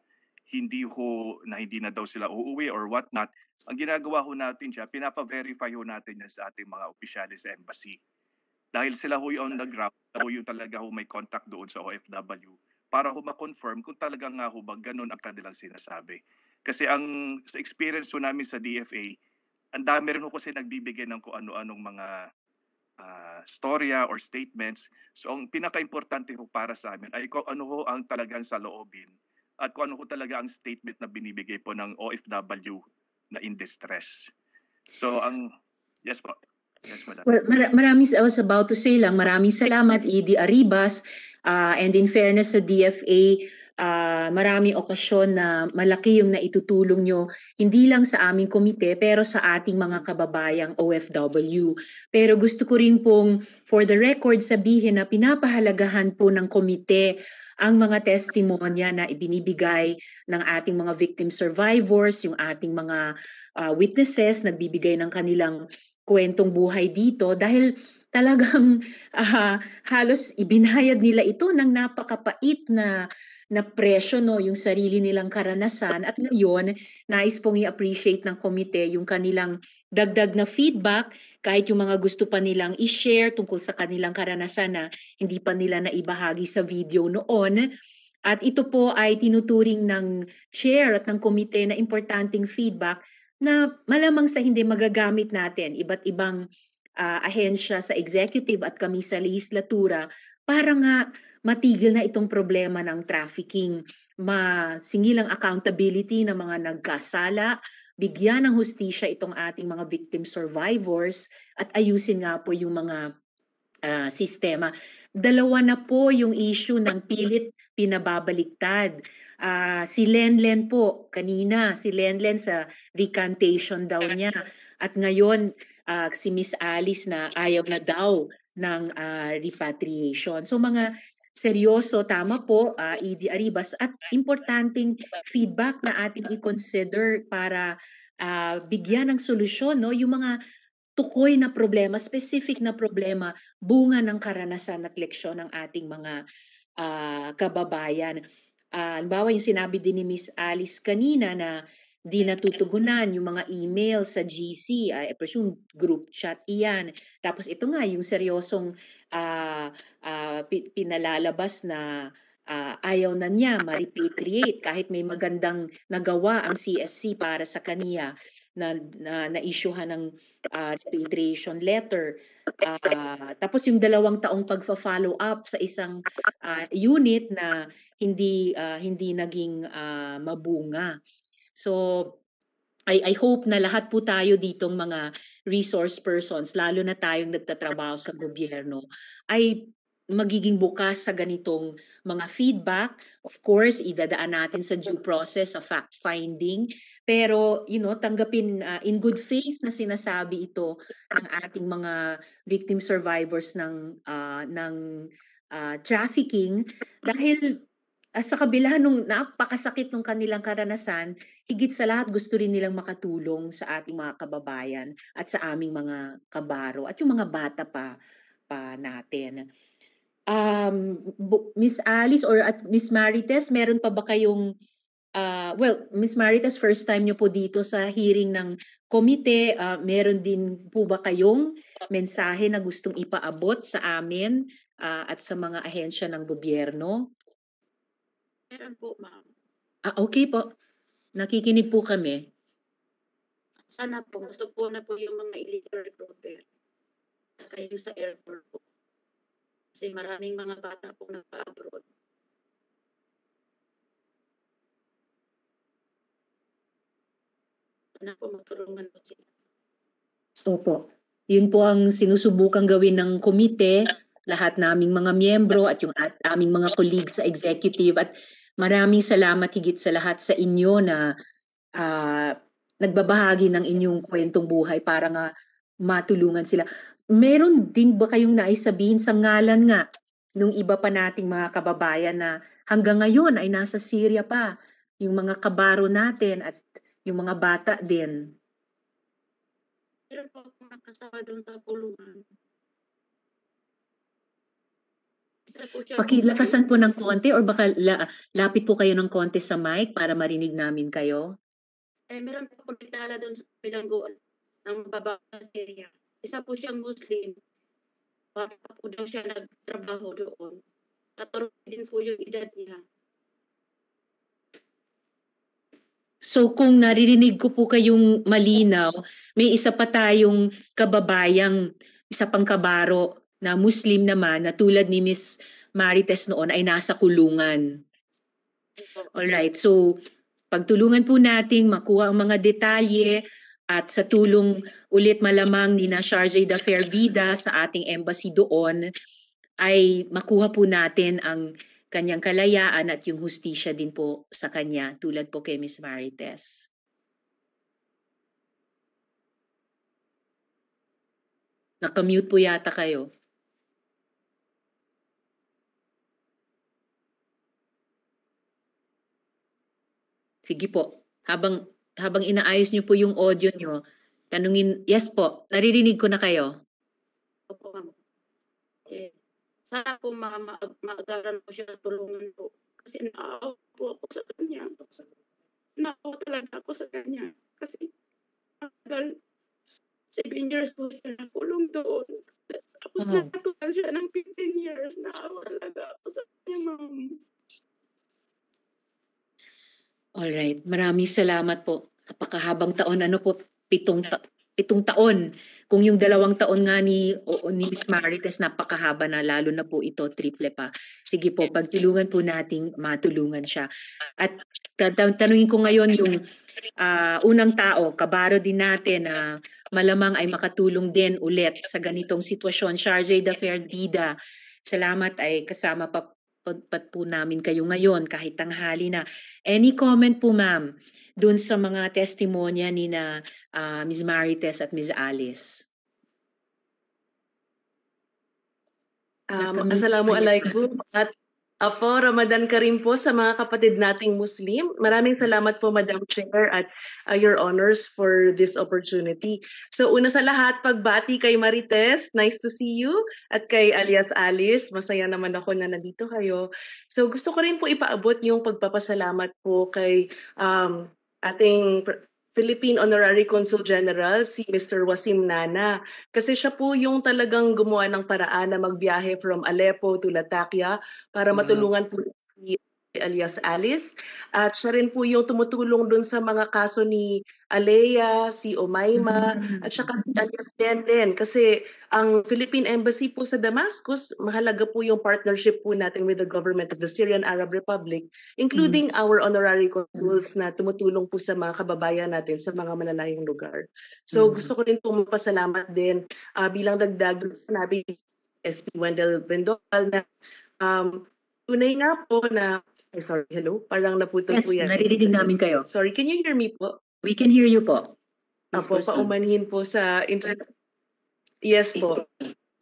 hindi ho na hindi na daw sila uuwi or what not, ang ginagawa ho natin siya, pinapa-verify ho natin yan sa ating mga opisyalis sa embassy. Dahil sila ho on the ground, ho yung talaga ho may contact doon sa OFW para ho ma-confirm kung talaga nga ho ba ganun ang kanilang sinasabi. Kasi ang sa experience po namin sa DFA, ang dami rin po kasi nagbibigay ng kung ano-anong mga ah, storya or statements. So ang pinaka-importante ho para sa amin ay kung ano ho ang talagang sa loobin at kung ano ho talaga ang statement na binibigay po ng OFW na in distress. So ang yes po. Well, mar- maraming, I was about to say lang, maraming salamat, Edie Arribas. Ah, and in fairness sa DFA, ah, maraming okasyon na malaki yung naitutulong nyo, hindi lang sa aming komite, pero sa ating mga kababayang OFW. Pero gusto ko rin pong, for the record, sabihin na pinapahalagahan po ng komite ang mga testimonya na ibinibigay ng ating mga victim survivors, yung ating mga ah, witnesses, nagbibigay ng kanilang kwentong buhay dito dahil talagang ah, halos ibinayad nila ito ng napakapait na na presyo no yung sarili nilang karanasan. At ngayon nais pong i-appreciate ng komite yung kanilang dagdag na feedback kahit yung mga gusto pa nilang i-share tungkol sa kanilang karanasan na hindi pa nila naibahagi sa video noon. At ito po ay tinuturing ng chair at ng komite na importanteng feedback na malamang sa hindi magagamit natin iba't ibang ah, ahensya sa executive at kami sa legislatura para nga matigil na itong problema ng trafficking, masingil ang accountability ng mga nagkasala, bigyan ng hustisya itong ating mga victim survivors at ayusin nga po yung mga ah, sistema. Dalawa na po yung issue ng pilit pinababaliktad. Ah, si Lenlen po, kanina, si Lenlen sa recantation daw niya. At ngayon, ah, si Miss Alice na ayaw na daw ng ah, repatriation. So mga seryoso, tama po, ah, Edie Arribas, at importanteng feedback na ating i-consider para ah, bigyan ng solusyon no yung mga tukoy na problema, specific na problema, bunga ng karanasan at leksyon ng ating mga ah, kababayan. Halimbawa yung sinabi din ni Miss Alice kanina na di natutugunan yung mga email sa GC, I presume group chat iyan. Tapos ito nga yung seryosong ah, pi- pinalalabas na ah, ayaw na niya ma-repatriate kahit may magandang nagawa ang CSC para sa kaniya na na na-issuehan ng ah, repatriation letter. Ah, tapos yung dalawang taong pagfa-follow up sa isang ah, unit na hindi ah, hindi naging ah, mabunga. So I, I hope na lahat po tayo ditong mga resource persons, lalo na tayong nagtatrabaho sa gobyerno, ay magiging bukas sa ganitong mga feedback. Of course, idadaan natin sa due process, sa fact-finding. Pero, you know, tanggapin uh, in good faith na sinasabi ito ng ating mga victim survivors ng, uh, ng uh, trafficking dahil uh, sa kabila nung napakasakit ng kanilang karanasan, higit sa lahat gusto rin nilang makatulong sa ating mga kababayan at sa aming mga kabaro at yung mga bata pa pa natin. Um, Miss Alice or at Miss Marites, meron pa ba kayong ah, well, Miss Marites, first time niyo po dito sa hearing ng komite, ah, meron din po ba kayong mensahe na gustong ipaabot sa amin ah, at sa mga ahensya ng gobyerno? Meron po, ma'am. Ah, okay po. Nakikinig po kami. Sana po, gusto po na po yung mga illegal recruiter. Saka yung sa airport po. Kasi maraming mga bata po nagpa-abroad. Sana po matulungan po sila. Opo. Yun po ang sinusubukang gawin ng komite, lahat naming mga miyembro at yung at aming mga colleagues sa executive at maraming salamat higit sa lahat sa inyo na ah, nagbabahagi ng inyong kwentong buhay para nga matulungan sila. Meron din ba kayong nais sabihin sa ngalan nga nung iba pa nating mga kababayan na hanggang ngayon ay nasa Syria pa, yung mga kabaro natin at yung mga bata din. Meron po akong nakasama doon sa kulungan. Pakilakasan po ng konti or baka la- lapit po kayo ng konti sa mic para marinig namin kayo. Eh, meron po akong doon sa bilangguan ng babae sa Syria. Isa po siyang Muslim. Baka po daw siya nagtrabaho doon. At din po yung edad niya. So kung naririnig ko po kayong malinaw, may isa pa tayong kababayang, isa pang kabaro na Muslim naman na tulad ni Miss Marites noon ay nasa kulungan. Alright, so pagtulungan po nating makuha ang mga detalye at sa tulong ulit malamang ni na Sharjay da Vida sa ating embassy doon ay makuha po natin ang kanyang kalayaan at yung hustisya din po sa kanya tulad po kay Miss Marites. Nakamute po yata kayo. Sige po. Habang habang inaayos niyo po yung audio niyo, tanungin, yes po, naririnig ko na kayo. Opo, ma'am. Eh, sana po ma ma maagaran po siya tulungan po. Kasi naawa po ako sa kanya. Naawa talaga ako sa kanya. Kasi tagal, seven years po siya nakulong doon. Tapos Oh. natutal siya ng 15 years. Naawa talaga ako sa kanya, ma'am. Alright, maraming salamat po. Napakahabang taon, ano po, pitong, ta- pitong taon. Kung yung dalawang taon nga ni, o, ni Miss Marites, napakahaba na, lalo na po ito, triple pa. Sige po, pagtulungan po nating matulungan siya. At tanungin ko ngayon yung ah, unang tao, kabaro din natin na malamang ay makatulong din ulit sa ganitong sitwasyon. Sharjay da Ferdida, salamat ay kasama pa, pa, pa po namin kayo ngayon kahit tanghali na. Any comment po ma'am dun sa mga testimonya ni na ah, Ms. Marites at Ms. Alice? Um, Nakamute Assalamualaikum at Apo, Ramadan Karim po sa mga kapatid nating Muslim. Maraming salamat po Madam Chair at uh, Your Honors for this opportunity. So una sa lahat, pagbati kay Marites, nice to see you. At kay alias Alice, masaya naman ako na nandito kayo. So gusto ko rin po ipaabot yung pagpapasalamat po kay um, ating Philippine Honorary Consul General, si Mr. Wasim Nana. Kasi siya po yung talagang gumawa ng paraan na magbiyahe from Aleppo to Latakia para Wow. matulungan po si alias Alice. At siya rin po yung tumutulong dun sa mga kaso ni Alea, si Omaima, at saka si alias Denden. Kasi ang Philippine Embassy po sa Damascus, mahalaga po yung partnership po natin with the government of the Syrian Arab Republic, including our honorary consuls na tumutulong po sa mga kababayan natin sa mga malalayong lugar. So Mm. gusto ko rin po magpasalamat din ah, bilang dagdag sinabi SP Wendell Bendol na um, tunay nga po na ay sorry, hello, parang naputol Yes, po yan. naririnig namin kayo. Sorry, can you hear me po? We can hear you po. Apo, paumanhin po sa internet. Yes po.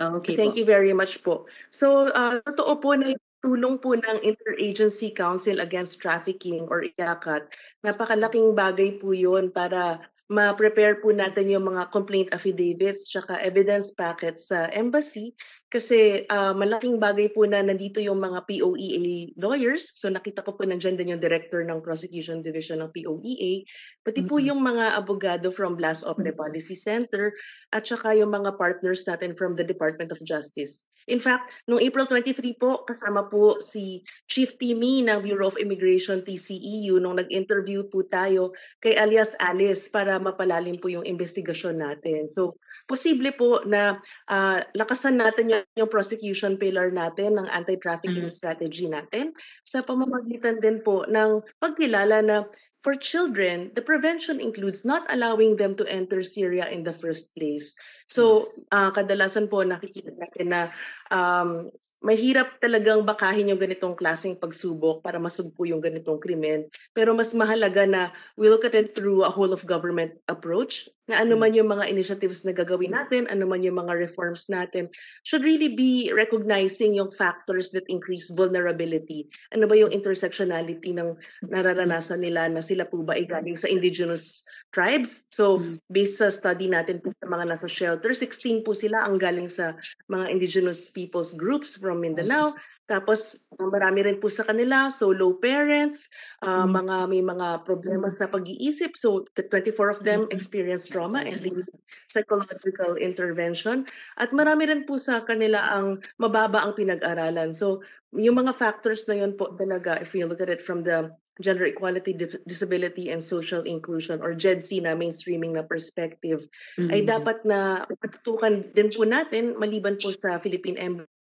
Ah, okay Thank po. you very much po. So, uh, totoo po na tulong po ng Interagency Council Against Trafficking or IACAT, napakalaking bagay po yun para ma-prepare po natin yung mga complaint affidavits tsaka evidence packets sa embassy kasi ah, malaking bagay po na nandito yung mga POEA lawyers. So nakita ko po nandyan din yung director ng prosecution division ng POEA, pati po yung mga abogado from Blast Opera Policy Center at saka yung mga partners natin from the Department of Justice. In fact, noong April 23 po, kasama po si Chief Timmy ng Bureau of Immigration TCEU nung nag-interview po tayo kay alias Alice para mapalalim po yung investigasyon natin. So, posible po na ah, lakasan natin yung, yung prosecution pillar natin ng anti-trafficking strategy natin sa pamamagitan din po ng pagkilala na for children, the prevention includes not allowing them to enter Syria in the first place. So, ah, kadalasan po nakikita natin na um, mahirap talagang bakahin yung ganitong klaseng pagsubok para masugpo yung ganitong krimen. Pero mas mahalaga na we look at it through a whole of government approach na ano man yung mga initiatives na gagawin natin, ano man yung mga reforms natin, should really be recognizing yung factors that increase vulnerability. Ano ba yung intersectionality ng nararanasan nila na sila po ba ay galing sa indigenous tribes? So, based sa study natin po sa mga nasa shelter, 16 po sila ang galing sa mga indigenous peoples groups from Mindanao. Tapos, uh, marami rin po sa kanila, solo parents, uh, mga may mga problema sa pag-iisip. So, the 24 of them experience trauma and they need psychological intervention. At marami rin po sa kanila ang mababa ang pinag-aralan. So, yung mga factors na yun po talaga, if you look at it from the gender equality, Dis- disability, and social inclusion or GEDC na mainstreaming na perspective ay Mm. dapat na matutukan din po natin maliban po sa Philippine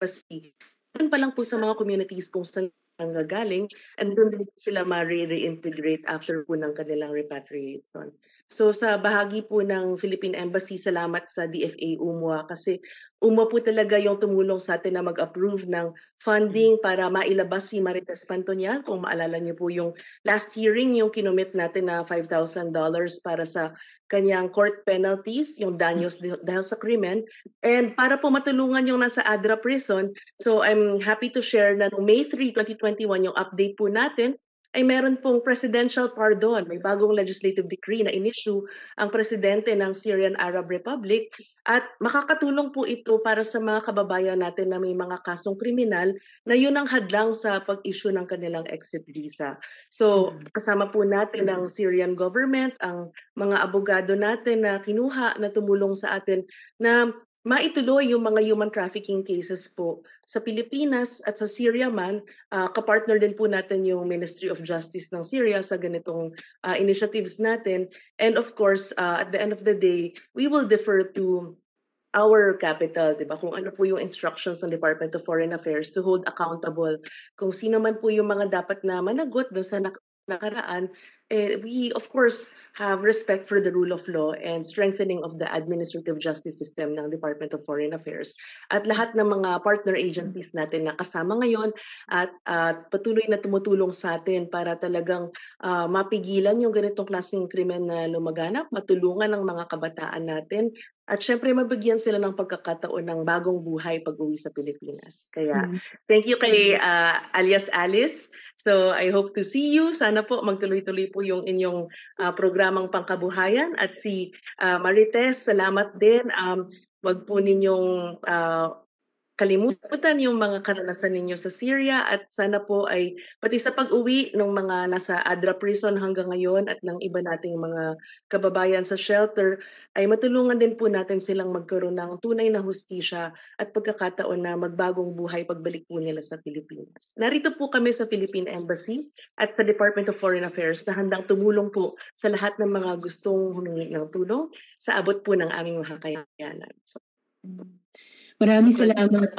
Embassy. Doon pa lang po sa mga communities kung saan nanggagaling and doon din sila ma-reintegrate after po ng kanilang repatriation. So sa bahagi po ng Philippine Embassy, salamat sa DFA UMWA kasi UMWA po talaga yung tumulong sa atin na mag-approve ng funding para mailabas si Marites Pantonian. Kung maalala niyo po yung last hearing, yung kinumit natin na $5,000 para sa kanyang court penalties, yung danyos di- dahil sa krimen. And para po matulungan yung nasa Adra Prison, so I'm happy to share na noong May 3, 2021, yung update po natin, ay meron pong presidential pardon. May bagong legislative decree na inissue ang presidente ng Syrian Arab Republic at makakatulong po ito para sa mga kababayan natin na may mga kasong kriminal na yun ang hadlang sa pag-issue ng kanilang exit visa. So kasama po natin ang Syrian government, ang mga abogado natin na kinuha na tumulong sa atin na maituloy yung mga human trafficking cases po sa Pilipinas at sa Syria man, ah, kapartner din po natin yung Ministry of Justice ng Syria sa ganitong ah, initiatives natin. And of course, ah, at the end of the day, we will defer to our capital, di ba? Kung ano po yung instructions ng Department of Foreign Affairs to hold accountable kung sino man po yung mga dapat na managot doon sa nak- nakaraan, eh, we of course have respect for the rule of law and strengthening of the administrative justice system ng Department of Foreign Affairs. At lahat ng mga partner agencies natin na kasama ngayon at at patuloy na tumutulong sa atin para talagang ah, mapigilan yung ganitong klaseng krimen na lumaganap, matulungan ng mga kabataan natin at syempre mabigyan sila ng pagkakataon ng bagong buhay pag-uwi sa Pilipinas. Kaya Mm. thank you kay ah, alias Alice. So I hope to see you. Sana po magtuloy-tuloy po yung inyong ah, programang pangkabuhayan at si ah, Marites, salamat din. Um, wag po ninyong ah, kalimutan yung mga karanasan ninyo sa Syria at sana po ay pati sa pag-uwi ng mga nasa Adra prison hanggang ngayon at ng iba nating mga kababayan sa shelter ay matulungan din po natin silang magkaroon ng tunay na hustisya at pagkakataon na magbagong buhay pagbalik po nila sa Pilipinas. Narito po kami sa Philippine Embassy at sa Department of Foreign Affairs na handang tumulong po sa lahat ng mga gustong humingi ng tulong sa abot po ng aming makakayanan. So, Maraming salamat.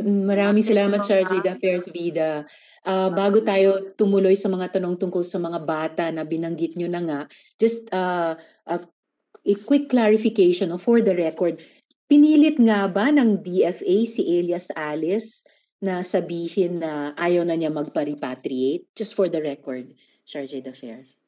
Maraming salamat, Charge de Affairs Vida. Ah, bago tayo tumuloy sa mga tanong tungkol sa mga bata na binanggit nyo na nga, just ah, a, a quick clarification no, for the record. Pinilit nga ba ng DFA si Elias Alice na sabihin na ayaw na niya magpa-repatriate? Just for the record, Charge de Affairs.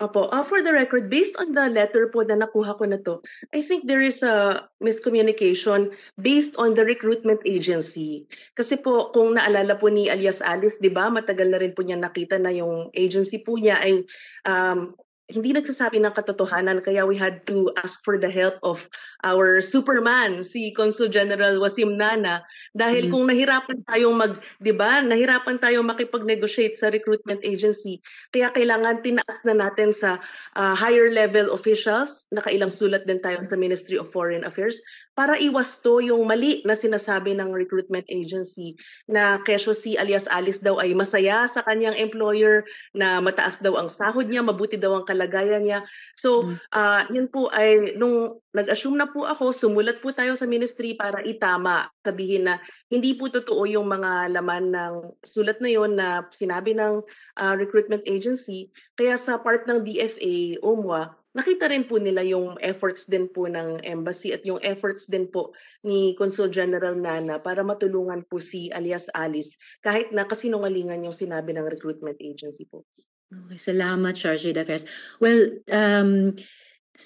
Opo, uh, for the record, based on the letter po na nakuha ko na to, I think there is a miscommunication based on the recruitment agency. Kasi po, kung naalala po ni alias Alice, di ba, matagal na rin po niya nakita na yung agency po niya ay um, hindi nagsasabi ng katotohanan kaya we had to ask for the help of our superman si Consul General Wasim Nana. Dahil Mm. kung nahirapan tayong mag 'di ba nahirapan tayong makipag-negotiate sa recruitment agency kaya kailangan tinaas na natin sa ah, higher level officials. Nakailang sulat din tayo sa Ministry of Foreign Affairs para iwasto yung mali na sinasabi ng recruitment agency na kesyo si alias Alice daw ay masaya sa kanyang employer na mataas daw ang sahod niya, mabuti daw ang kalagayan niya. So, ah yun po ay nung nag-assume na po ako, sumulat po tayo sa ministry para itama, sabihin na hindi po totoo yung mga laman ng sulat na yon na sinabi ng ah, recruitment agency. Kaya sa part ng DFA, UMWA, nakita rin po nila yung efforts din po ng embassy at yung efforts din po ni Consul General Nana para matulungan po si alias Alice kahit na kasinungalingan yung sinabi ng recruitment agency po. Okay, salamat, Charge Affairs. Well, um,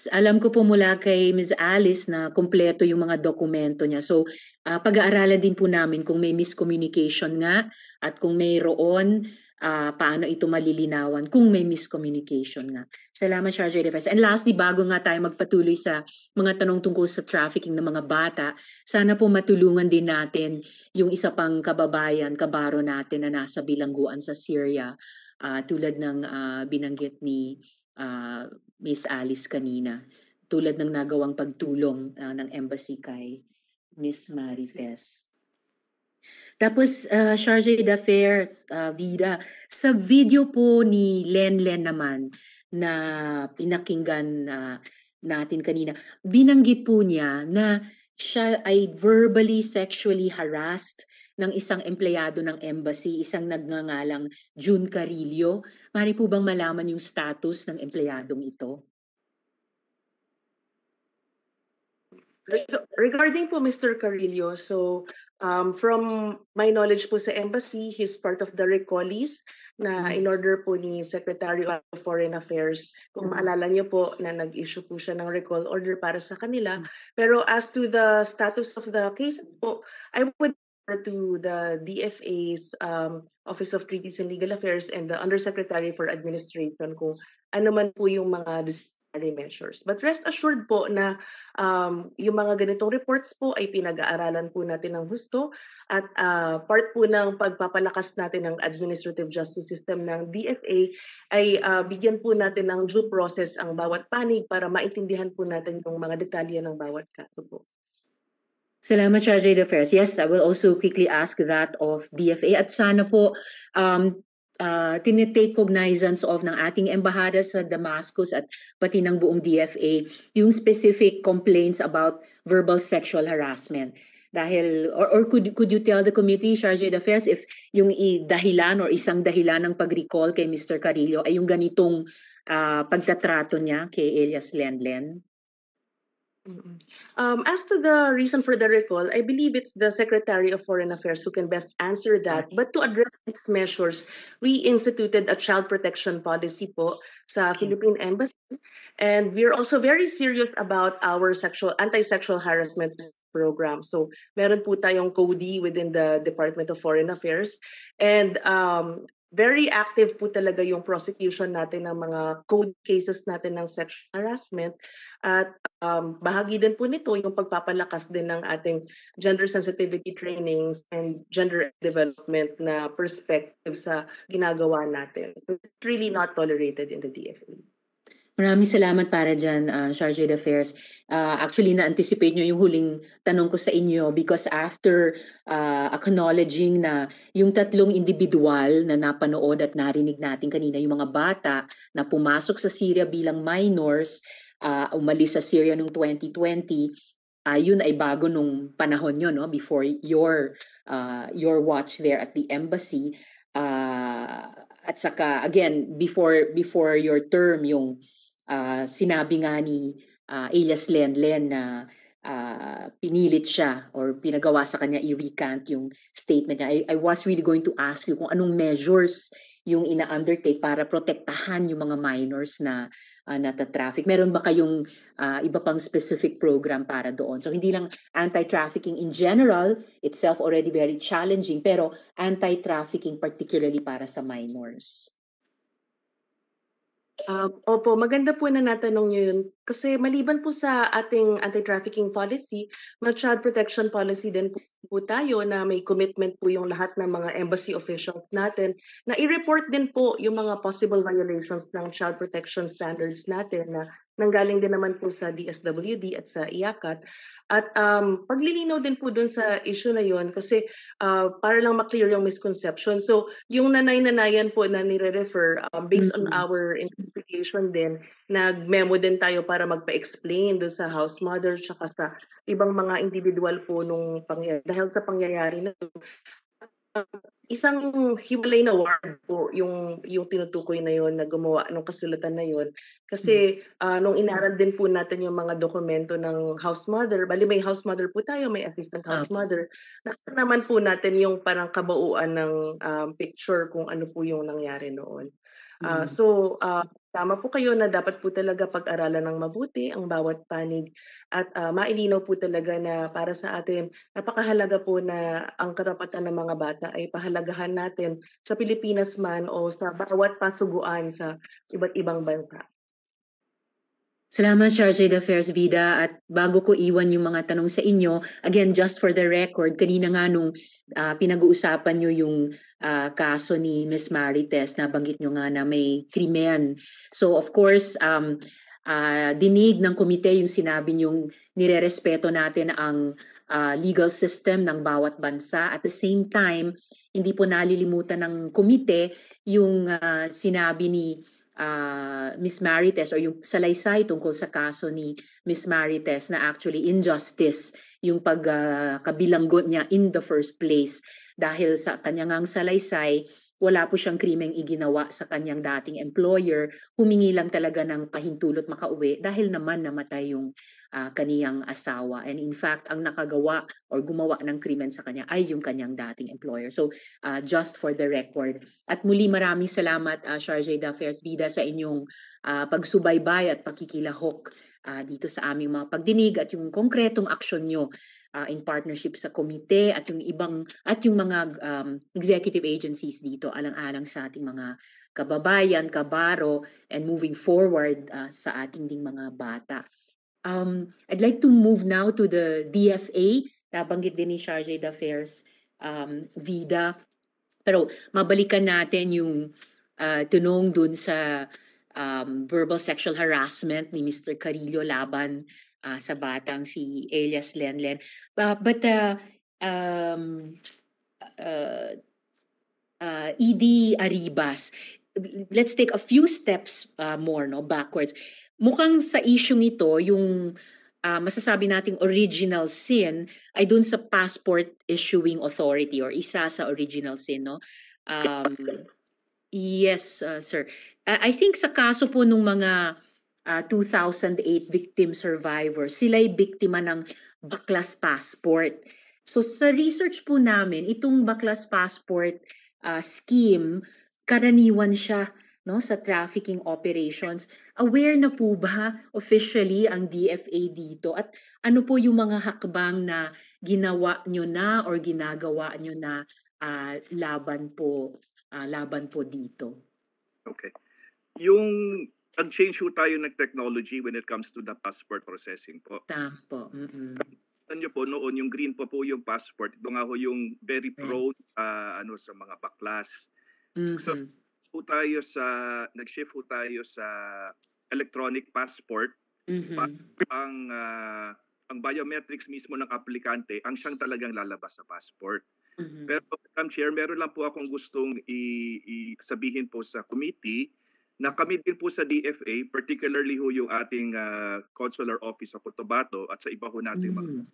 alam ko po mula kay Ms. Alice na kumpleto yung mga dokumento niya. So, ah, pag-aaralan din po namin kung may miscommunication nga at kung mayroon, ah, paano ito malilinawan kung may miscommunication nga. Salamat, Charge de Affairs. And lastly, bago nga tayo magpatuloy sa mga tanong tungkol sa trafficking ng mga bata, sana po matulungan din natin yung isa pang kababayan, kabaro natin na nasa bilangguan sa Syria ah, tulad ng ah, binanggit ni ah, Miss Alice kanina, tulad ng nagawang pagtulong ah, ng embassy kay Miss Marites. Tapos, uh, Charge d'Affaires, uh, Vida, sa video po ni Len Len naman na pinakinggan uh, natin kanina, binanggit po niya na siya ay verbally sexually harassed ng isang empleyado ng embassy, isang nagngangalang June Carillo. Mari po bang malaman yung status ng empleyadong ito? Reg- Regarding po Mr. Carillo, so um, from my knowledge po sa embassy, he's part of the recallees na in order po ni Secretary of Foreign Affairs. Kung maalala niyo po na nag-issue po siya ng recall order para sa kanila. Pero as to the status of the cases po, I would refer to the DFA's um, Office of Treaties and Legal Affairs and the Undersecretary for Administration kung ano man po yung mga measures. But rest assured po na um, yung mga ganitong reports po ay pinag-aaralan po natin ng gusto at uh, part po ng pagpapalakas natin ng administrative justice system ng DFA ay uh, bigyan po natin ng due process ang bawat panig para maintindihan po natin yung mga detalye ng bawat kaso po. Salamat, Charge Affairs. Yes, I will also quickly ask that of DFA at sana po um, uh, tinitake cognizance of ng ating embahada sa Damascus at pati ng buong DFA yung specific complaints about verbal sexual harassment. Dahil, or, or could, could you tell the committee, Charge d'Affaires, if yung dahilan or isang dahilan ng pag-recall kay Mr. Carillo ay yung ganitong uh, pagtatrato niya kay Elias Lenlen? Mm-mm. Um, as to the reason for the recall, I believe it's the Secretary of Foreign Affairs who can best answer that. But to address these measures, we instituted a child protection policy po sa Philippine Embassy. And we're also very serious about our sexual anti-sexual harassment program. So meron po tayong CODI within the Department of Foreign Affairs. And um, very active po talaga yung prosecution natin ng mga code cases natin ng sexual harassment at um, bahagi din po nito yung pagpapalakas din ng ating gender sensitivity trainings and gender development na perspective sa ginagawa natin. It's really not tolerated in the DFA. Maraming salamat para dyan, uh, Charge d'Affaires. Uh, actually, na-anticipate nyo yung huling tanong ko sa inyo because after uh, acknowledging na yung tatlong individual na napanood at narinig natin kanina, yung mga bata na pumasok sa Syria bilang minors, uh, umalis sa Syria noong 2020, uh, yun ay bago nung panahon nyo, no? before your, uh, your watch there at the embassy. Uh, at saka, again, before, before your term, yung uh, sinabi nga ni uh, Elias Lenlen na uh, pinilit siya or pinagawa sa kanya i-recant yung statement niya. I, I was really going to ask you kung anong measures yung ina-undertake para protektahan yung mga minors na uh, nata-traffic. Meron ba kayong uh, iba pang specific program para doon? So hindi lang anti-trafficking in general, itself already very challenging, pero anti-trafficking particularly para sa minors. Um, opo, maganda po na natanong niyo yun. Kasi maliban po sa ating anti-trafficking policy, may child protection policy din po, tayo na may commitment po yung lahat ng mga embassy officials natin na i-report din po yung mga possible violations ng child protection standards natin na nanggaling din naman po sa DSWD at sa IACAT. At um, paglilinaw din po dun sa issue na yon kasi uh, para lang maklear yung misconception. So yung nanay-nanayan po na nire-refer um, based mm-hmm. on our investigation din, nag-memo din tayo para magpa-explain doon sa house mother tsaka sa ibang mga individual po nung pangyayari. Dahil sa pangyayari na isang hiwalay na word po yung yung tinutukoy na yon na gumawa ng kasulatan na yon kasi uh, nung inaral din po natin yung mga dokumento ng house mother bali may house mother po tayo may assistant house mother nakita naman po natin yung parang kabauan ng um, picture kung ano po yung nangyari noon. Uh, so uh, Tama po kayo na dapat po talaga pag-aralan ng mabuti ang bawat panig at uh, mailinaw po talaga na para sa atin napakahalaga po na ang karapatan ng mga bata ay pahalagahan natin sa Pilipinas man o sa bawat pasuguan sa iba't ibang bansa. Salamat, Charge d'Affaires Vida. At bago ko iwan yung mga tanong sa inyo, again, just for the record, kanina nga nung uh, pinag-uusapan nyo yung uh, kaso ni Miss Marites, nabanggit nyo nga na may krimen. So of course, um, uh, dinig ng komite yung sinabi yung nirerespeto natin ang ah, legal system ng bawat bansa. At the same time, hindi po nalilimutan ng komite yung ah, sinabi ni ah, Miss Marites or yung salaysay tungkol sa kaso ni Miss Marites na actually injustice yung pagkabilanggo niya in the first place. Dahil sa kanyang ang salaysay wala po siyang krimeng iginawa sa kanyang dating employer, humingi lang talaga ng pahintulot makauwi dahil naman namatay yung ah, kaniyang asawa. And in fact, ang nakagawa or gumawa ng krimen sa kanya ay yung kanyang dating employer. So, ah, just for the record. At muli maraming salamat, uh, Charge d'Affaires Vida, sa inyong ah, pagsubaybay at pakikilahok ah, dito sa aming mga pagdinig at yung konkretong aksyon nyo uh, in partnership sa komite at yung ibang at yung mga um, executive agencies dito alang-alang sa ating mga kababayan, kabaro and moving forward uh, sa ating ding mga bata. Um, I'd like to move now to the DFA. Nabanggit din ni Charge d'Affaires um, Vida. Pero mabalikan natin yung uh, tunong dun sa um, verbal sexual harassment ni Mr. Carillo laban ah, sa batang si Elias Lenlen. Uh, but uh, um, uh, uh, ED Aribas, let's take a few steps uh, more no backwards. Mukhang sa issue ito yung uh, masasabi nating original sin ay dun sa passport issuing authority or isa sa original sin no. Um, yes, uh, sir. Uh, I think sa kaso po nung mga uh, 2008 victim survivors, sila'y biktima ng baklas passport. So sa research po namin, itong baklas passport uh, scheme, karaniwan siya no sa trafficking operations. Aware na po ba officially ang DFA dito at ano po yung mga hakbang na ginawa nyo na or ginagawa nyo na uh, laban po uh, laban po dito? Okay. Yung nag-change ho tayo ng technology when it comes to the passport processing po. Tama po. Mm-mm. Alam niyo po, noon yung green po po yung passport. Ito nga ho yung very prone uh, ano, sa mga baklas. Mm-hmm. So, po tayo sa, nag-shift po tayo sa electronic passport. Mhm. Pa- ang uh, ang biometrics mismo ng aplikante ang siyang talagang lalabas sa passport. Mhm. Pero Madam Chair, meron lang po akong gustong i- i- sabihin po sa committee na kami din po sa DFA, particularly ho yung ating ah, consular office sa Cotabato at sa iba ho nating mga Mm.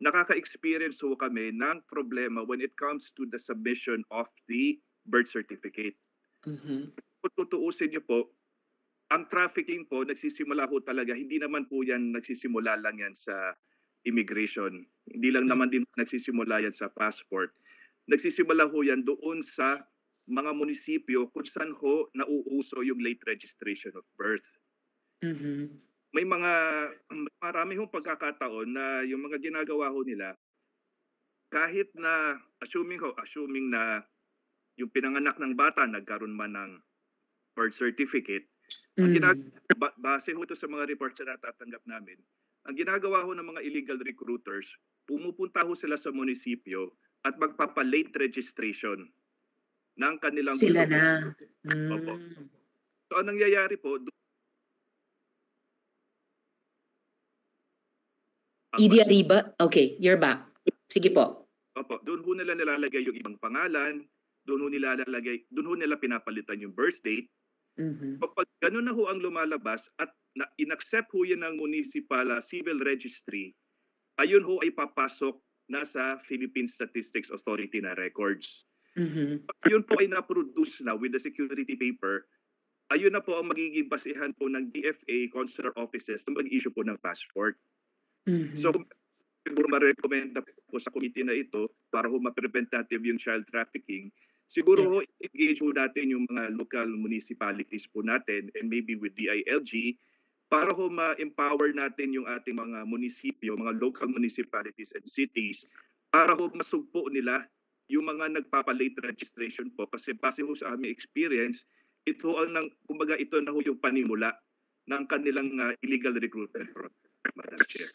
nakaka-experience ho kami ng problema when it comes to the submission of the birth certificate. Mhm. Kung tutuusin niyo po, ang trafficking po nagsisimula ho talaga, hindi naman po yan nagsisimula lang yan sa immigration. Hindi lang naman din nagsisimula yan sa passport. Nagsisimula ho yan doon sa mga munisipyo kung saan ho nauuso yung late registration of birth. Mhm. May mga marami hong pagkakataon na yung mga ginagawa ho nila kahit na assuming ho, assuming na yung pinanganak ng bata nagkaroon man ng birth certificate, ang Mm. ginag- ba- base ho ito sa mga reports na natatanggap namin, ang ginagawa ho ng mga illegal recruiters, pumupunta ho sila sa munisipyo at magpapa-late registration ng kanilang Sila gusto- na. Opo. Mm. So ang nangyayari po, Idi Arriba? Okay, you're back. Sige po. Opo, doon ho nila nilalagay yung ibang pangalan, doon ho nila nilalagay, doon ho nila pinapalitan yung birth date. Mhm. Kapag ganun na ho ang lumalabas at na, inaccept ho yan ng municipal ah, civil registry, ayun ho ay papasok na sa Philippine Statistics Authority na records. Mhm. Pag yun po ay na-produce na with the security paper, ayun na po ang magiging basihan po ng DFA consular offices na mag-issue po ng passport. Mhm. So, siguro ma-recommend po sa committee na ito para ho ma-preventative yung child trafficking. Siguro ho, engage ho natin yung mga local municipalities po natin and maybe with DILG para ho ma-empower natin yung ating mga munisipyo, mga local municipalities and cities para ho masugpo nila yung mga nagpapa-late registration po kasi base ho sa aming experience, ito ang nang, kumbaga ito na ho yung panimula ng kanilang ah, illegal recruitment program, Madam Chair.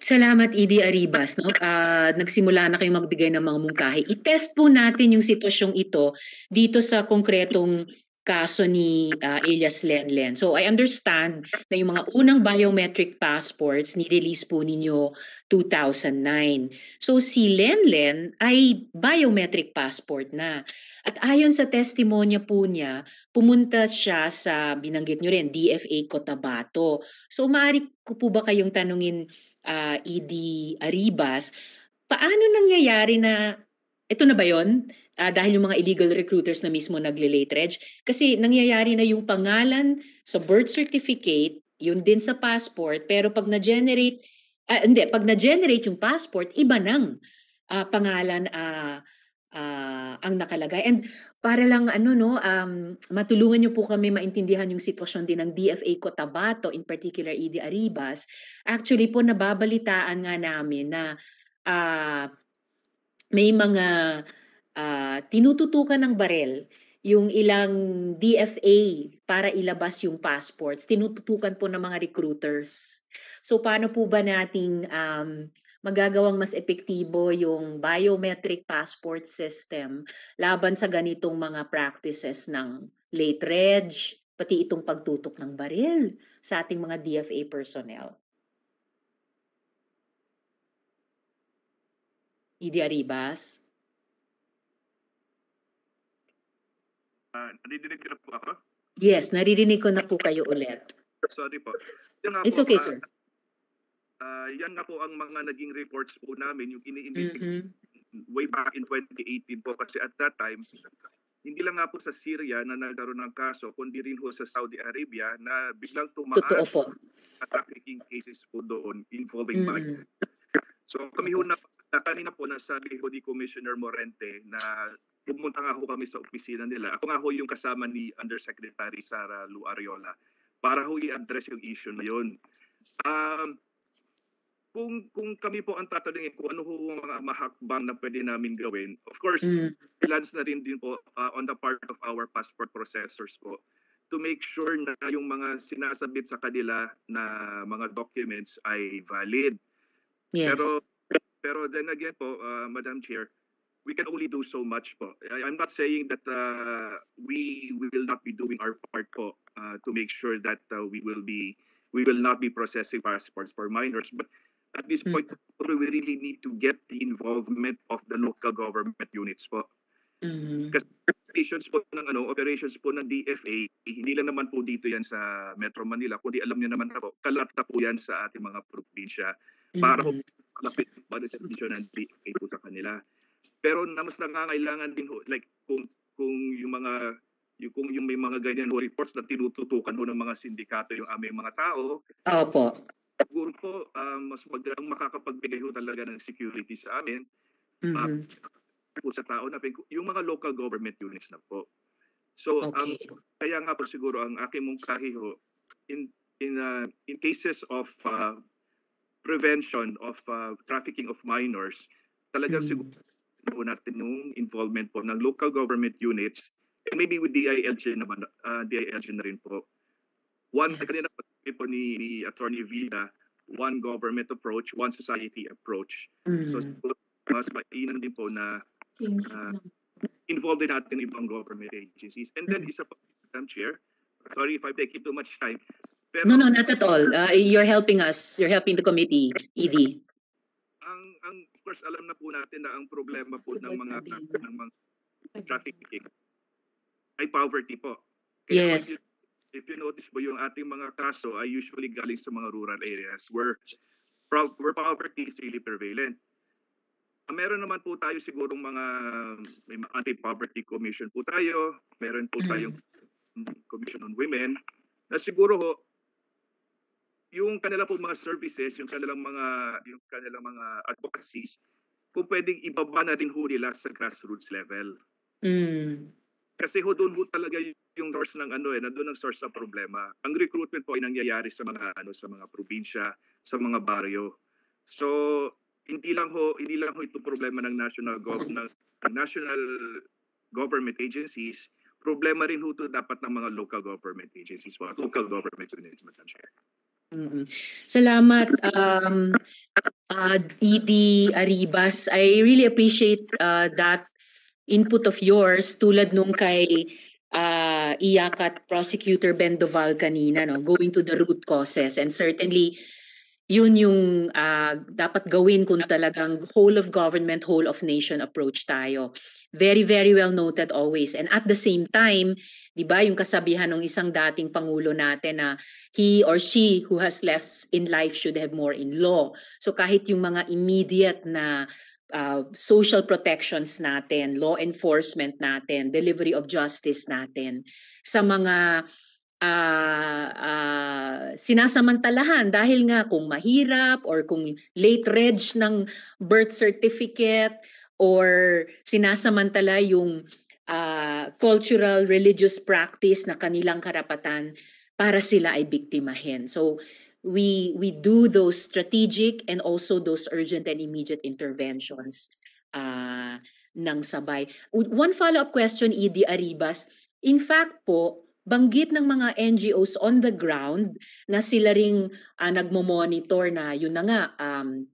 Salamat, Idi Arribas. No? Ah, nagsimula na kayong magbigay ng mga mungkahi. I-test po natin yung sitwasyong ito dito sa konkretong kaso ni uh, Elias Lenlen. So I understand na yung mga unang biometric passports ni-release po ninyo 2009. So si Lenlen ay biometric passport na. At ayon sa testimonya po niya, pumunta siya sa binanggit nyo rin, DFA Cotabato. So maaari ko po ba kayong tanungin uh, ED Aribas, paano nangyayari na ito na ba yon? Uh, dahil yung mga illegal recruiters na mismo nagle-late. Kasi nangyayari na yung pangalan sa birth certificate, yun din sa passport, pero pag na-generate, uh, hindi, pag na-generate yung passport, iba nang uh, pangalan uh, uh, ang nakalagay. And para lang ano no, um, matulungan niyo po kami maintindihan yung sitwasyon din ng DFA Cotabato, in particular ED Aribas. Actually po nababalitaan nga namin na uh, may mga uh, tinututukan ng barel yung ilang DFA para ilabas yung passports. Tinututukan po ng mga recruiters. So paano po ba nating um, magagawang mas epektibo yung biometric passport system laban sa ganitong mga practices ng late reg, pati itong pagtutok ng baril sa ating mga DFA personnel. Idi Arribas? Uh, nadidinig na po ako? Yes, naririnig ko na po kayo ulit. Sorry po. Yan It's po, okay, uh, sir. Uh, yan nga po ang mga naging reports po namin, yung ini-investigate Mhm. way back in 2018 po kasi at that time, hindi lang nga po sa Syria na nagkaroon ng kaso, kundi rin po sa Saudi Arabia na biglang tumaas Totoo po. ang trafficking cases po doon involving mga Mm-mm. So kami ho na, na kanina po nasabi ho ni Commissioner Morente na pumunta nga ho kami sa opisina nila. Ako nga ho yung kasama ni Undersecretary Sara Lu Ariola para ho i-address yung issue na yun. Um, kung kung kami po ang tatanungin kung ano ho ang mga mahakbang na pwede namin gawin, of course, Mm. plans na rin din po uh, on the part of our passport processors po to make sure na yung mga sinasabit sa kanila na mga documents ay valid. Yes. Pero pero then again po, uh, Madam Chair, we can only do so much po. I, I'm not saying that uh, we we will not be doing our part po uh, to make sure that uh, we will be we will not be processing passports for minors, but at this point, we really need to get the involvement of the local government units po. Mhm. Kasi operations po ng ano, operations po ng DFA, hindi lang naman po dito yan sa Metro Manila, kundi alam niyo naman na po, kalat na po yan sa ating mga probinsya para po Mhm. malapit pa ng DFA po sa kanila. Pero na mas nangangailangan din ho, like kung kung yung mga yung kung yung may mga ganyan ho reports na tinututukan ho ng mga sindikato yung aming mga tao, Opo. siguro po um, mas magandang makakapagbigay ho talaga ng security sa amin Mhm. po sa tao na yung mga local government units na po. So ang kaya nga po siguro ang aking mungkahi ho in in uh, in cases of uh, prevention of uh, trafficking of minors, talagang siguro po natin yung involvement po ng local government units and maybe with DILG naman, uh, DILG na rin po. One, kanina po po ni, ni Attorney Vida, one government approach, one society approach. So Mhm. siguro mas mainam din po na uh, involved din natin ibang government agencies. And then isa po, Madam Chair, sorry if I'm taking too much time, pero No, no, not at all. Uh, you're helping us. You're helping the committee, ED. Ang of course alam na po natin na ang problema po ng mga ng mga trafficking ay poverty po. Yes. If you, if you notice po yung ating mga kaso ay usually galing sa mga rural areas where where poverty is really prevalent. Ah, Meron naman po tayo sigurong mga may anti-poverty commission po tayo. Meron po tayong commission on women na siguro ho yung kanila po mga services, yung kanilang mga yung kanilang mga advocacies, kung pwedeng ibaba na rin ho nila sa grassroots level. Mm. Kasi ho doon ho talaga yung source ng ano eh, nandun ang source ng problema. Ang recruitment po ay nangyayari sa mga ano sa mga probinsya, sa mga baryo. So hindi lang ho hindi lang ho ito problema ng national gov ng ng national government agencies, problema rin ho ito dapat ng mga local government agencies, mga local government units, Madam Chair. Salamat, um, uh, ED Aribas. I really appreciate uh, that input of yours tulad nung kay uh, Iyakat Prosecutor Bendoval kanina, no? going to the root causes. And certainly, yun yung uh, dapat gawin kung talagang whole of government, whole of nation approach tayo. Very, very well noted always. And at the same time, di ba, yung kasabihan ng isang dating Pangulo natin na he or she who has less in life should have more in law. So kahit yung mga immediate na uh, social protections natin, law enforcement natin, delivery of justice natin, sa mga uh, uh, sinasamantalahan dahil nga kung mahirap or kung late reg ng birth certificate or sinasamantala yung uh, cultural religious practice na kanilang karapatan para sila ay biktimahin. So we we do those strategic and also those urgent and immediate interventions uh, ng sabay. One follow-up question, Edie Aribas. In fact po, banggit ng mga NGOs on the ground na sila ring uh, nagmo-monitor na yun na nga um,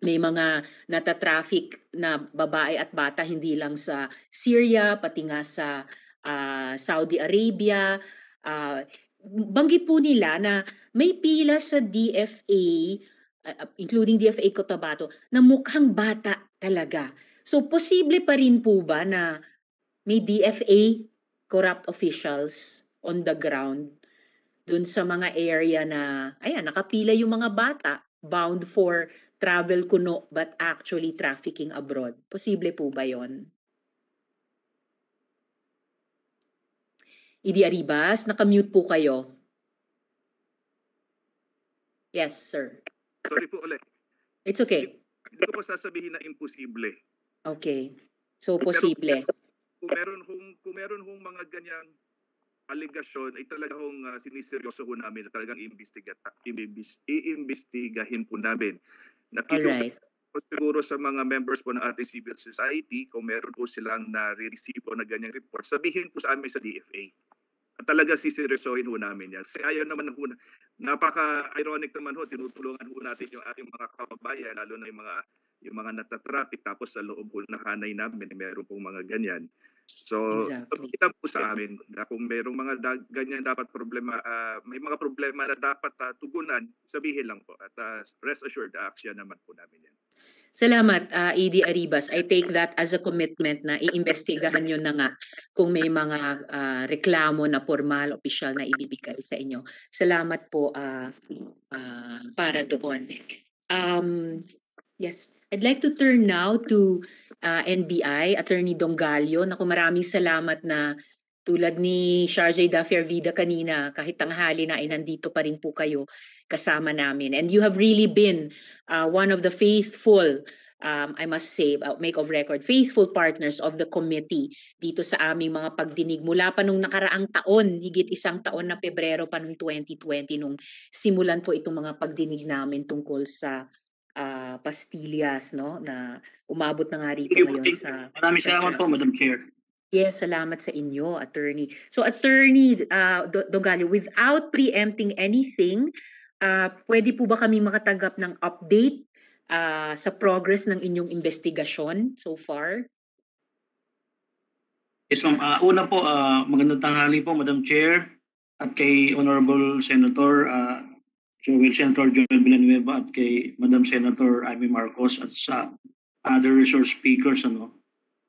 may mga natatraffic na babae at bata hindi lang sa Syria pati nga sa uh, Saudi Arabia. Uh, banggit po nila na may pila sa DFA uh, including DFA Cotabato na mukhang bata talaga. So posible pa rin po ba na may DFA corrupt officials on the ground dun sa mga area na, ayan, nakapila yung mga bata bound for travel kuno but actually trafficking abroad. Posible po ba yon? Idi Aribas, nakamute po kayo. Yes, sir. Sorry po ulit. It's okay. Hindi ko po sasabihin na imposible. Okay. So, posible. Kung meron hong, kung meron hong mga ganyang aligasyon ay talagang uh, siniseryoso po namin na talagang iimbestiga, iimbestigahin po namin. Nakikiusap po siguro sa mga members po ng ating civil society kung meron po silang nare-receive po na ganyang report, sabihin po sa amin sa DFA. At talaga siseryosohin ho namin yan. Kasi ayaw naman ho, napaka-ironic naman ho, tinutulungan ho natin yung ating mga kababayan, lalo na yung mga yung mga natatraffic tapos sa loob po ng hanay namin meron pong mga ganyan. So, exactly. kita po sa amin na kung mayroong mga da- ganyan dapat problema, uh, may mga problema na dapat uh, tugunan, sabihin lang po. At uh, rest assured, action naman po namin yan. Salamat, uh, Edie Aribas. I take that as a commitment na iimbestigahan nyo na nga kung may mga uh, reklamo na formal, opisyal na ibibigay sa inyo. Salamat po uh, uh, para doon. Um, yes, I'd like to turn now to uh, NBI, Attorney Dongalio. Naku, maraming salamat na tulad ni Sharjay Dafiar Vida kanina, kahit tanghali na ay nandito pa rin po kayo kasama namin. And you have really been uh, one of the faithful um, I must say, uh, make of record, faithful partners of the committee dito sa aming mga pagdinig. Mula pa nung nakaraang taon, higit isang taon na Pebrero pa nung 2020, nung simulan po itong mga pagdinig namin tungkol sa uh, pastillas no na umabot na nga rito you, ngayon sa Maraming sa salamat po, Madam Chair. Yes, salamat sa inyo, attorney. So attorney uh, Dogalio, without preempting anything, uh, pwede po ba kami makatanggap ng update uh, sa progress ng inyong investigasyon so far? Yes, ma'am. Uh, una po, uh, magandang tanghali po, Madam Chair, at kay Honorable Senator uh, Joel Senator Joel Villanueva at kay Madam Senator Amy Marcos at sa other resource speakers ano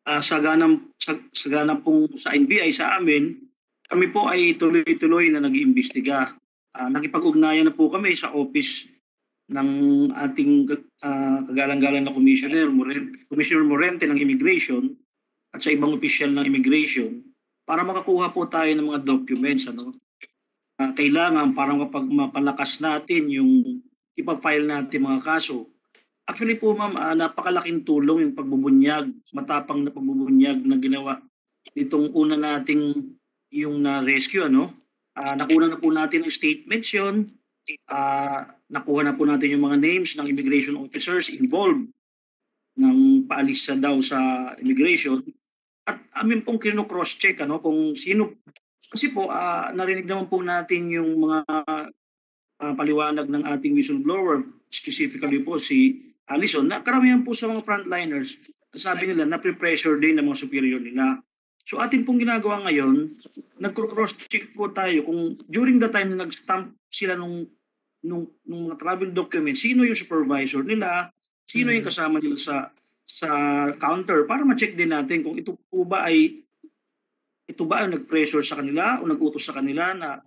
uh, sa ganang sa, sa ganang pong sa NBI sa amin kami po ay tuloy-tuloy na nag-iimbestiga. Uh, nakipag-ugnayan na po kami sa office ng ating uh, kagalang-galang na Commissioner Morente, Commissioner Morente ng Immigration at sa ibang opisyal ng Immigration para makakuha po tayo ng mga documents ano uh, kailangan para mapag mapalakas natin yung ipag-file natin mga kaso. Actually po ma'am, uh, napakalaking tulong yung pagbubunyag, matapang na pagbubunyag na ginawa nitong una nating yung na-rescue ano. Uh, nakuha na po natin ang statements yun. Uh, nakuha na po natin yung mga names ng immigration officers involved ng paalis sa daw sa immigration. At amin pong kino-cross-check ano, kung sino kasi po, uh, narinig naman po natin yung mga uh, paliwanag ng ating whistleblower, specifically po si Allison, na karamihan po sa mga frontliners, sabi nila na pre-pressure din ng mga superior nila. So atin pong ginagawa ngayon, nag-cross-check po tayo kung during the time na nag-stamp sila nung, nung, nung mga travel documents, sino yung supervisor nila, sino yung kasama nila sa sa counter para ma-check din natin kung ito po ba ay ito ba ang nag-pressure sa kanila o nag-utos sa kanila na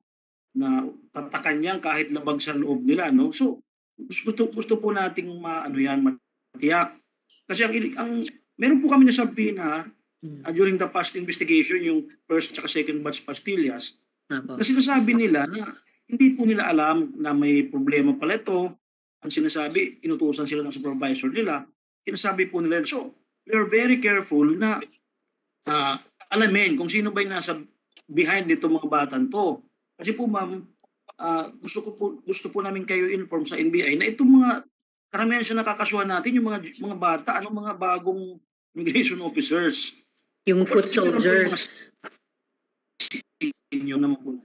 na tatakan yan kahit labag sa loob nila no? So gusto gusto po nating maano yan matiyak. Kasi ang, ang meron po kami nasabi na uh, during the past investigation yung first at second batch pastillas Apo. na sinasabi nila na hindi po nila alam na may problema pala ito. Ang sinasabi inutusan sila ng supervisor nila. Sinasabi po nila so we are very careful na uh, alamin kung sino ba yung nasa behind nito mga batang to. Kasi po ma'am, ah, gusto ko po gusto po namin kayo inform sa NBI na itong mga karamihan sa nakakasuhan natin yung mga mga bata, anong mga bagong immigration officers. Yung foot soldiers. inyo naman po.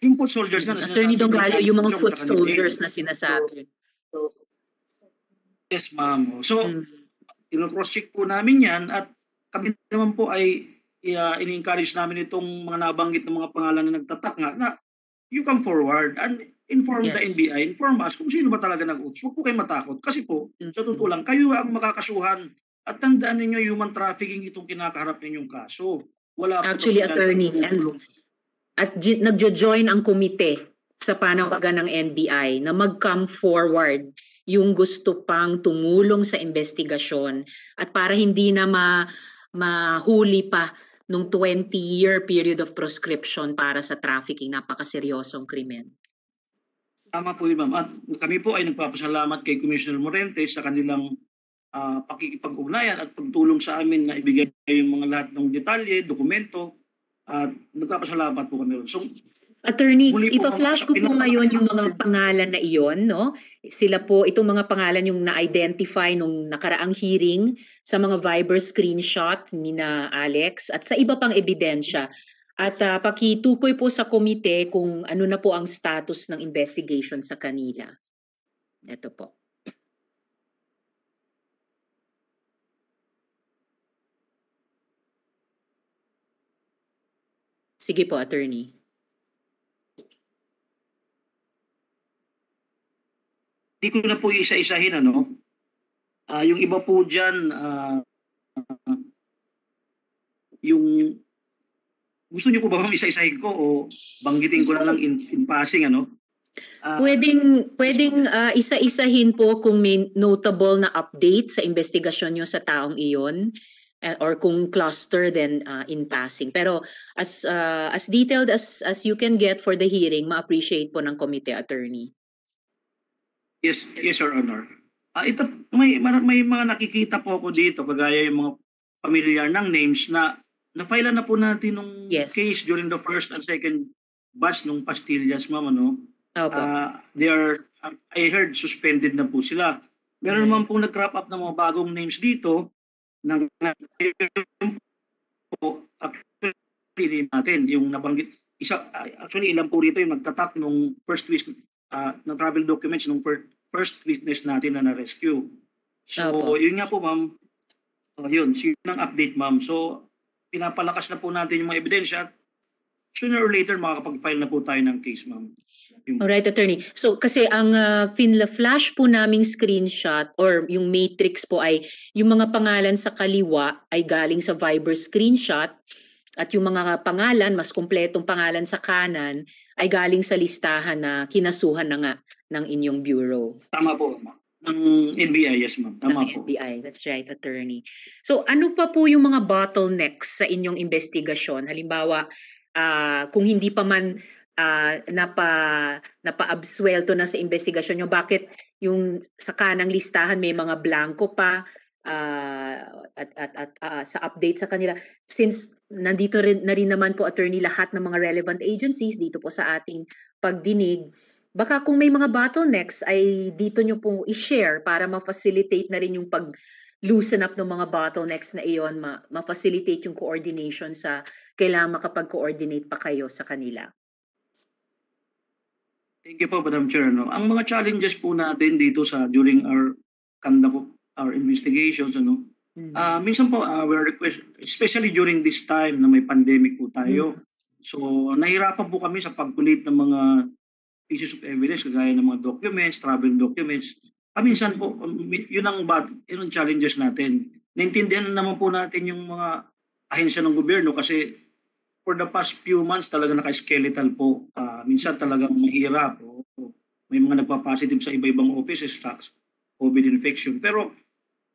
Yung foot soldiers nga na Attorney ni yung mga foot soldiers na sinasabi. Yes, ma'am. So, ino-cross-check po namin yan at kami naman po ay uh, in-encourage namin itong mga nabanggit ng mga pangalan na nagtatak nga na you come forward and inform the Yes. NBI, inform us kung sino ba talaga nag-utos. Huwag po kayo matakot. Kasi po, sa totoo lang, kayo ang makakasuhan at tandaan ninyo human trafficking itong kinakaharap ninyong kaso. Wala Actually, attorney, tumutulong. At gi- nagjo-join ang komite sa panawagan ng NBI na mag-come forward yung gusto pang tumulong sa investigasyon at para hindi na ma mahuli pa nung 20-year period of proscription para sa trafficking, napakaseryosong krimen. Tama po yun, ma'am. At kami po ay nagpapasalamat kay Commissioner Morente sa kanilang ah, pakikipag-ugnayan at pagtulong sa amin na ibigay yung mga lahat ng detalye, dokumento. At nagpapasalamat po kami. So, Attorney, ipa-flash ko po ngayon yung mga pangalan na iyon, no? Sila po, itong mga pangalan yung na-identify nung nakaraang hearing sa mga Viber screenshot ni na Alex at sa iba pang ebidensya. At ah, pakitukoy po sa komite kung ano na po ang status ng investigation sa kanila. Ito po. Sige po, attorney. Di ko na po isa-isahin ano. Ah, yung iba po diyan yung gusto niyo po ba bang isa-isahin ko o banggitin ko na lang in, in passing ano? Ah, Pwedeng pwedeng ah, isa-isahin po kung may notable na update sa investigasyon nyo sa taong iyon eh, or kung cluster then ah, in passing. Pero as ah, as detailed as as you can get for the hearing, ma-appreciate po ng committee attorney. Yes, yes, Your Honor. Ah, ito, may, may mga nakikita po ako dito, kagaya yung mga familiar ng names na na-file na po natin nung Yes. case during the first and second batch nung pastillas, ma'am, ano? Opo. Ah, they are, I heard suspended na po sila. Meron naman pong nag-crop up ng mga bagong names dito ng po actually natin yung nabanggit isa actually ilan po rito yung nagtatak nung first week ah, ng travel documents nung fir- first witness natin na na-rescue. So, Opo. yun nga po, ma'am. Oh, yun, yun ang update, ma'am. So, pinapalakas na po natin yung mga ebidensya at sooner or later makakapag-file na po tayo ng case, ma'am. Alright, attorney. So kasi ang uh, flash po naming screenshot or yung matrix po ay yung mga pangalan sa kaliwa ay galing sa Viber screenshot at yung mga pangalan, mas kumpletong pangalan sa kanan ay galing sa listahan na kinasuhan na nga ng inyong bureau. Tama po, ma'am. Ng NBI, yes, ma'am. Tama ng po. NBI. That's right, attorney. So ano pa po yung mga bottlenecks sa inyong investigasyon? Halimbawa, ah, kung hindi pa man ah, napa napa-absuelto na sa investigasyon nyo, bakit yung sa kanang listahan may mga blanco pa ah, at, at, at ah, sa update sa kanila? Since nandito rin, na rin naman po attorney lahat ng mga relevant agencies dito po sa ating pagdinig, baka kung may mga bottlenecks ay dito nyo po i-share para ma-facilitate na rin yung pag loosen up ng mga bottlenecks na iyon, ma- ma-facilitate yung coordination sa kailangan makapag-coordinate pa kayo sa kanila. Thank you po, Madam Chair. No? Ang mga challenges po natin dito sa during our conduct our investigations, ano, Mm. Ah, minsan po uh, we're request especially during this time na may pandemic po tayo. So nahirapan po kami sa pag-collate ng mga pieces of evidence kagaya ng mga documents, travel documents. Paminsan po um, yun ang bat, yun ang challenges natin. Naintindihan naman po natin yung mga ahensya ng gobyerno kasi for the past few months talaga naka-skeletal po. Ah, minsan talagang mahirap. O, may mga nagpa-positive sa iba-ibang offices COVID infection. Pero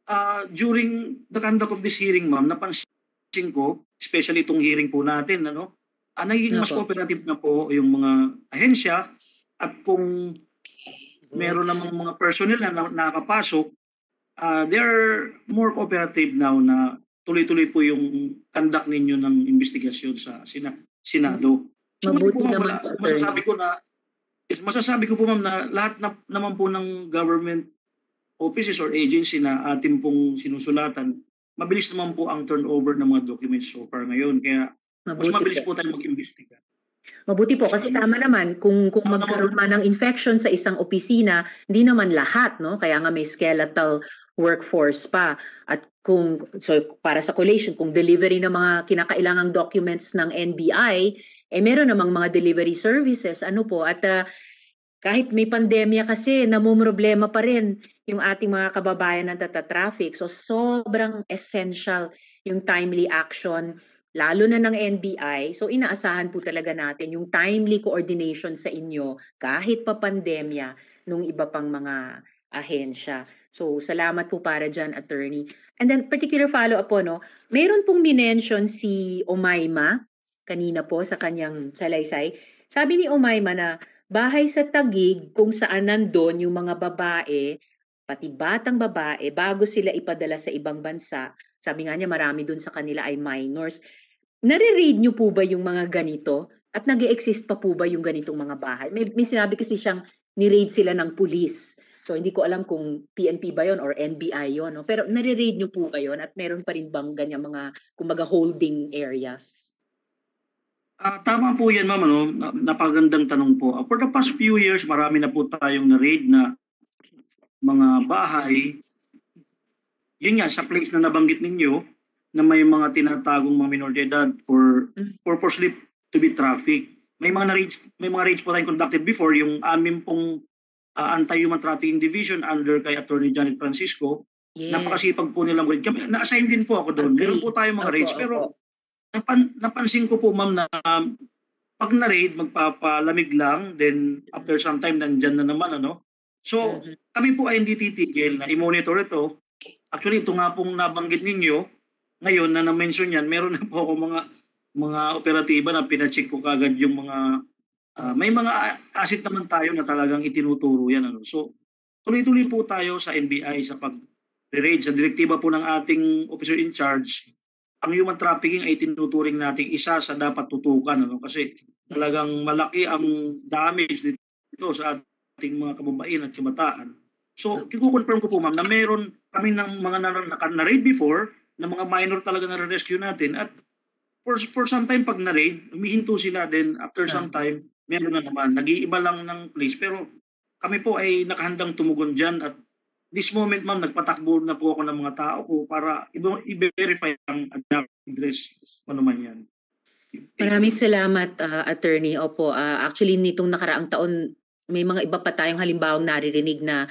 uh, during the conduct of this hearing, ma'am, napansin ko, especially itong hearing po natin, ano, uh, nagiging mas cooperative na po yung mga ahensya at kung meron namang mga personnel na na- nakakapasok, uh, they're more cooperative now na tuloy-tuloy po yung conduct ninyo ng investigasyon sa sina- Senado. So, Mabuti po, naman po, masasabi ko na masasabi ko po ma'am na lahat na, naman po ng government offices or agency na atin pong sinusulatan, mabilis naman po ang turnover ng mga documents so far ngayon. Kaya mas mabilis po. po tayo mag-imbestiga. Mabuti po kasi tama naman kung kung magkaroon man ng infection sa isang opisina, hindi naman lahat, no? Kaya nga may skeletal workforce pa. At kung so para sa collation, kung delivery ng mga kinakailangang documents ng NBI, eh meron namang mga delivery services, ano po? At ah, kahit may pandemya kasi, namumroblema pa rin yung ating mga kababayan na traffic. So sobrang essential yung timely action lalo na ng NBI. So inaasahan po talaga natin yung timely coordination sa inyo kahit pa pandemya nung iba pang mga ahensya. So salamat po para dyan, attorney. And then particular follow-up po, no? Meron pong minention si Omayma kanina po sa kanyang salaysay. Sabi ni Omayma na bahay sa Tagig kung saan nandun yung mga babae, pati batang babae, bago sila ipadala sa ibang bansa. Sabi nga niya marami dun sa kanila ay minors. Nare-read niyo po ba yung mga ganito? At nag exist pa po ba yung ganitong mga bahay? May, may sinabi kasi siyang ni-raid sila ng pulis. So hindi ko alam kung PNP ba yon or NBI yon. No? Pero nare-raid niyo po kayo at meron pa rin bang ganyan mga kumbaga holding areas? Ah, tama po yan, ma'am. Ano? Na- Napagandang tanong po. Ah, for the past few years, marami na po tayong na-raid na mga bahay. Yun nga, sa place na nabanggit ninyo, na may mga tinatagong mga minor de edad for purposely to be trafficked. May mga na-raids, may mga raids po tayong conducted before, yung amin pong ah, Anti-Human Trafficking Division under kay Attorney Janet Francisco. Yes. Napakasipag po nilang raid. Kami, na-assign din po ako doon. Meron po tayong mga raids. Pero. Napan, napansin ko po ma'am na pag na-raid, magpapalamig lang, then after some time, nandyan na naman, ano? So, kami po ay hindi titigil na i-monitor ito. Actually, ito nga pong nabanggit ninyo, ngayon na na-mention yan, meron na po ako mga mga operatiba na pinacheck ko kagad yung mga ah, may mga asset naman tayo na talagang itinuturo yan ano. So tuloy-tuloy po tayo sa NBI sa pag raid sa direktiba po ng ating officer in charge. Ang human trafficking ay tinuturing nating isa sa dapat tutukan ano? Kasi talagang malaki ang damage dito sa ating mga kababaihan at kabataan. So, kiko-confirm ko po ma'am na meron kami ng mga na, na, na-raid before na mga minor talaga na rescue natin. At for for some time pag na-raid, umihinto sila. Then after some time meron na naman. Nag-iiba lang ng place pero kami po ay nakahandang tumugon diyan at this moment ma'am nagpatakbo na po ako ng mga tao ko para i-verify ang address ano man yan. Maraming salamat, ah, attorney. Opo, ah, actually nitong nakaraang taon, may mga iba pa tayong halimbawang naririnig na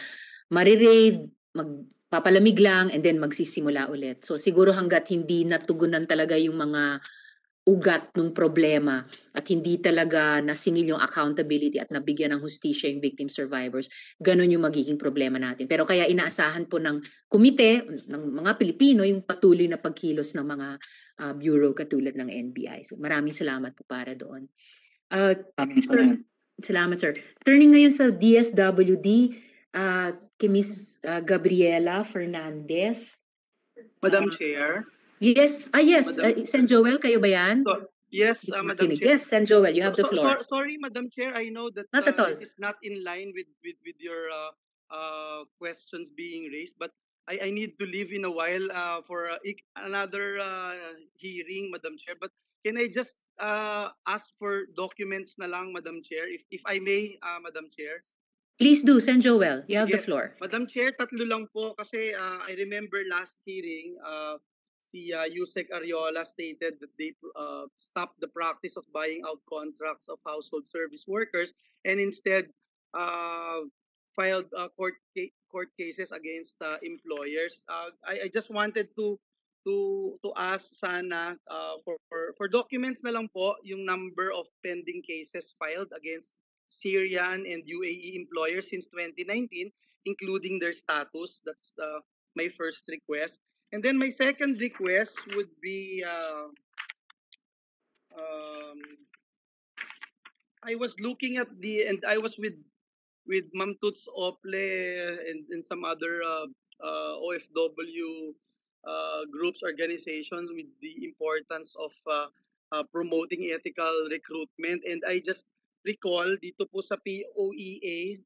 marireid, magpapalamig lang, and then magsisimula ulit. So siguro hanggat hindi natugunan talaga yung mga ugat ng problema at hindi talaga nasingil yung accountability at nabigyan ng hustisya yung victim survivors, ganun yung magiging problema natin. Pero kaya inaasahan po ng komite, ng mga Pilipino, yung patuloy na pagkilos ng mga ah, bureau katulad ng NBI. So maraming salamat po para doon. Uh, sir, salamat sir. Turning ngayon sa DSWD, uh, kay Miss uh, Gabriela Fernandez. Madam Chair. Yes, ah yes, Madam- uh, Sen Joel, kayo ba yan? Yes, uh, Madam Makinig. Chair. Yes, Sen Joel, you have the So- floor. so- sorry, Madam Chair, I know that Not at uh, all. this is not in line with with with your uh, uh, questions being raised, but I, I need to leave in a while uh, for uh, another uh, hearing, Madam Chair. But can I just uh, ask for documents na lang, Madam Chair, if if I may, uh, Madam Chair? Please do, Sen Joel. You have the Sige. floor. Madam Chair, tatlo lang po kasi uh, I remember last hearing, uh, si uh, Yusek Ariola stated that they uh, stopped the practice of buying out contracts of household service workers and instead uh, filed uh, court ca- court cases against uh, employers. Uh, I, I just wanted to to to ask sana uh, for, for for documents na lang po yung number of pending cases filed against Syrian and UAE employers since 2019, including their status. That's uh, my first request. And then my second request would be uh, um, I was looking at the and I was with with Ma'am Tuts Ople and, and some other uh, uh, OFW uh, groups, organizations with the importance of uh, uh, promoting ethical recruitment. And I just recall dito po sa POEA,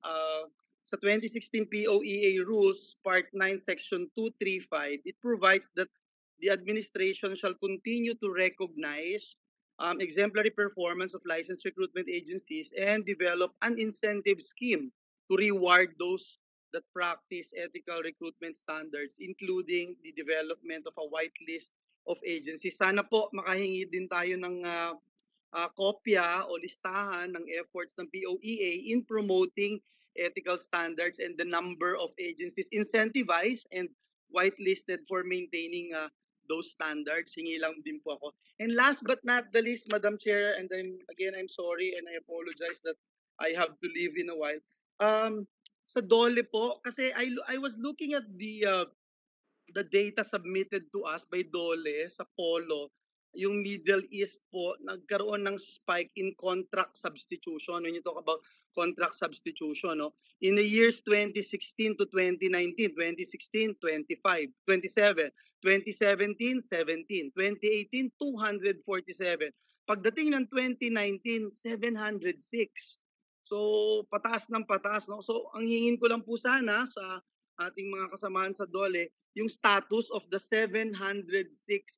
sa 2016 POEA rules, Part 9, Section 235, it provides that the administration shall continue to recognize um, exemplary performance of licensed recruitment agencies and develop an incentive scheme to reward those that practice ethical recruitment standards, including the development of a white list of agencies. Sana po makahingi din tayo ng uh, uh, kopya o listahan ng efforts ng POEA in promoting ethical standards and the number of agencies incentivized and whitelisted for maintaining uh, those standards. Hingi lang din po ako. And last but not the least, Madam Chair, and I'm, again, I'm sorry and I apologize that I have to leave in a while. Um, sa DOLE po, kasi I, I was looking at the uh, the data submitted to us by DOLE sa POLO yung Middle East po, nagkaroon ng spike in contract substitution. When you talk about contract substitution, no? in the years 2016 to 2019, 2016, 25, 27, 2017, 17, 2018, 247. Pagdating ng 2019, 706. So, pataas ng pataas. No? So, ang hingin ko lang po sana sa ating mga kasamahan sa DOLE, yung status of the 706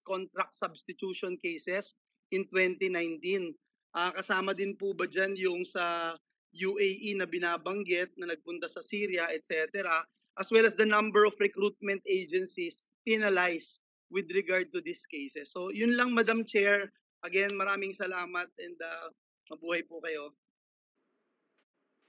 contract substitution cases in 2019. Uh, kasama din po ba dyan yung sa UAE na binabanggit na nagpunta sa Syria, etc. As well as the number of recruitment agencies penalized with regard to these cases. So yun lang Madam Chair. Again, maraming salamat and uh, mabuhay po kayo.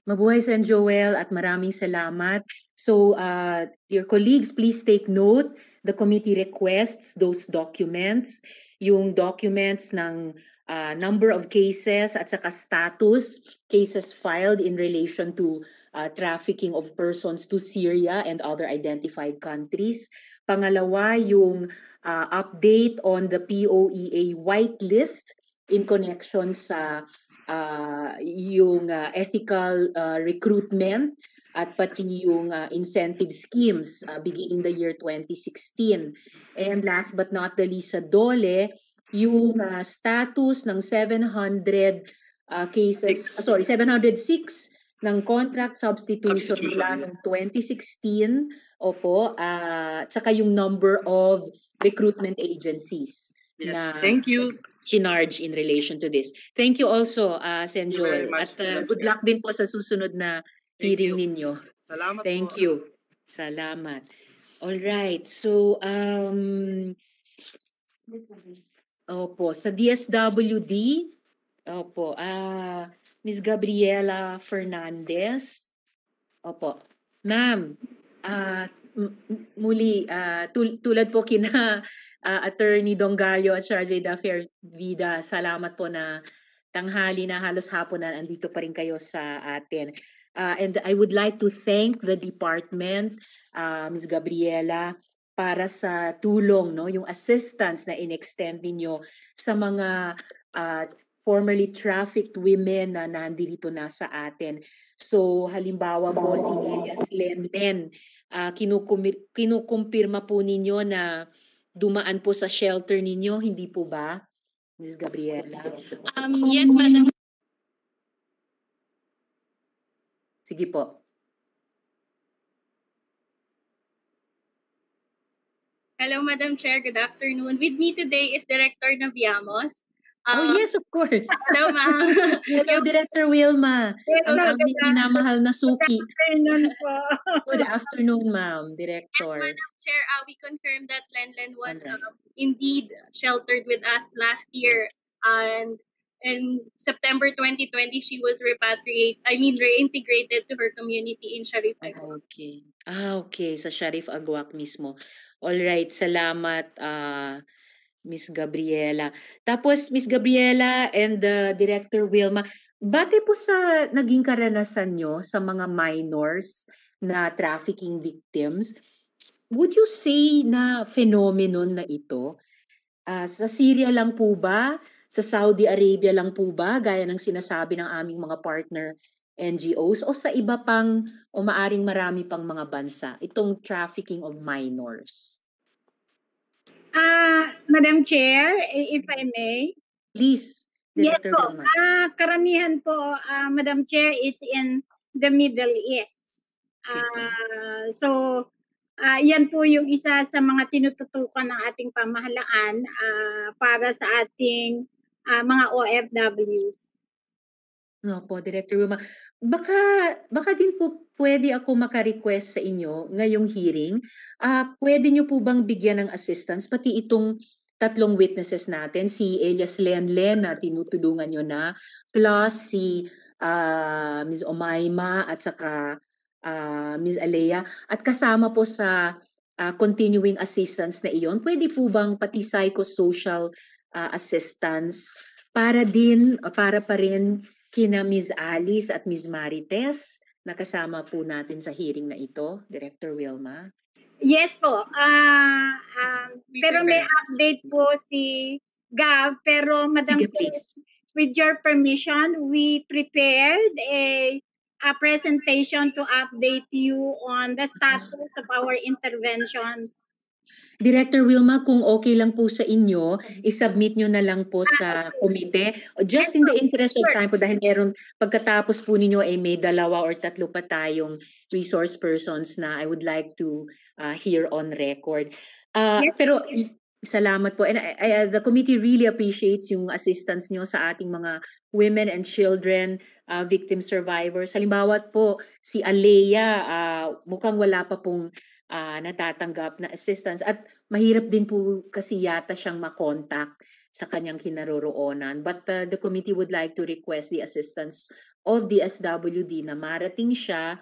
Mabuhay San Joel at maraming salamat. So, uh, dear colleagues, please take note. The committee requests those documents, yung documents ng uh, number of cases at saka status, cases filed in relation to uh, trafficking of persons to Syria and other identified countries. Pangalawa, yung uh, update on the POEA whitelist in connection sa uh, yung uh, ethical uh, recruitment at pati yung uh, incentive schemes uh, beginning the year 2016. And last but not the least sa DOLE, yung uh, status ng 700 uh, cases, uh, sorry, 706 ng contract substitution mula noong 2016, opo, uh, tsaka yung number of recruitment agencies Yes, na thank you. chinarge in relation to this. Thank you also, uh, Sen Joel. At uh, good luck din po sa susunod na Thank hearing you. ninyo. Salamat Thank po. you. Salamat. All right. So, um, opo, sa DSWD, opo, ah, Ms. Gabriela Fernandez. Opo. Ma'am, ah, m- muli, ah, tul- tulad po kina ah, Attorney Dongallo at Sharzeda Fairvida, salamat po na tanghali na halos hapon na andito pa rin kayo sa atin. Uh, and I would like to thank the department, uh, Ms. Gabriela, para sa tulong, no, yung assistance na in-extend ninyo sa mga uh, formerly trafficked women na nandito na sa atin. So halimbawa po si Elias Lenlen, uh, kinukumpirma po ninyo na dumaan po sa shelter ninyo, hindi po ba? Ms. Gabriela? Um, yes, Madam. Sige po. Hello, Madam Chair. Good afternoon. With me today is Director Naviamos. Oh yes, of course. Hello, ma'am. Hello, Director Wilma. Yes, Ang ma'am. aming minamahal na suki. Afternoon po. Good afternoon, ma'am, Yes, Director. Madam Chair, uh, we confirm that Lenlen was Alright. uh, indeed sheltered with us last year. And in September 2020, she was repatriated, I mean, reintegrated to her community in Sharif Agwa. Okay. Ah, okay. Sa Sharif Agwak mismo. All right. Salamat, ah, Miss Gabriela. Tapos, Miss Gabriela and the Director Wilma, bate po sa naging karanasan nyo sa mga minors na trafficking victims, would you say na phenomenon na ito? Ah, sa Syria lang po ba? Sa Saudi Arabia lang po ba? Gaya ng sinasabi ng aming mga partner NGOs o sa iba pang o maaring marami pang mga bansa itong trafficking of minors. Ah, Madam Chair, if I may. Please, Yes po. Ah, karamihan po, ah, Madam Chair, it's in the Middle East. Ah, so, ah, yan po yung isa sa mga tinututukan ng ating pamahalaan ah, para sa ating ah, mga OFWs. No po, Director Wilma. Baka, baka din po pwede ako maka-request sa inyo ngayong hearing. Ah, pwede niyo po bang bigyan ng assistance pati itong tatlong witnesses natin, si Elias Lenlen na tinutulungan niyo na, plus si ah, Ms. Omaima at saka ah, Ms. Alea. At kasama po sa ah, continuing assistance na iyon, pwede po bang pati psychosocial ah, assistance para din, para pa rin kina Ms. Alice at Ms. Marites na kasama po natin sa hearing na ito, Director Wilma. Yes po. Ah, ah, pero may update po si Gav. Pero Madam Sige, please. with your permission, we prepared a, a presentation to update you on the status of our interventions. Director Wilma, kung okay lang po sa inyo, isubmit nyo na lang po sa komite. Just in the interest of time po, dahil meron, pagkatapos po ninyo ay may dalawa or tatlo pa tayong resource persons na I would like to uh, hear on record. Uh, pero salamat po. And I, I- the committee really appreciates yung assistance nyo sa ating mga women and children uh, victim survivors. Halimbawa po, si Alea, uh, mukhang wala pa pong ah, natatanggap na assistance at mahirap din po kasi yata siyang makontak sa kanyang kinaroroonan. But uh, the committee would like to request the assistance of the SWD na marating siya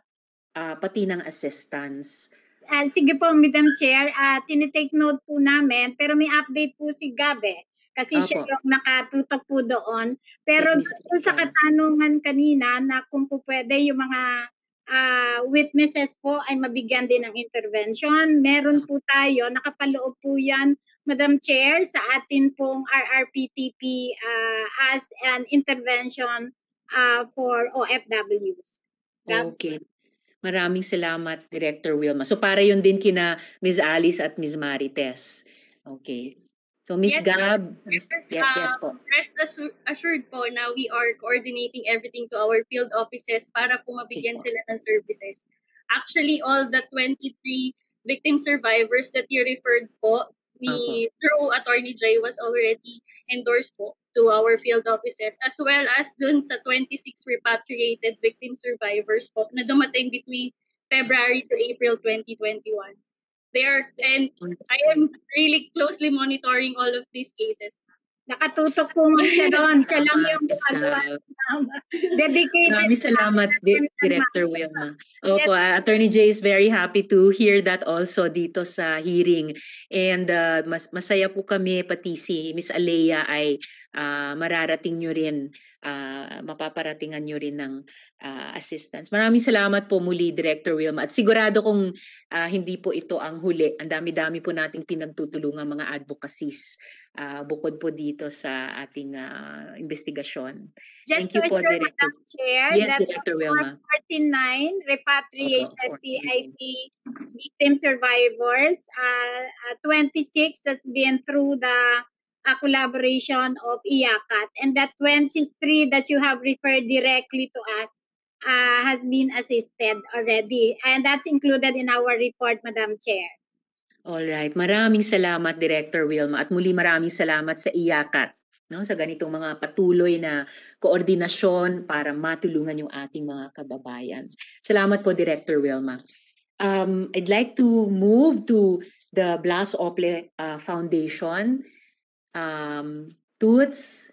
ah, pati ng assistance. Ah, sige po, Madam Chair, uh, tinitake note po namin, pero may update po si Gabe. Kasi siya Opo. yung nakatutok po doon. Pero doon sa katanungan kanina na kung po pwede yung mga ah, witnesses po ay mabigyan din ng intervention. Meron po tayo, nakapaloob po yan, Madam Chair, sa atin pong RRPTP ah, as an intervention ah, for OFWs. Okay. Maraming salamat, Director Wilma. So para yun din kina Ms. Alice at Ms. Marites. Okay. So Ms. Yes, Gab. Yes, yes po. Um, rest assu- assured po na we are coordinating everything to our field offices para po mabigyan sila ng services. Actually, all the 23 victim survivors that you referred po, we through Attorney Jay was already endorsed po to our field offices as well as dun sa 26 repatriated victim survivors po na dumating between February to April 2021. They are, and I am really closely monitoring all of these cases. Nakatutok po man siya doon. Siya lang yung gumagawa dedicated. Maraming salamat, Di- Director Wilma. Opo, uh, Attorney Jay is very happy to hear that also dito sa hearing. And uh, mas masaya po kami, pati si Miss Alea ay uh, mararating nyo rin, uh, mapaparatingan nyo rin ng uh, assistance. Maraming salamat po muli, Director Wilma. At sigurado kung uh, hindi po ito ang huli, ang dami-dami po nating pinagtutulungan mga advocacies uh, bukod po dito sa ating uh, investigasyon. Just Thank you to po, assure Director. Madam Chair Yes, that Director Wilma. 49 repatriated PIP victim survivors. Uh, uh, 26 has been through the uh, collaboration of IACAT. And that 23 that you have referred directly to us uh, has been assisted already. And that's included in our report, Madam Chair. Alright, maraming salamat Director Wilma at muli maraming salamat sa IACAT. no sa ganitong mga patuloy na koordinasyon para matulungan yung ating mga kababayan. Salamat po Director Wilma. Um, I'd like to move to the Blas Ople uh, Foundation. Um, Toots,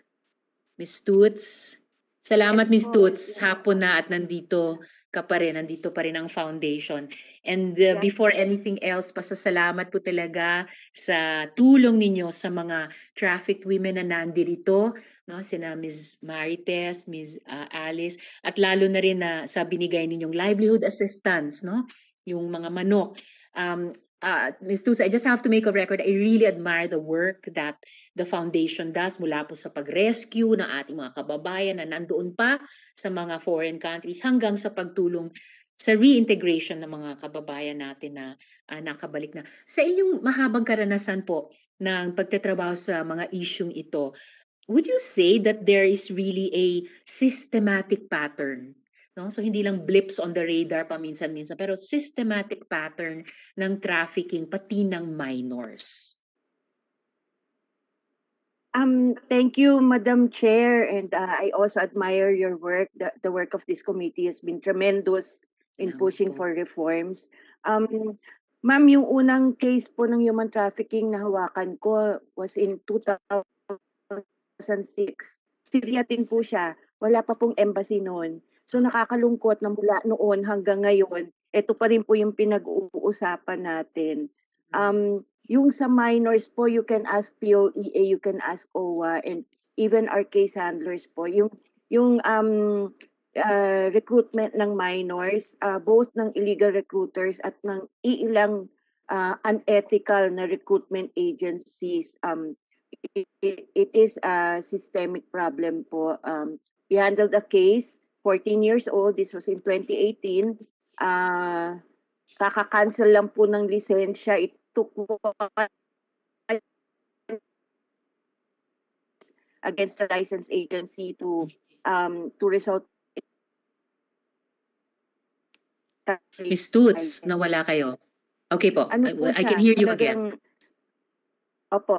Miss Toots. Salamat Miss Toots. Hapon na at nandito ka pa rin. Nandito pa rin ang foundation. And uh, before anything else, pasasalamat po talaga sa tulong ninyo sa mga trafficked women na nandirito, no? Sina Ms. Marites, Ms. uh, Alice, at lalo na rin na sa binigay ninyong livelihood assistance, no? Yung mga manok. Um, uh, Ms. Tusa, I just have to make a record. I really admire the work that the foundation does mula po sa pag-rescue ng ating mga kababayan na nandoon pa sa mga foreign countries hanggang sa pagtulong sa reintegration ng mga kababayan natin na uh, nakabalik na. Sa inyong mahabang karanasan po ng pagtatrabaho sa mga isyung ito, would you say that there is really a systematic pattern? No? So hindi lang blips on the radar paminsan-minsan, pero systematic pattern ng trafficking pati ng minors. Um, thank you, Madam Chair, and uh, I also admire your work. The, the work of this committee has been tremendous in pushing for reforms. Um, Ma'am, yung unang case po ng human trafficking na hawakan ko was in 2006. Syria din po siya. Wala pa pong embassy noon. So nakakalungkot na mula noon hanggang ngayon, ito pa rin po yung pinag-uusapan natin. Um, yung sa minors po, you can ask POEA, you can ask OWA, and even our case handlers po. Yung, yung um, uh, recruitment ng minors, uh, both ng illegal recruiters at ng iilang uh, unethical na recruitment agencies. Um, it, it is a systemic problem po. Um, we handled a case, 14 years old, this was in 2018. Uh, kaka-cancel lang po ng lisensya. It took against the license agency to um to result Miss Toots, nawala kayo. Okay po. Ano I, po I siya, can hear you again. talagang- Opo.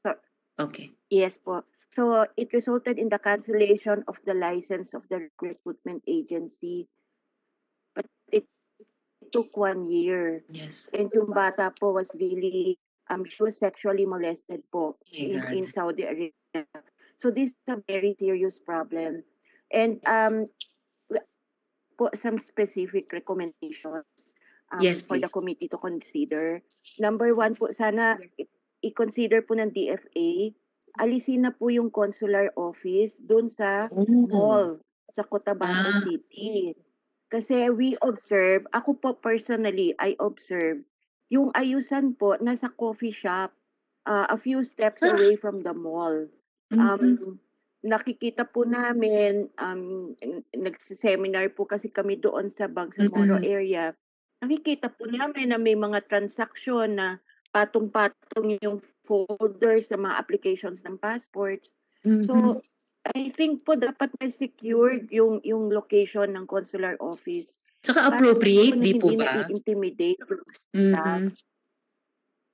So, Okay. Yes po. So it resulted in the cancellation of the license of the recruitment agency. But it took one year. Yes. And yung bata po was really, um, she was sexually molested po my in, in Saudi Arabia. So this is a very serious problem. And um, po some specific recommendations um, Yes, for the committee to consider. Number one po, sana i-consider po ng DFA, alisin na po yung consular office dun sa mall sa Cotabato Ah. City. Kasi we observe, ako po personally, I observe, yung ayusan po nasa coffee shop, uh, a few steps Ah. away from the mall. Um, nakikita po namin, um, nagsiseminar po kasi kami doon sa Bangsamoro Mm-mm. area. Nakikita po namin na may mga transaksyon na patong-patong yung folder sa mga applications ng passports. Mhm. So, I think po dapat may secured yung yung location ng consular office. Saka Para appropriate, po na di po hindi ba? na-intimidate yung staff. Mhm.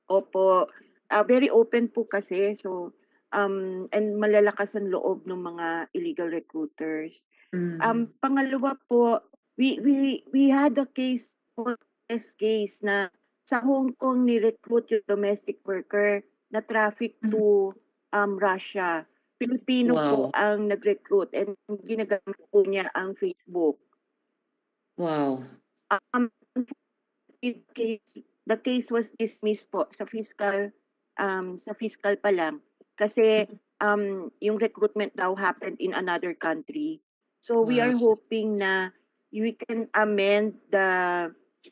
Opo. Ah, very open po kasi. So, um, and malalakas ang loob ng mga illegal recruiters. Mhm. Um, pangalawa po, we, we, we had a case po, test case na sa Hong Kong ni-recruit yung domestic worker na traffic to um, Russia. Pilipino po Wow. ang nag-recruit and ginagamit po niya ang Facebook. Wow. Um, case, the case was dismissed po sa fiscal um sa fiscal pa lang kasi um yung recruitment daw happened in another country. So we are Wow. hoping na we can amend the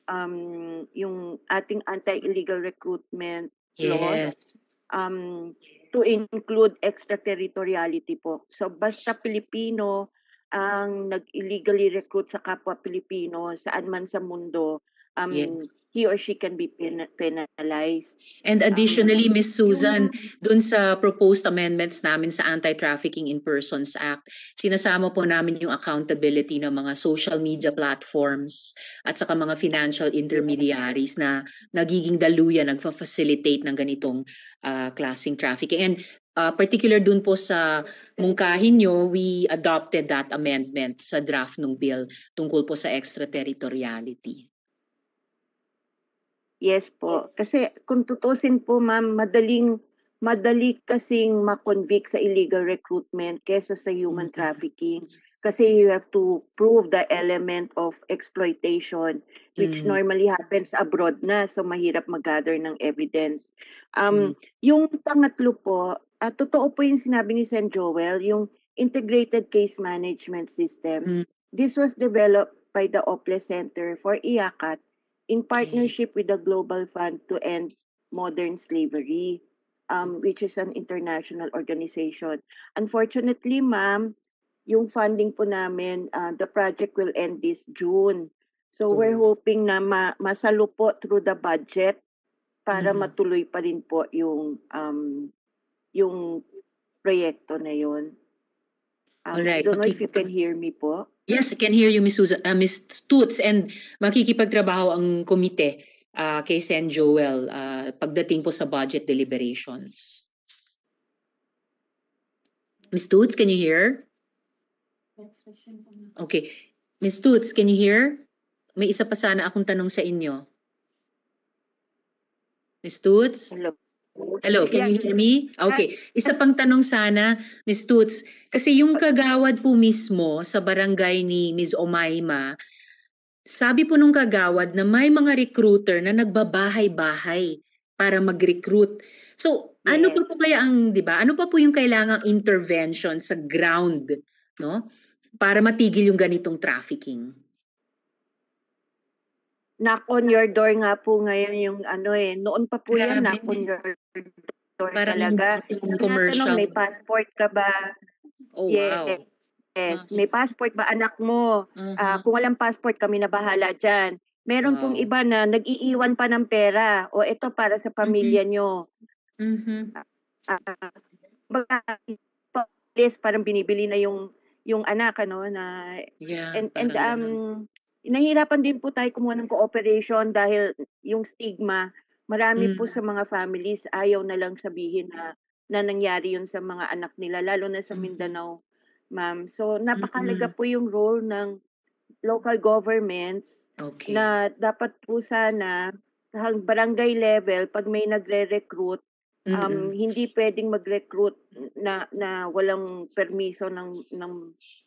um yung ating anti-illegal recruitment laws Yes. um to include extraterritoriality po. So basta Pilipino ang nag-illegally recruit sa kapwa Pilipino saan man sa mundo, um, Yes. he or she can be pen- penalized. And additionally, Um, Miss Susan, dun sa proposed amendments namin sa Anti-Trafficking in Persons Act, sinasama po namin yung accountability ng mga social media platforms at saka mga financial intermediaries na nagiging daluyan, nagfa-facilitate ng ganitong ah, klaseng trafficking. And uh, particular dun po sa mungkahin nyo, we adopted that amendment sa draft ng bill tungkol po sa extraterritoriality. Yes po. Kasi kung tutusin po ma'am, madaling madali kasing makonvict sa illegal recruitment kesa sa human trafficking. Kasi you have to prove the element of exploitation which Mhm. normally happens abroad na so mahirap mag-gather ng evidence. Um, Mm. Yung pangatlo po, ah, totoo po yung sinabi ni Sen Joel, yung Integrated Case Management System. This was developed by the OPLE Center for IACAT in partnership with the Global Fund to End Modern Slavery, um, which is an international organization. Unfortunately, ma'am, yung funding po namin, uh, the project will end this June. So we're hoping na ma masalo po through the budget para Mhm. matuloy pa rin po yung um, yung proyekto na yun. Um, I Alright, don't know if you can hear me po. Yes, I can hear you, Ms. Susan, uh, Ms. Stutz, and makikipagtrabaho ang komite uh, kay Sen Joel uh, pagdating po sa budget deliberations. Ms. Stutz, can you hear? Okay. Ms. Stutz, can you hear? May isa pa sana akong tanong sa inyo. Ms. Stutz? Hello. Hello, can you hear me? Okay. Isa pang tanong sana, Ms. Toots. Kasi yung kagawad po mismo sa barangay ni Ms. Omaima, sabi po nung kagawad na may mga recruiter na nagbabahay-bahay para mag-recruit. So, ano pa po kaya ang, 'di ba? Ano pa po yung kailangang intervention sa ground, no? Para matigil yung ganitong trafficking. Knock on your door nga po ngayon yung ano eh. Noon pa po yan, knock on your door Parang talaga. commercial. may passport ka ba? Oh, yes. wow. Yes, may passport ba anak mo? Ah, kung walang passport, kami na bahala dyan. Meron pong Wow. iba na nag-iiwan pa ng pera. O ito para sa pamilya nyo. Mhm. Ah, baga, list, parang binibili na yung yung anak ano na Yeah, and and parang um nahihirapan din po tayo kumuha ng cooperation dahil yung stigma marami po Mm. sa mga families ayaw na lang sabihin na na nangyari yun sa mga anak nila lalo na sa Mindanao ma'am so napakalaga Mm-mm. po yung role ng local governments Okay. na dapat po sana hang barangay level pag may nagre-recruit um Mm-mm. hindi pwedeng mag-recruit na na walang permiso ng ng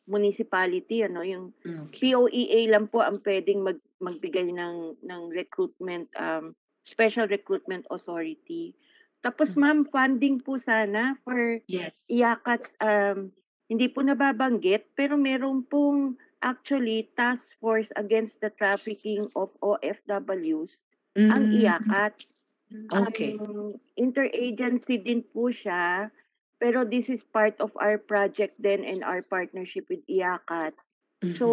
municipality ano yung Okay. POEA lang po ang pwedeng mag magbigay ng ng recruitment um special recruitment authority tapos ma'am funding po sana for Yes. IACATS um hindi po nababanggit pero meron pong actually task force against the trafficking of OFWs ang Mm. IACAT Okay. Um, interagency din po siya, pero this is part of our project then and our partnership with IACAT. So,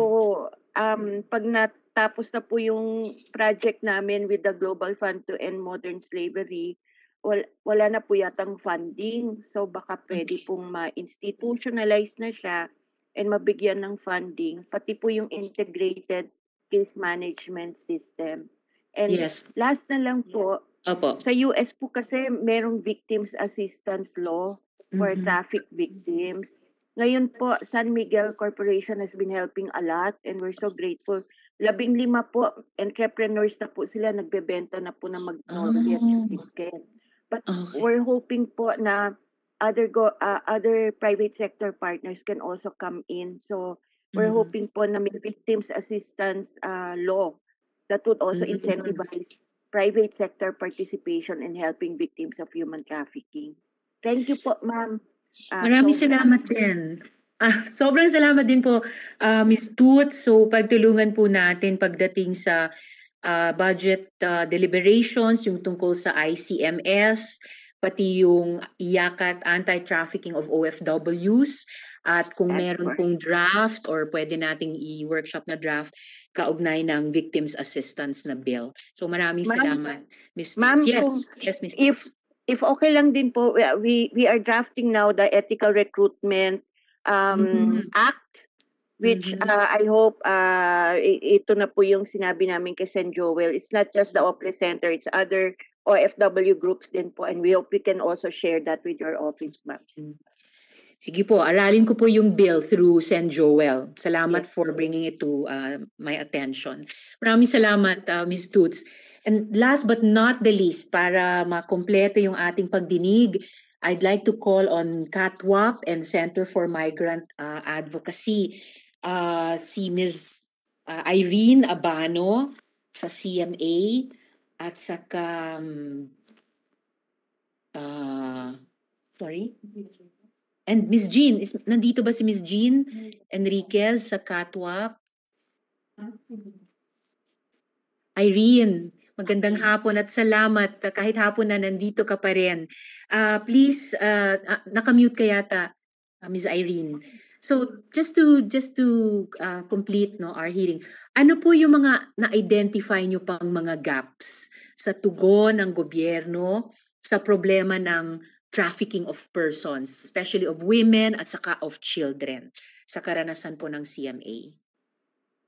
um, pag natapos na po yung project namin with the Global Fund to End Modern Slavery, wal, wala na po yatang funding. So, baka pwede pong ma-institutionalize na siya and mabigyan ng funding, pati po yung integrated case management system. And Yes. last na lang po, Opo. sa US po kasi merong victims assistance law for Mhm. traffic victims. Ngayon po, San Miguel Corporation has been helping a lot and we're so grateful. Labing lima po, entrepreneurs na po sila, nagbebenta na po ng Magnolia Oh. chicken. But Okay. we're hoping po na other go uh, other private sector partners can also come in. So we're Mhm. hoping po na may victims assistance uh, law that would also Mm. incentivize private sector participation in helping victims of human trafficking. Thank you po, ma'am. Ah, Maraming sobra. salamat din. Ah, sobrang salamat din po, ah, Ms. Toots. So, pagtulungan po natin pagdating sa ah, budget ah, deliberations, yung tungkol sa ICMS, pati yung IACAT Anti-Trafficking of OFWs, at kung meron pong draft or pwede nating i-workshop na draft kaugnay ng Victims Assistance na bill. So, maraming Ma'am, salamat, Ms. Ma'am. Yes, kung- yes, Ms. if if okay lang din po, we we, are drafting now the ethical recruitment um Mhm. act which Mhm. uh, I hope uh ito na po yung sinabi namin kay Sen Joel. It's not just the Opera Center, it's other OFW groups din po and we hope we can also share that with your office, ma'am. Sige po, aralin ko po yung bill through Sen Joel. Salamat for bringing it to uh, my attention. Maraming salamat, uh, Ms. Toots. And last but not the least, para makompleto yung ating pagdinig, I'd like to call on CATWAP and Center for Migrant uh, Advocacy, uh, si Ms. uh, Irene Abano sa CMA at saka um, uh, sorry and Miss Jean is nandito ba si Miss Jean Enriquez sa Catwap Irene magandang hapon at salamat. Kahit hapon na nandito ka pa rin. Uh, please uh, uh, nakamute ka yata uh, Miss Irene. So just to just to uh, complete no our hearing ano po yung mga na-identify nyo pang mga gaps sa tugon ng gobyerno sa problema ng trafficking of persons, especially of women at saka of children sa karanasan po ng CMA?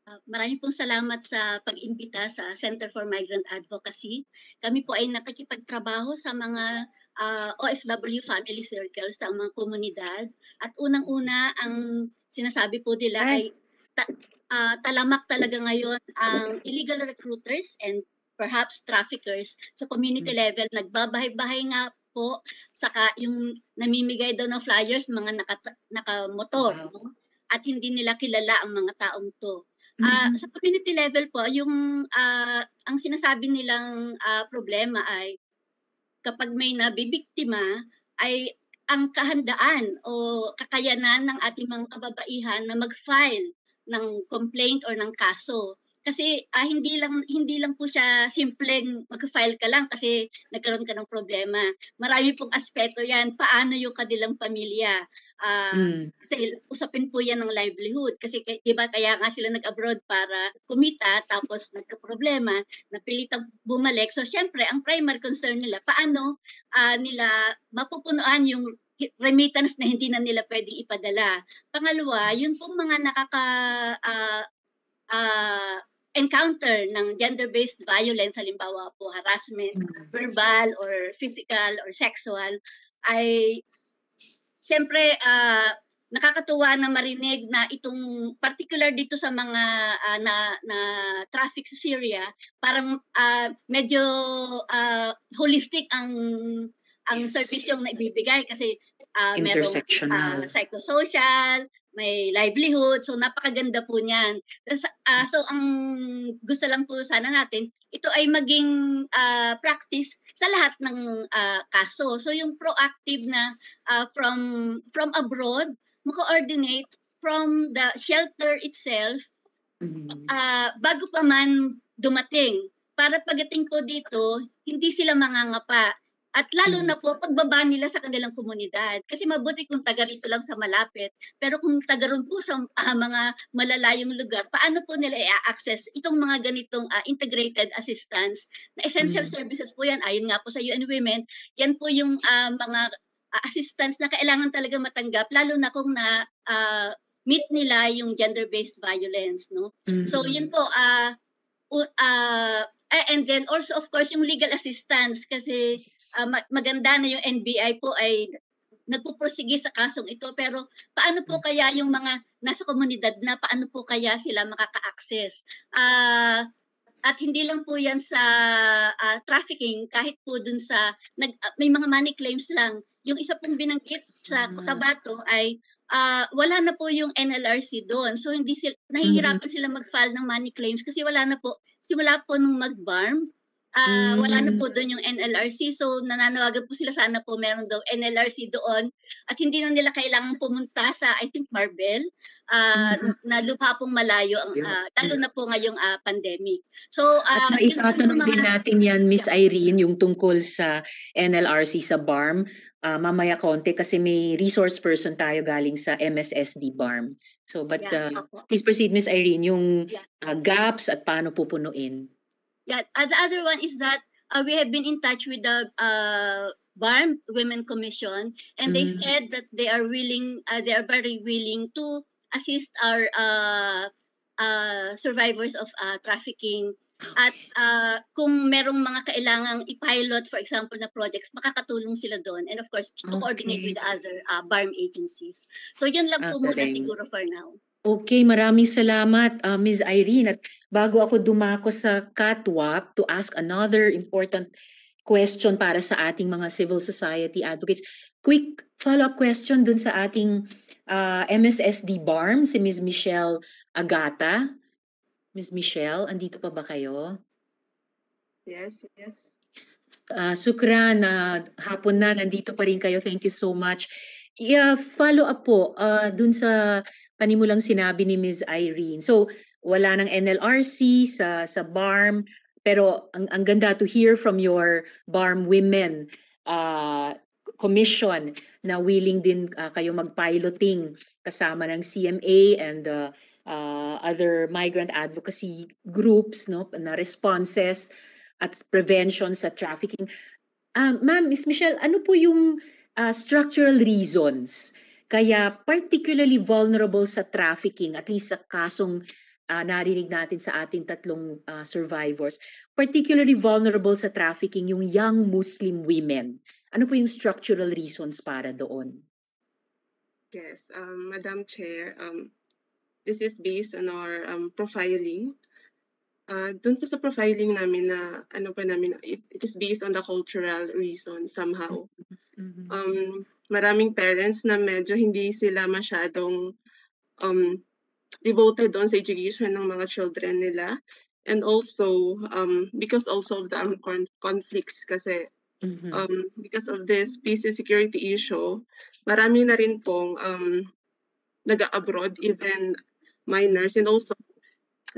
Uh, Maraming pong salamat sa pag-imbita sa Center for Migrant Advocacy. Kami po ay nakikipagtrabaho sa mga uh, OFW family circles sa mga komunidad. At unang-una, ang sinasabi po nila ay ta- uh, talamak talaga ngayon ang illegal recruiters and perhaps traffickers sa community level. Nagbabahay-bahay nga po, saka yung namimigay daw ng flyers, mga naka, nakamotor. No? At hindi nila kilala ang mga taong to. Ah, sa community level po, yung ah, ang sinasabi nilang ah, problema ay kapag may nabibiktima ay ang kahandaan o kakayanan ng ating mga kababaihan na mag-file ng complaint or ng kaso. Kasi ah, hindi lang hindi lang po siya simpleng mag-file ka lang kasi nagkaroon ka ng problema. Marami pong aspeto 'yan. Paano yung kanilang pamilya? Ah, Mm. kasi usapin po 'yan ng livelihood kasi 'di ba kaya nga sila nag-abroad para kumita tapos nagka-problema, napilitang bumalik. So syempre, ang primary concern nila paano ah, nila mapupunuan yung remittance na hindi na nila pwedeng ipadala. Pangalawa, yun pong mga nakaka ah, ah, encounter ng gender-based violence, halimbawa po harassment, verbal or physical or sexual, ay siyempre ah, nakakatuwa na marinig na itong particular dito sa mga ah, na na traffic sa Syria, parang ah, medyo ah, holistic ang ang service yung naibibigay kasi ah, merong ah, psychosocial, may livelihood, so napakaganda po niyan. Ah, so ang gusto lang po sana natin, ito ay maging ah, practice sa lahat ng ah, kaso. So yung proactive na ah, from from abroad, mako-coordinate from the shelter itself ah, bago pa man dumating. Para pagdating po dito, hindi sila mangangapa. At lalo na po pagbaba nila sa kanilang komunidad. Kasi mabuti kung taga rito lang sa malapit. Pero kung taga ron po sa ah, mga malalayong lugar, paano po nila i-access itong mga ganitong ah, integrated assistance na essential Mm. services po yan. Ayon nga po sa UN Women, yan po yung ah, mga assistance na kailangan talaga matanggap lalo na kung na ah, meet nila yung gender-based violence, no? So Mhm. yun po ah u- ah, eh, and then also of course yung legal assistance kasi ah, ma- maganda na yung NBI po ay nagpupursige sa kasong ito. Pero paano po kaya yung mga nasa komunidad na paano po kaya sila makaka-access? Ah at hindi lang po yan sa ah, trafficking kahit po dun sa nag, ah, may mga money claims lang. Yung isa pong binanggit sa Cotabato ay ah, wala na po yung NLRC doon. So hindi sila nahihirapan sila mag-file ng money claims kasi wala na po simula po nung mag-barm Ah, wala na Mm. po doon yung NLRC. So, nananawagan po sila sana po meron daw NLRC doon. At hindi na nila kailangan pumunta sa, I think, Marbel, ah, na lupa pong malayo, ang, ah, lalo na po ngayong ah, pandemic. So, ah, At maitatanong din natin yan, Miss Irene, yung tungkol sa NLRC sa BARM. Ah, mamaya konti kasi may resource person tayo galing sa MSSD BARM. So, but Yeah, uh, please proceed, Miss Irene, yung Yeah. ah, gaps at paano pupunuin. Yeah, uh, the other one is that uh, we have been in touch with the uh, BARM Women Commission, and they Mhm. said that they are willing, uh, they are very willing to assist our uh, uh, survivors of uh, trafficking At ah, kung merong mga kailangang i-pilot, for example, na projects, makakatulong sila doon. And of course, to coordinate Okay. with the other ah, BARM agencies. So yun lang Ah, po muna siguro for now. Okay, maraming salamat, uh, Ms. Irene. At bago ako dumako sa CATWAP to ask another important question para sa ating mga civil society advocates, quick follow-up question dun sa ating uh, MSSD BARM, si Ms. Michelle Agata. Ms. Michelle, andito pa ba kayo? Yes, yes. Uh, Sukran, uh, hapon na, nandito pa rin kayo. Thank you so much. Yeah, follow up po uh, dun sa panimulang sinabi ni Ms. Irene. So, wala ng NLRC sa sa BARM, pero ang, ang ganda to hear from your BARM women uh, commission na willing din uh, kayo mag-piloting kasama ng CMA and uh, uh, other migrant advocacy groups no na responses at prevention sa trafficking. Um, Ma'am, Miss Michelle, ano po yung uh, structural reasons kaya particularly vulnerable sa trafficking, at least sa kasong uh, narinig natin sa ating tatlong uh, survivors, particularly vulnerable sa trafficking yung young Muslim women. Ano po yung structural reasons para doon? Yes, um, Madam Chair, um, this is based on our um, profiling. Uh, doon po sa profiling namin na ano pa namin, it, it is based on the cultural reason somehow. Um, maraming parents na medyo hindi sila masyadong um, devoted doon sa education ng mga children nila. And also, um, because also of the armed con- conflicts kasi um, because of this and security issue, marami na rin pong um, nag-abroad, even minors. And also,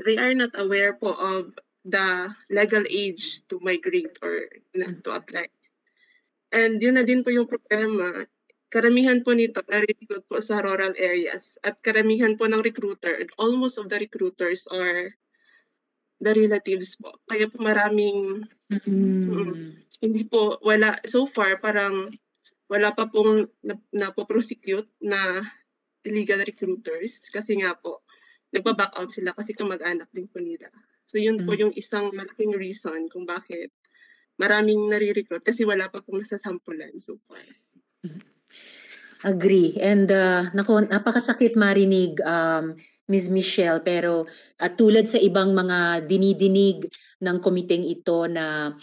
they are not aware po of the legal age to migrate or na, to apply. And yun na din po yung problema. Karamihan po nito na-recruit po sa rural areas. At karamihan po ng recruiter, almost of the recruiters are the relatives po. Kaya po maraming mm, hindi po wala so far parang wala pa pong na, napo-prosecute na illegal recruiters kasi nga po nagpa-back out sila kasi kamag-anak din po nila. So yun po yung isang malaking reason kung bakit maraming nare-recruit kasi wala pa pong nasasampulan so far. Agree. And uh, nako, napakasakit marinig um, Ms. Michelle pero at tulad sa ibang mga dinidinig ng komiteng ito na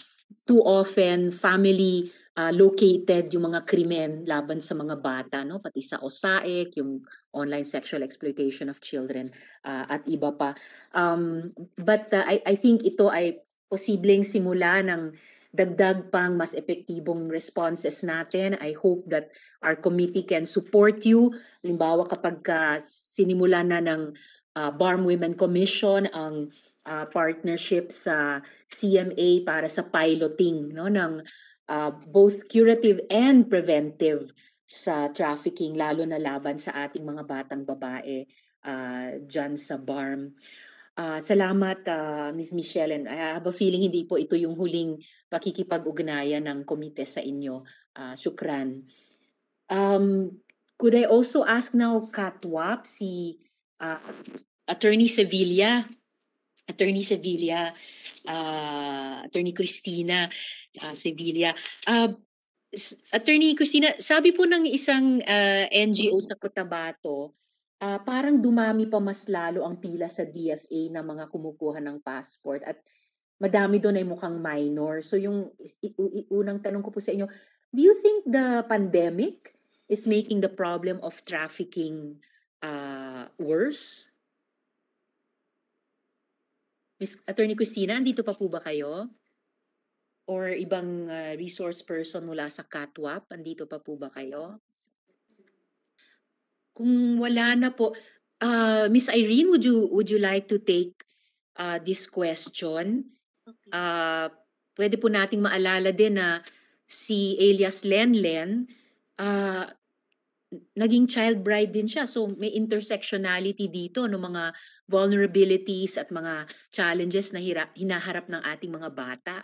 too often family uh, located yung mga krimen laban sa mga bata no pati sa OSAEC yung online sexual exploitation of children uh, at iba pa um, but uh, I, I think ito ay posibleng simula ng dagdag pang mas epektibong responses natin. I hope that our committee can support you. Halimbawa kapag ka sinimulan na ng uh, BARM Women Commission ang uh, partnership sa CMA para sa piloting no ng uh, both curative and preventive sa trafficking lalo na laban sa ating mga batang babae uh, dyan sa BARM. Uh, salamat, uh, Ms. Michelle. And I have a feeling hindi po ito yung huling pakikipag-ugnayan ng komite sa inyo. Uh, syukran. Um, could I also ask now, Katwap, si uh, Attorney Sevilla, Attorney Sevilla, uh, Attorney Christina uh, Sevilla. Uh, Attorney Christina, sabi po ng isang uh, NGO sa Cotabato, uh, parang dumami pa mas lalo ang pila sa DFA ng mga kumukuha ng passport at madami doon ay mukhang minor. So yung unang tanong ko po sa inyo, do you think the pandemic is making the problem of trafficking uh, worse? Miss Attorney Christina, andito pa po ba kayo? Or ibang uh, resource person mula sa CATWAP, andito pa po ba kayo? Kung wala na po, uh, Miss Irene, would you would you like to take uh, this question? Uh, pwede po nating maalala din na si Elias Lenlen, uh, naging child bride din siya. So may intersectionality dito no mga vulnerabilities at mga challenges na hira- hinaharap ng ating mga bata.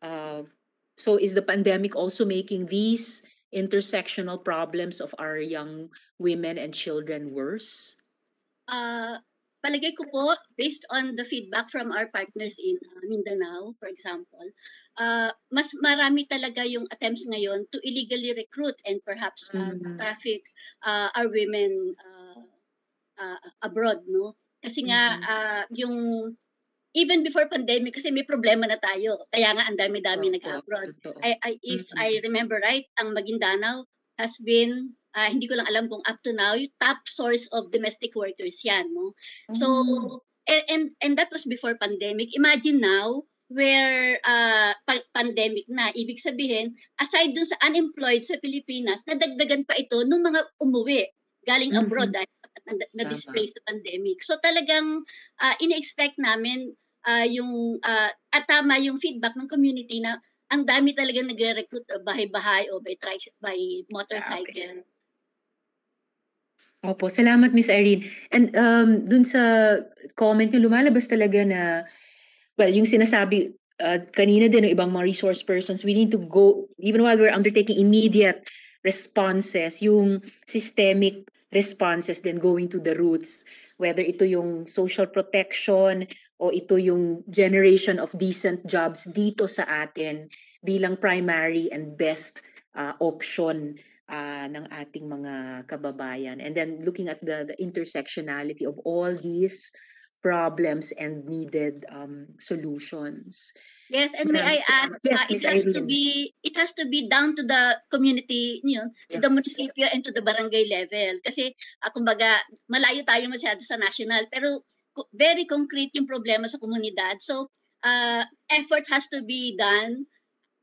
Uh, so is the pandemic also making these intersectional problems of our young women and children worse? Uh, palagay ko po, based on the feedback from our partners in uh, Mindanao, for example, uh, mas marami talaga yung attempts ngayon to illegally recruit and perhaps uh, Mhm. traffic uh, our women uh, uh, abroad, no? Kasi nga, Mhm. uh, yung even before pandemic, kasi may problema na tayo. Kaya nga, ang dami-dami Opo, nag-abroad. totoo. I, I, if Mhm. I remember right, ang Maguindanao has been, ah, hindi ko lang alam kung up to now, yung top source of domestic workers yan, no? So, Oh. and, and, and that was before pandemic. Imagine now, where uh, pa- pandemic na, ibig sabihin, aside dun sa unemployed sa Pilipinas, nadagdagan pa ito nung mga umuwi galing Mhm. abroad dahil na- na-display sa pandemic. So talagang uh, ini-expect namin ah, yung ah, at tama yung feedback ng community na ang dami talaga nagre-recruit uh, bahay-bahay o by, tri- by motorcycle. Opo, salamat Miss Irene. And um, dun sa comment niyo, lumalabas talaga na, well, yung sinasabi uh, kanina din ng ibang mga resource persons, we need to go, even while we're undertaking immediate responses, yung systemic responses then going to the roots, whether ito yung social protection o ito yung generation of decent jobs dito sa atin bilang primary and best uh, option uh, ng ating mga kababayan. And then looking at the, the intersectionality of all these problems and needed um, solutions. Yes, and may I add. Yes, uh, it has to be it has to be down to the community, you know, to the Yes. municipio and to the barangay level. Kasi uh, kumbaga malayo tayo masyado sa national, pero very concrete yung problema sa komunidad. So, uh, effort has to be done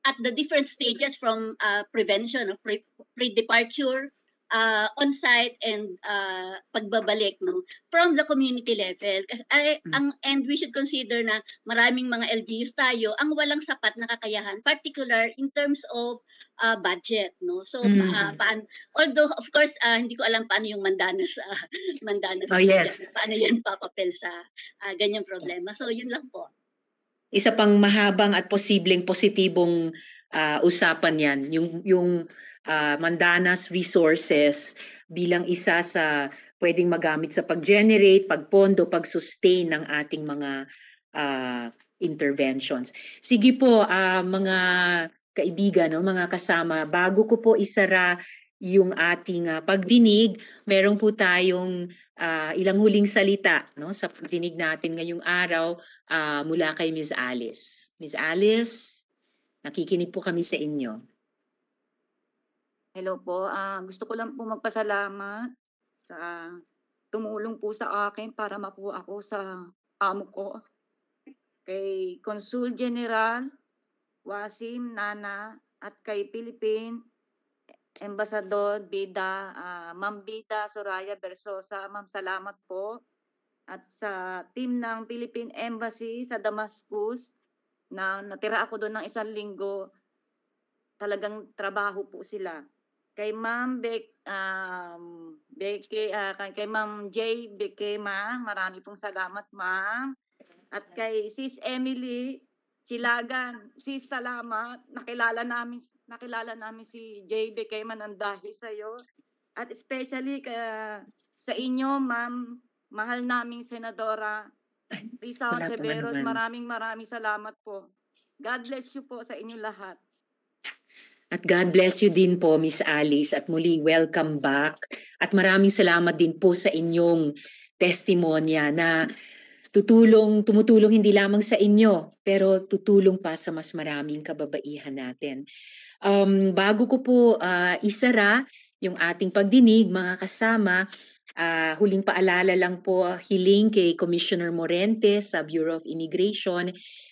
at the different stages from uh, prevention, pre- pre-departure, uh, on-site, and uh, pagbabalik no from the community level. Kasi ay, ang and we should consider na maraming mga LGUs tayo ang walang sapat na kakayahan, particular in terms of uh, budget, no. So Mhm. uh, paan, although of course uh, hindi ko alam paano yung Mandanas uh, Mandanas Oh, yes. paano yan papapel sa uh, ganyang problema. So yun lang po. isa pang mahabang at posibleng positibong ah, usapan yan, yung, yung ah, Mandanas resources bilang isa sa pwedeng magamit sa pag-generate, pagpondo, pag-sustain ng ating mga ah, interventions. Sige po, ah, mga kaibigan, no, mga kasama, bago ko po isara yung ating ah, pagdinig, meron po tayong ah, ilang huling salita no, sa pagdinig natin ngayong araw ah, mula kay Ms. Alice. Ms. Alice, nakikinig po kami sa inyo. Hello po. Ah, gusto ko lang po magpasalamat sa tumulong po sa akin para makuha ako sa amo ko. Kay Consul General Wasim Nana at kay Philippine Ambassador Bida, ah, Ma'am Bida Soraya Bersosa. Ma'am, salamat po. At sa team ng Philippine Embassy sa Damascus, na natira ako doon ng isang linggo, talagang trabaho po sila. Kay Ma'am Bek, um, Beke, ah, kay, kay Ma'am J. Bekema, marami pong salamat, Ma'am. At kay Sis Emily Chilagan, Sis salamat. Nakilala namin, nakilala namin si J. Bekema ng dahil sa iyo. At especially ka, sa inyo, Ma'am, mahal naming Senadora Risa Ontiveros, maraming maraming salamat po. God bless you po sa inyo lahat. At God bless you din po, Miss Alice. At muli, welcome back. At maraming salamat din po sa inyong testimonya na tutulong, tumutulong hindi lamang sa inyo, pero tutulong pa sa mas maraming kababaihan natin. Um, bago ko po ah, isara yung ating pagdinig, mga kasama, ah, huling paalala lang po, hiling kay Commissioner Morente sa Bureau of Immigration,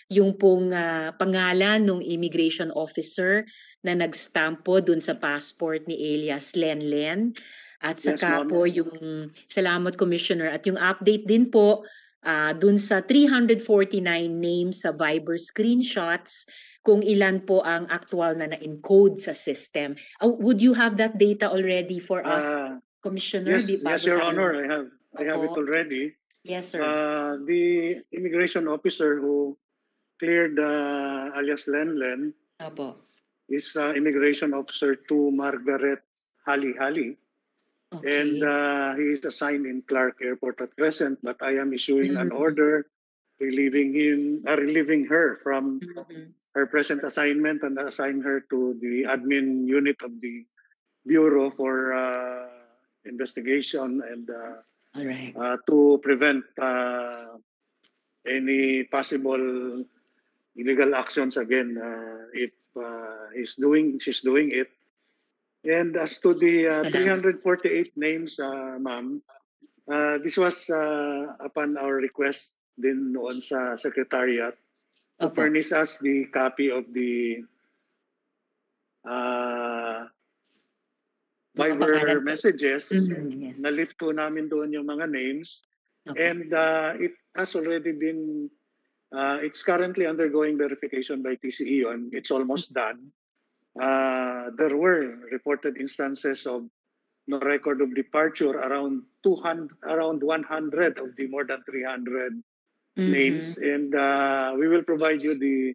yung pong ah, pangalan ng immigration officer na nag-stamp po dun sa passport ni Elias Lenlen. At Yes, saka po yung salamat Commissioner at yung update din po ah, dun sa 349 names sa Viber screenshots kung ilan po ang actual na na-encode sa system. Oh, would you have that data already for us, Uh, Commissioner? Yes, yes, Your Honor, I have, I have it already. Yes, sir. Uh, the immigration officer who cleared uh, alias Lenlen Opo. Is uh, immigration officer to Margaret Hali Hali. And Okay. uh, he is assigned in Clark Airport at present, but I am issuing an Mhm. order relieving him, uh, relieving her from Mhm. her present assignment and assign her to the admin unit of the Bureau for uh, investigation and uh, All right. uh, to prevent uh, any possible illegal actions again uh, if uh, he's doing she's doing it. And as to the uh, Salamat. 348 names, uh, ma'am, uh, this was uh, upon our request din noon sa secretariat to furnish us the copy of the uh, Viber messages. Mhm, yes. Na-lift po namin doon yung mga names. Opo. And uh, it has already been, uh, it's currently undergoing verification by TCE and it's almost done. Uh, there were reported instances of no record of departure around 200, around 100 of the more than 300 names. And uh, we will provide you the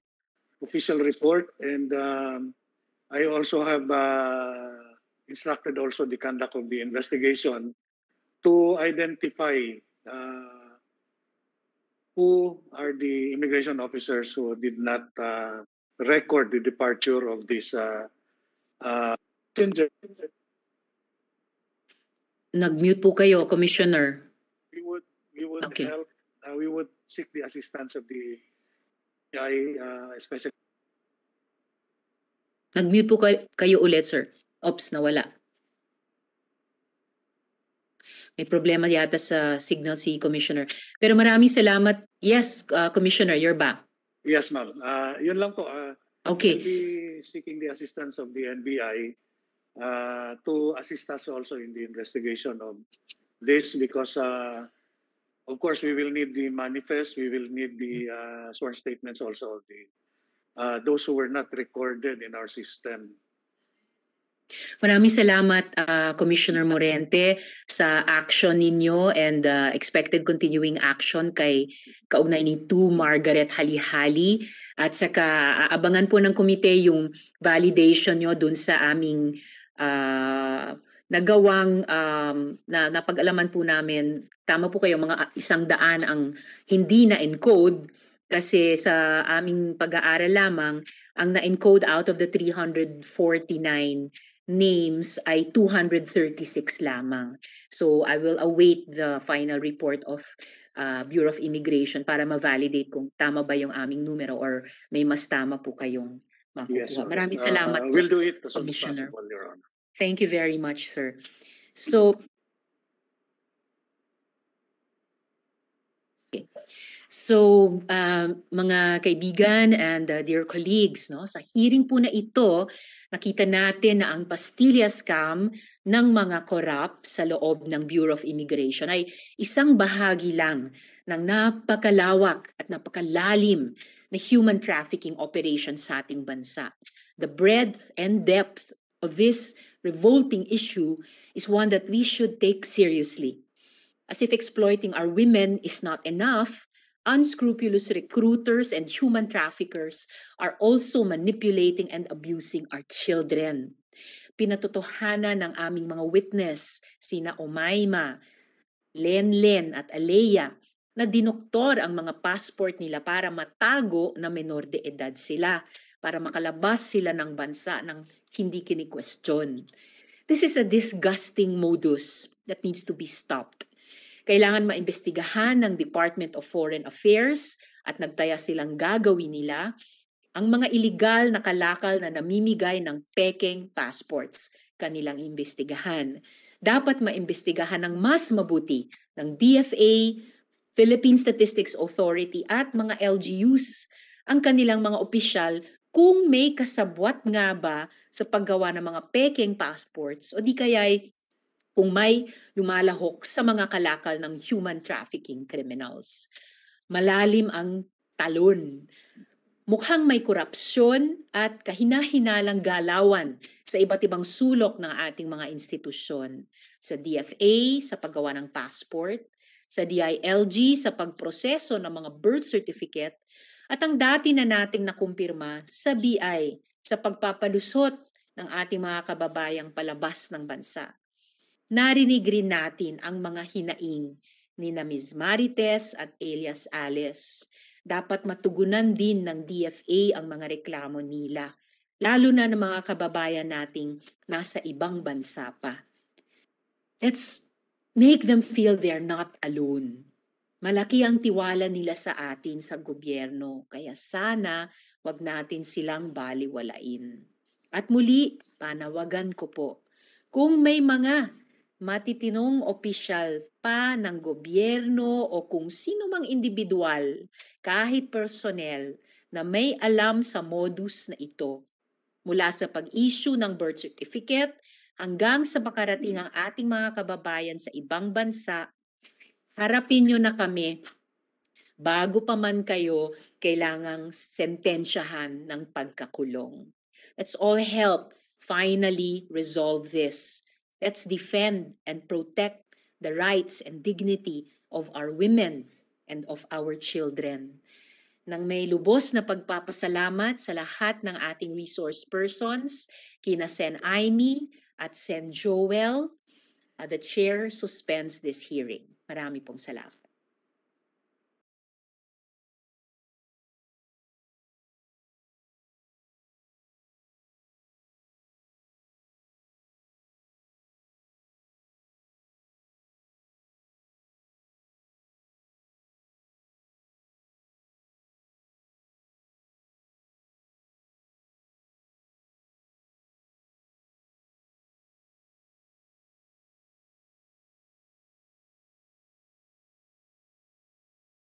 official report. And um, I also have uh, instructed also the conduct of the investigation to identify uh, who are the immigration officers who did not uh, record the departure of this uh, uh. Nag-mute po kayo, Commissioner. We would we would Okay. help. Uh, we would seek the assistance of the I uh, especially Nag-mute po kay- kayo ulit, sir. Ops, nawala. May problema yata sa signal si Commissioner. Pero maraming salamat. Yes, uh, Commissioner, you're back. Yes, ma'am. Uh, yun lang po. Uh, Okay. We'll be seeking the assistance of the NBI uh, to assist us also in the investigation of this because, uh, of course, we will need the manifest. We will need the uh, sworn statements also of the uh, those who were not recorded in our system. Maraming salamat, uh, Commissioner Morente, sa action ninyo and uh, expected continuing action kay kaugnay ni 2 Margaret Halihali. At saka aabangan po ng komite yung validation nyo dun sa aming uh, nagawang um, na napag-alaman po namin. Tama po kayo mga isang daan ang hindi na encode kasi sa aming pag-aaral lamang ang na-encode out of the 349 names ay 236 lamang. So I will await the final report of uh, Bureau of Immigration para ma-validate kung tama ba yung aming numero or may mas tama po kayong makukuha. Yes. Maraming Uh, salamat po, we'll do it as soon as Commissioner. possible, Your Honor. Thank you very much, sir. So, okay. So, um, mga kaibigan and uh, dear colleagues, no, sa hearing po na ito, nakita natin na ang Pastilla scam ng mga korap sa loob ng Bureau of Immigration ay isang bahagi lang ng napakalawak at napakalalim na human trafficking operation sa ating bansa. The breadth and depth of this revolting issue is one that we should take seriously. As if exploiting our women is not enough, unscrupulous recruiters and human traffickers are also manipulating and abusing our children. Pinatotohanan ng aming mga witness, sina Omaima, Lenlen at Alea, na dinoktor ang mga passport nila para matago na menor de edad sila, para makalabas sila ng bansa ng hindi kini-question. This is a disgusting modus that needs to be stopped. Kailangan maimbestigahan ng Department of Foreign Affairs at nagtaya silang gagawin nila ang mga illegal na kalakal na namimigay ng peking passports kanilang imbestigahan. Dapat maimbestigahan ng mas mabuti ng DFA, Philippine Statistics Authority at mga LGUs ang kanilang mga opisyal kung may kasabwat nga ba sa paggawa ng mga peking passports o di kaya'y kung may lumalahok sa mga kalakal ng human trafficking criminals. Malalim ang talon. Mukhang may korupsyon at kahina-hinalang galawan sa iba't ibang sulok ng ating mga institusyon. Sa DFA, sa paggawa ng passport, sa DILG, sa pagproseso ng mga birth certificate, at ang dati na nating nakumpirma sa BI, sa pagpapalusot ng ating mga kababayang palabas ng bansa. Narinig rin natin ang mga hinaing ni na Ms. Marites at Elias Ales. Dapat matugunan din ng DFA ang mga reklamo nila, lalo na ng mga kababayan nating nasa ibang bansa pa. Let's make them feel they're not alone. Malaki ang tiwala nila sa atin sa gobyerno, kaya sana wag natin silang baliwalain. At muli, panawagan ko po, kung may mga matitinong opisyal pa ng gobyerno o kung sino mang individual, kahit personnel, na may alam sa modus na ito, mula sa pag-issue ng birth certificate hanggang sa makarating ang ating mga kababayan sa ibang bansa, harapin nyo na kami bago pa man kayo kailangang sentensyahan ng pagkakulong. Let's all help finally resolve this. Let's defend and protect the rights and dignity of our women and of our children. Nang may lubos na pagpapasalamat sa lahat ng ating resource persons, kina Sen Aimee at Sen Joel, uh, the chair suspends this hearing. Marami pong salamat.